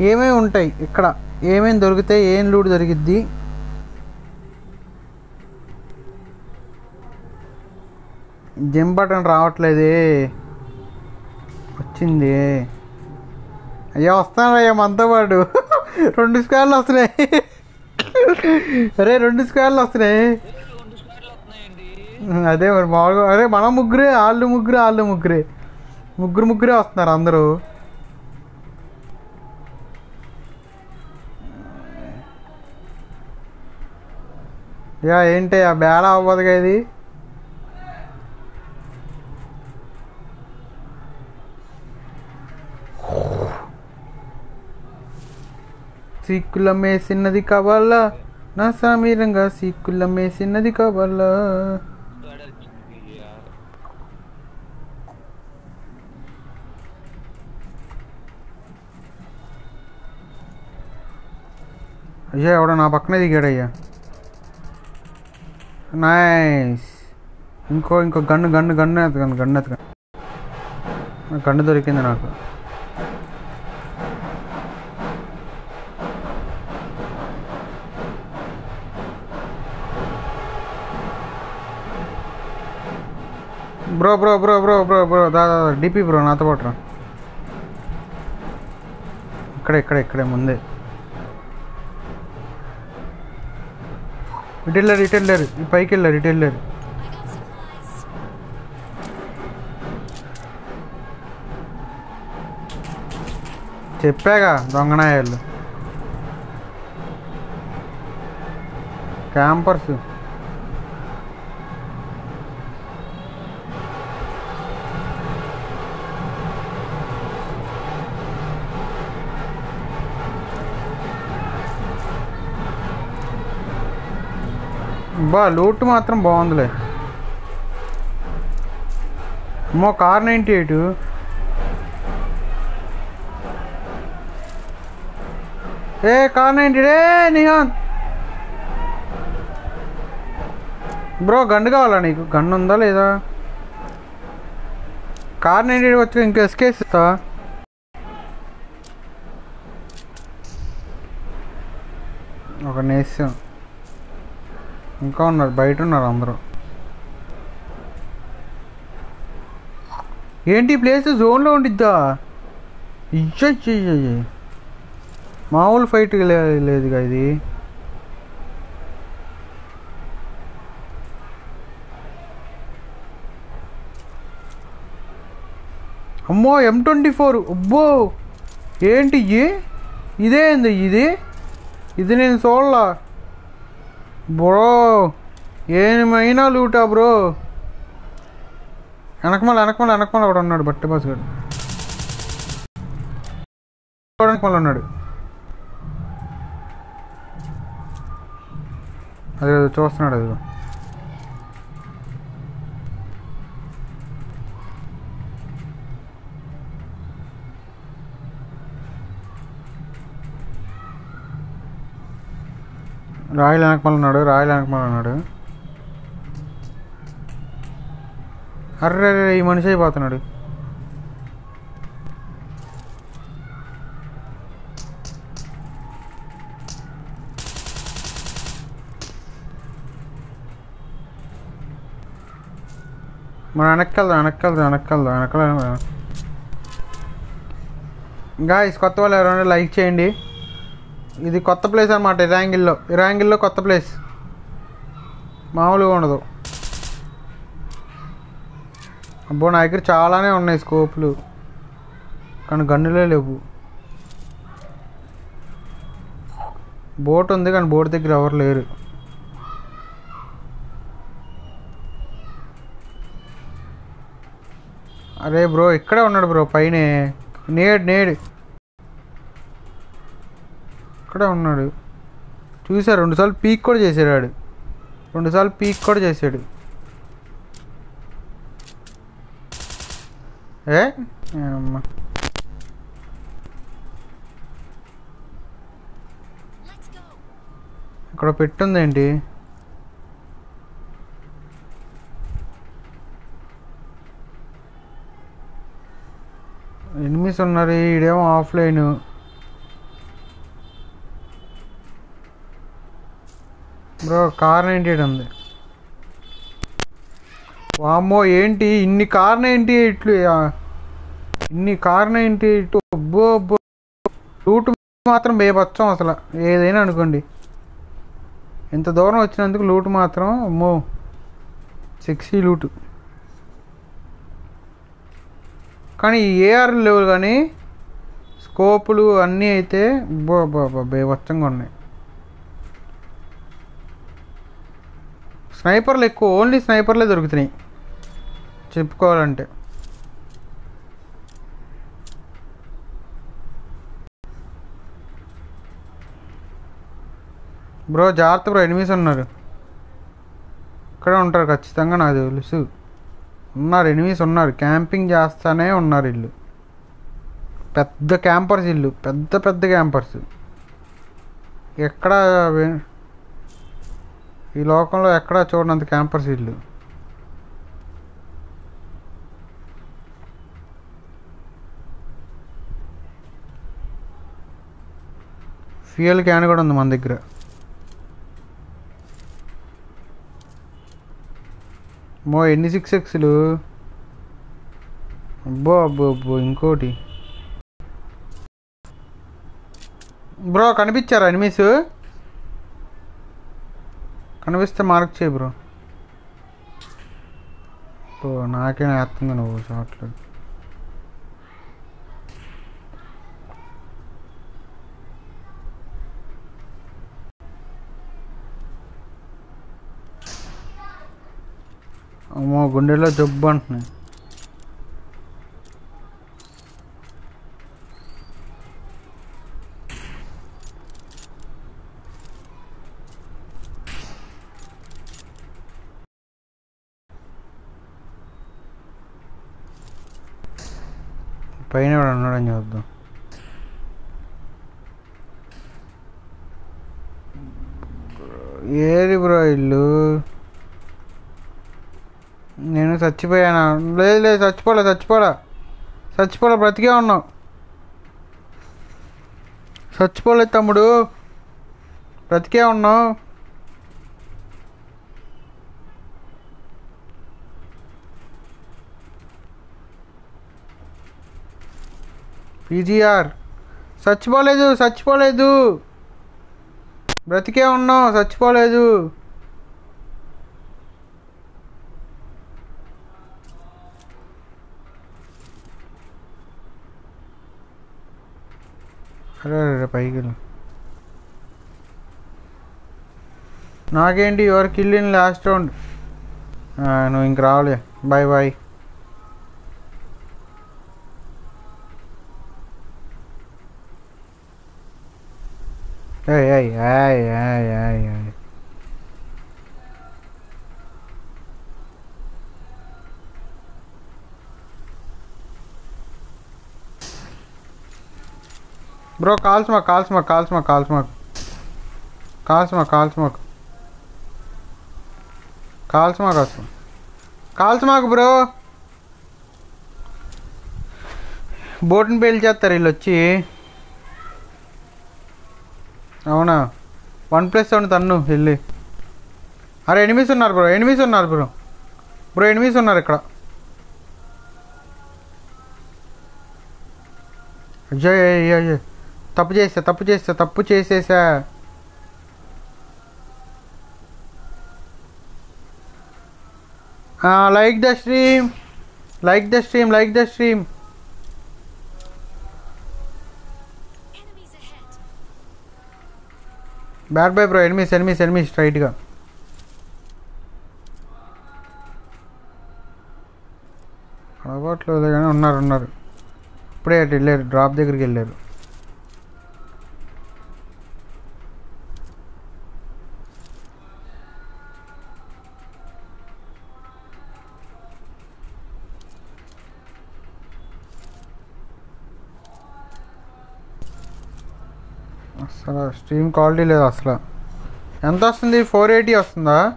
ఏమేమి ఉంటాయి? ఇక్కడ ఏమేమి దొరుకుతాయి? ఏం లూడ్ దొరికిద్ది? Gym button రావట్లేదే. వచ్చింది. అయ్యా వస్తాను అయ్యా మనతో పాటు. *laughs* రెండు స్క్వేర్లు వస్తున్నాయి. అరే రెండు స్క్వేర్లు వస్తున్నాయి. అదే మరి మామూలుగా అరే మన ముగ్గురే వాళ్ళు ముగ్గురే వాళ్ళు ముగ్గురే. ముగ్గురు ముగ్గురే వస్తున్నారు అందరూ. యా ఏంటి ఆ బేడ అవ్వదుగా ఇది? Oh. వేసినది కావాలా? నా సమీరంగా సీక్కులం వేసినది కావాలా? అయ్యా ఎవడ నా పక్కనే దిగాడయ్యా. నైస్. ఇంకో ఇంకో గన్ను గన్ను గన్ను ఎత్తు గన్ను ఎత్తగను గన్ను దొరికింది నాకు. Bro bro bro bro bro bro దా డిపి బ్రో నాతో పాటు రా. ఇక్కడే ఇక్కడే ఇక్కడే ముందే. ఇటు వెళ్ళారు ఇటు వెళ్ళారు ఈ పైకి వెళ్ళారు ఇటు వెళ్ళారు చెప్పాగా దొంగనాయాలు. క్యాంపర్స్. బా లూట్ మాత్రం బాగుందిలే. అమ్మో కార్ నైంటీ ఎయిట్. ఏ కార్ నైంటీ ఏ నిహాన్. బ్రో గన్ను కావాలా నీకు? గన్ను ఉందా లేదా? కార్ నైంటీ ఎయిట్ వచ్చి ఇంకా ఎస్కేస్ ఇస్తా. ఒక నేస్యం. ఇంకా ఉన్నారు బయట ఉన్నారు అందరూ. ఏంటి ప్లేస్ జోన్లో ఉండిద్దా ఇచ్చయ్యి మామూలు ఫైట్ లేదుగా ఇది అమ్మో ఎం ట్వంటీ ఫోర్ అబ్బో ఏంటి ఇదే ఏంది ఇది ఇది నేను చూడలా బ్రో ఏమైనా లూటా బ్రో. వెనకమల వెనకమల వెనకమల కూడా ఉన్నాడు బట్ట బాస్ గారు వెనకమల ఉన్నాడు. అదే అదే చూస్తున్నాడు అది రాయల్ వెనకమల ఉన్నాడు రాయల్ వెనకమల ఉన్నాడు. అర్రే ఈ మనిషి అయిపోతున్నాడు. మనం వెనక్కెళ్దాం వెనక్కెళ్దాం వెనక్కెళ్దాం వెళ్దాం గాయస్ కొత్త వాళ్ళు ఎవరైనా లైక్ చేయండి. ఇది కొత్త ప్లేస్ అనమాట ఇరాంగిల్లో ఇరాంగిల్లో కొత్త ప్లేస్ మామూలుగా ఉండదు. అబ్బో నా దగ్గర చాలానే ఉన్నాయి స్కోప్లు కానీ గన్నులే లేవు. బోట్ ఉంది కానీ బోట్ దగ్గర ఎవరు లేరు. అరే బ్రో ఇక్కడే ఉన్నాడు బ్రో పైనే. నేడు నేడు. ఇక్కడే ఉన్నాడు. చూసా రెండుసార్లు పీక్ కూడా చేశాడు ఆడు రెండుసార్లు పీక్ కూడా చేశాడు. ఏ? అమ్మ ఇక్కడ పెట్టుందేంటి? ఎనిమిస్ ఉన్నారు ఈడేమో offline. Bro Kar ninety eight ఉంది. వామ్మో ఏంటి? ఇన్ని కార్ నైంటీ ఎయిట్లు ఇన్ని కార్ నైంటీ ఎయిట్ అబ్బో అబ్బో. రూట్ మాత్రం బేబచ్చం అసలు. ఏదైనా అనుకోండి. ఇంత దూరం వచ్చినందుకు లూట్ మాత్రం అమ్మో సెక్సీ లూటు. కానీ ఏఆర్ లేవు కానీ స్కోపులు అన్నీ అయితే బో బో బేవచ్చంగా ఉన్నాయి. స్నైపర్లు ఎక్కువ ఓన్లీ స్నైపర్లే దొరుకుతున్నాయి. చెప్పుకోవాలంటే. బ్రో జాగ్రత్త బ్రో ఎనిమిస్ ఉన్నారు. ఇక్కడే ఉంటారు ఖచ్చితంగా నాకు తెలుసు. ఉన్నారు ఎనిమిస్ ఉన్నారు. క్యాంపింగ్ చేస్తానే ఉన్నారు ఇల్లు పెద్ద క్యాంపర్స్ ఇల్లు పెద్ద పెద్ద క్యాంపర్స్. ఎక్కడ ఈ లోకంలో ఎక్కడ చూడనంత క్యాంపర్ ఇల్లు. ఫ్యూయల్ క్యాన్ కూడా ఉంది మన దగ్గర. మో ఎన్ని సిక్స్ ఎక్స్లు అబ్బో అబ్బో అబ్బో ఇంకోటి. బ్రో కనిపించారా ఎనిమిస్? కనిపిస్తే మార్క్ చేయి బ్రో నాకేనా నాకే వేస్తుంది నువ్వు షార్ట్లు అమ్మో గుండెలో జబ్బు అంటున్నాయి. పైన ఎవడు ఉన్నాడని చూద్దాం ఏది బ్రో ఇల్లు? నేను చచ్చిపోయానా? లేదు లేదు చచ్చిపోలే చచ్చిపోలే. చచ్చిపోలే బ్రతికే ఉన్నావు చచ్చిపోలేదు తమ్ముడు. బ్రతికే ఉన్నావు పీజీఆర్. చచ్చిపోలేదు చచ్చిపోలేదు. బ్రతికే ఉన్నాం చచ్చిపోలేదు. అరే అరే పైకి నాకేంటి ఎవరు వెళ్ళిన లాస్ట్ రౌండ్ నువ్వు ఇంక రావలే. బాయ్ బాయ్ ఏయ్ ఏయ్ ai, ai, ai, ai. Bro calls మాకు కాల్స్ మాకు కాల్స్ మాకు కాల్స్ మాకు కాల్స్ మాకు కాల్స్ మాకు కాల్స్ మాకు అసలు కాల్స్ మాకు బ్రో బోట్ని పేల్చేస్తారు వీళ్ళు వచ్చి అవునా? వన్ ప్లస్ సెవెన్ తన్ను వెళ్ళి. అరే ఎనిమిస్ ఉన్నారు బ్రో ఎనిమిస్ ఉన్నారు బ్రో బ్రో ఎనిమిస్ ఉన్నారు ఇక్కడ. అయ్యో అయ్యో తప్పు చేసా తప్పు చేసా తప్పు చేసేసా like the stream like the stream like the stream bad boy bro enemies enemies enemies స్ట్రైట్గా అలవాట్లేదు కానీ ఉన్నారు ఉన్నారు. ఇప్పుడే అటు వెళ్ళారు డ్రాప్ దగ్గరికి వెళ్ళారు. అసలు స్ట్రీమ్ క్వాలిటీ లేదు అసలు. ఎంత వస్తుంది ఫోర్ ఎయిటీ వస్తుందా?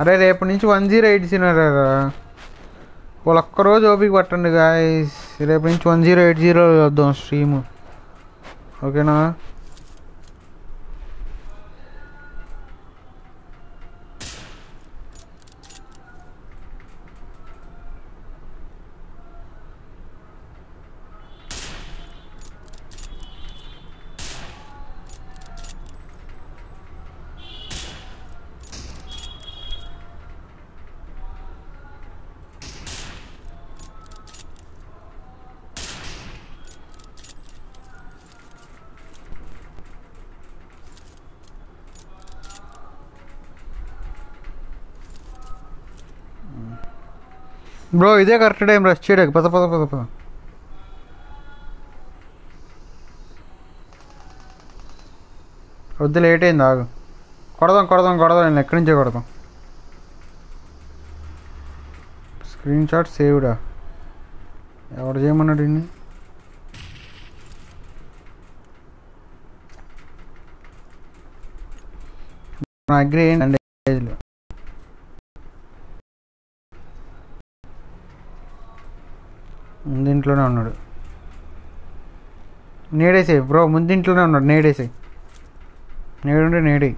అరే రేపటి నుంచి వన్ జీరో ఎయిట్ సినారా వాళ్ళు ఒక్కరోజు ఓపిక పట్టండి గాయస్ రేపు నుంచి వన్ జీరో ఎయిట్ జీరో వద్దాం స్ట్రీమ్. ఓకేనా? బ్రో ఇదే కరెక్ట్ టైం రష్ చేయడానికి పద పద పద పద. వద్దు లేట్ అయింది ఆగు. కొడదాం కొడదాం కొడదాం. నేను ఎక్కడి నుంచే కొడదాం స్క్రీన్ షాట్ సేవ్డా ఎవడు చేయమన్నాడు ఇన్ని? అగ్రి ఏంటండి ముందింట్లోనే ఉన్నాడు. నేడేసే బ్రో ముందింట్లోనే ఉన్నాడు నేడేసే నేడుంటే నేడే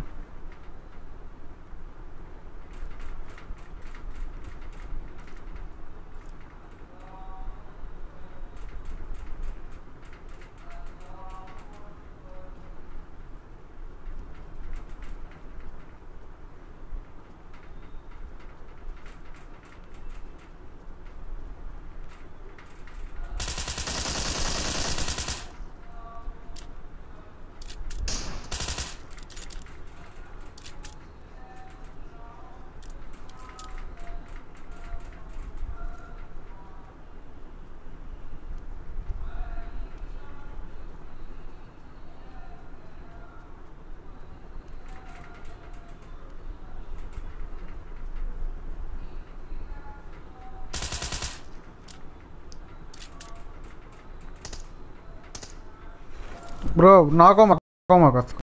బ్రో నాకో మాకో మాకు अरे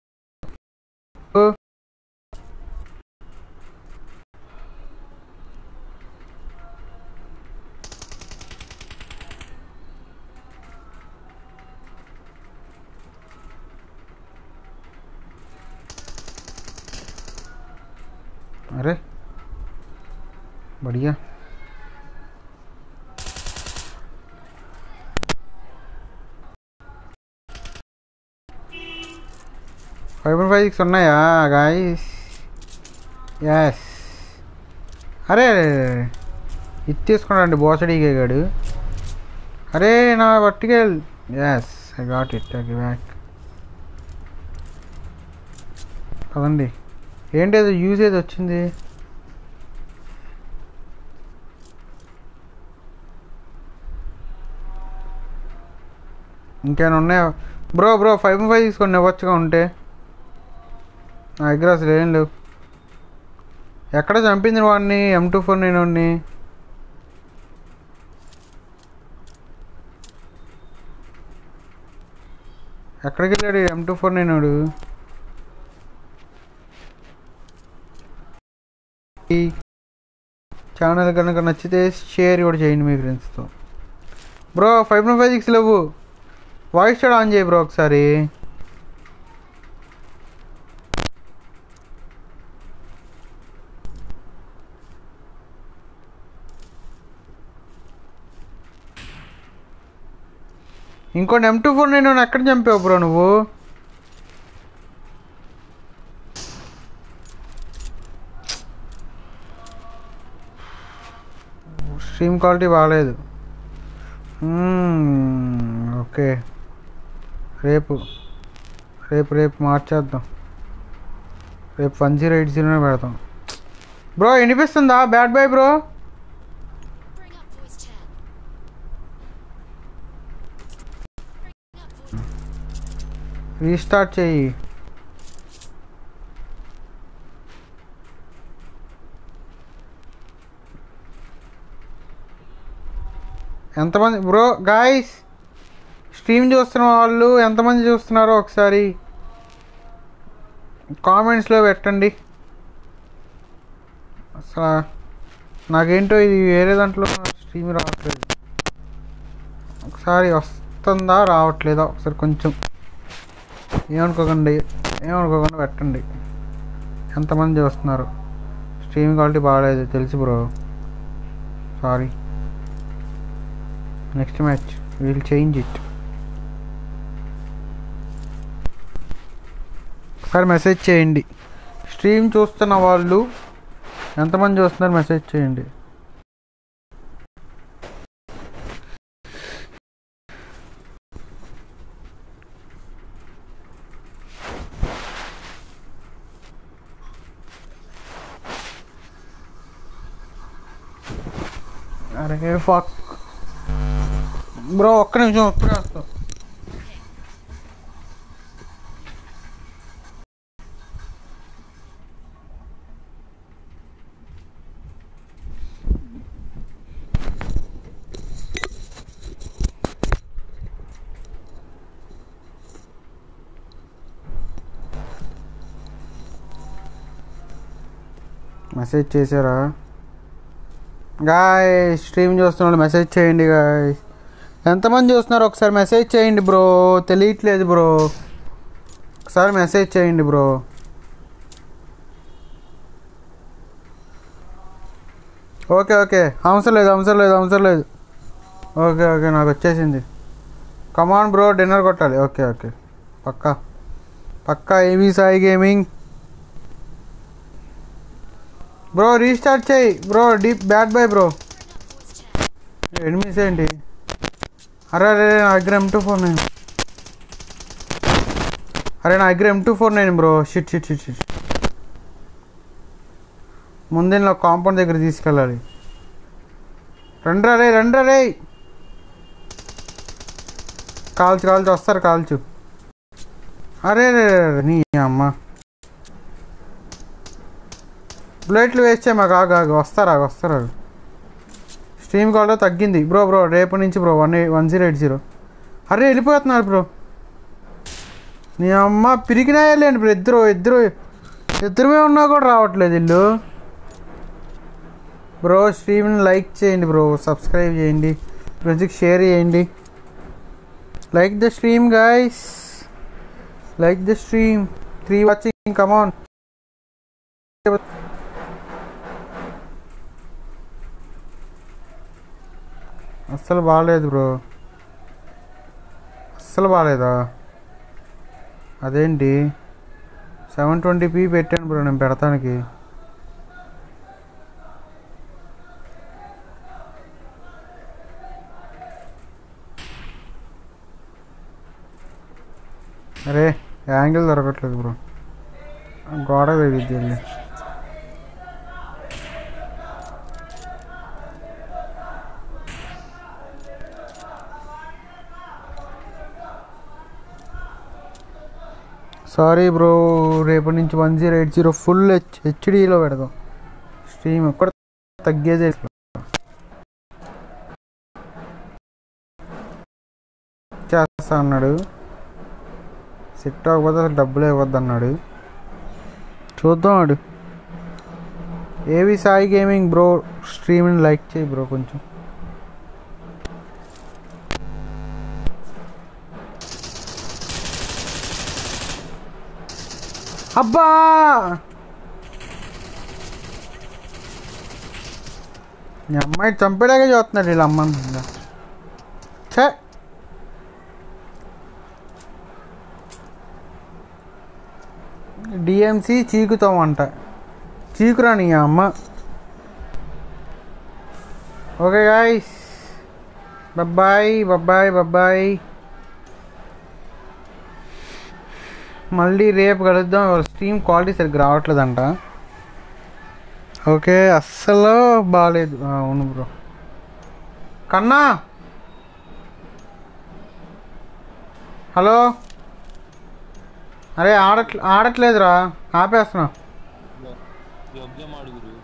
బైక్స్ ఉన్నాయా గాయస్ ఎస్ అరే ఇది తీసుకున్నాడండి బోసడీగా గాడు. అరే నా పట్టుకెళ్. Yes I got it okay back కదండి ఏంటి అది యూసేజ్ వచ్చింది? ఇంకేమైనా ఉన్నాయా? బ్రో బ్రో ఫైవ్ ఫైవ్ తీసుకొని ఇవ్వచ్చుగా ఉంటే. నా దగ్గర అసలు ఏం లేవు. ఎక్కడ చంపింది వాడిని? ఎం టూ ఫోర్ నేను ఎక్కడికి వెళ్ళాడు ఎం టూ ఫోర్ నేనాడు ఈ ఛానల్ కనుక నచ్చితే షేర్ కూడా చేయండి మీ ఫ్రెండ్స్తో bro five point five six లేవు వాయిస్ కూడా ఆన్ చేయి బ్రో ఒకసారి. ఇంకోటి ఎం టూ ఫోర్ నేను ఎక్కడ చంపావు బ్రో నువ్వు? స్ట్రీమ్ క్వాలిటీ బాగాలేదు ఓకే రేపు రేపు రేపు మార్చేద్దాం. రేపు వన్ జీరో ఎయిట్ జీరోనే పెడతాం. బ్రో వినిపిస్తుందా? Bad boy bro. రీస్టార్ట్ చేయి. ఎంతమంది బ్రో గాయస్ స్ట్రీమ్ చూస్తున్న వాళ్ళు ఎంతమంది చూస్తున్నారో ఒకసారి కామెంట్స్లో పెట్టండి. అసలు నాకేంటో ఇది వేరే దాంట్లో స్ట్రీమ్ రావట్లేదు. ఒకసారి వస్తుందా రావట్లేదా? ఒకసారి కొంచెం ఏమనుకోకండి ఏమనుకోకుండా పెట్టండి. ఎంతమంది చూస్తున్నారు? స్ట్రీమ్ క్వాలిటీ బాగాలేదు తెలుసు bro. Sorry. Next match will change it. ఒకసారి మెసేజ్ చేయండి. స్ట్రీమ్ చూస్తున్న వాళ్ళు ఎంతమంది చూస్తున్నారు మెసేజ్ చేయండి. అరే ఫక్ బ్రో ఒక్క నిమిషం ఒక్కడే వస్తా మెసేజ్ చేశారా? గాయ్ స్ట్రీమ్ చూస్తున్న మెసేజ్ చేయండి గాయ్ ఎంతమంది చూస్తున్నారు? ఒకసారి మెసేజ్ చేయండి బ్రో తెలియట్లేదు బ్రో ఒకసారి మెసేజ్ చేయండి బ్రో ఓకే ఓకే. అవసరం లేదు అవసరం లేదు అవసరం లేదు. Okay okay. నాకు వచ్చేసింది. కమాన్ బ్రో డిన్నర్ కొట్టాలి. Okay okay. పక్కా. పక్కా ఏవి సాయి గేమింగ్ బ్రో రీస్టార్ట్ చేయి. Bro deep bad bye bro Bring enemies ఏంటి? అరే అరే నా దగ్గర ఎం టూ ఫోర్ నైన్ అరే నా దగ్గర M two four nine bro shit shit shit shit ముందే నా కాంపౌండ్ దగ్గర తీసుకెళ్ళాలి. రండ్రా రే రండ్రా రే కాల్చు కాల్చు వస్తారు కాల్చు. అరే రే, నీ అమ్మ. ప్లేట్లు వేస్తే మాకు ఆగు ఆగు వస్తారు ఆగు స్ట్రీమ్ కాల్లో తగ్గింది. బ్రో బ్రో రేపు నుంచి bro one one zero eight zero. అరే వెళ్ళిపోతున్నారు బ్రో. నీ అమ్మ పిరికినాయాలేండి బ్రో. ఇద్దరు ఇద్దరు ఇద్దరుమే ఉన్నా కూడా రావట్లేదు ఇల్లు బ్రో స్ట్రీమ్ని లైక్ చేయండి బ్రో. సబ్స్క్రైబ్ చేయండి. ఫ్రెండ్స్కి షేర్ చేయండి. Like the stream guys like the stream. Three watching come on అస్సలు బాగాలేదు బ్రో. అస్సలు బాగాలేదా అదేంటి? సెవెన్ ట్వంటీ పీ పెట్టాను బ్రో నేను పెడతానికి. అరే యాంగిల్ దొరకట్లేదు బ్రో. గోడ వేగిద్ది వెళ్ళి సారీ బ్రో రేపటి నుంచి one zero eight zero full H హెచ్డీలో పెడదాం. స్ట్రీమ్ ఎక్కడ తగ్గేదే. చేస్తా అన్నాడు. సెట్ అవ్వకపోతే అసలు డబ్బులు ఇవ్వద్దు అన్నాడు. చూద్దాం ఆడు. ఏవి సాయి గేమింగ్ బ్రో స్ట్రీమ్ని లైక్ చేయి బ్రో కొంచెం. అబ్బా ఈ అమ్మాయి చంపడాగా చూస్తున్నాడు వీళ్ళ అమ్మ ఛే డిఎంసి చీకుతాం అంట చీకురా నీ అమ్మ ఓకే గాయస్ బబ్బాయ్ బబ్బాయ్ బబ్బాయ్ మళ్ళీ రేపు కలుద్దాం. స్ట్రీమ్ క్వాలిటీ సరిగ్గా రావట్లేదంట. ఓకే అస్సలు బాగాలేదు అవును బ్రో. కన్నా! హలో? అరే ఆడట్ ఆడట్లేదురా. ఆపేస్తున్నా.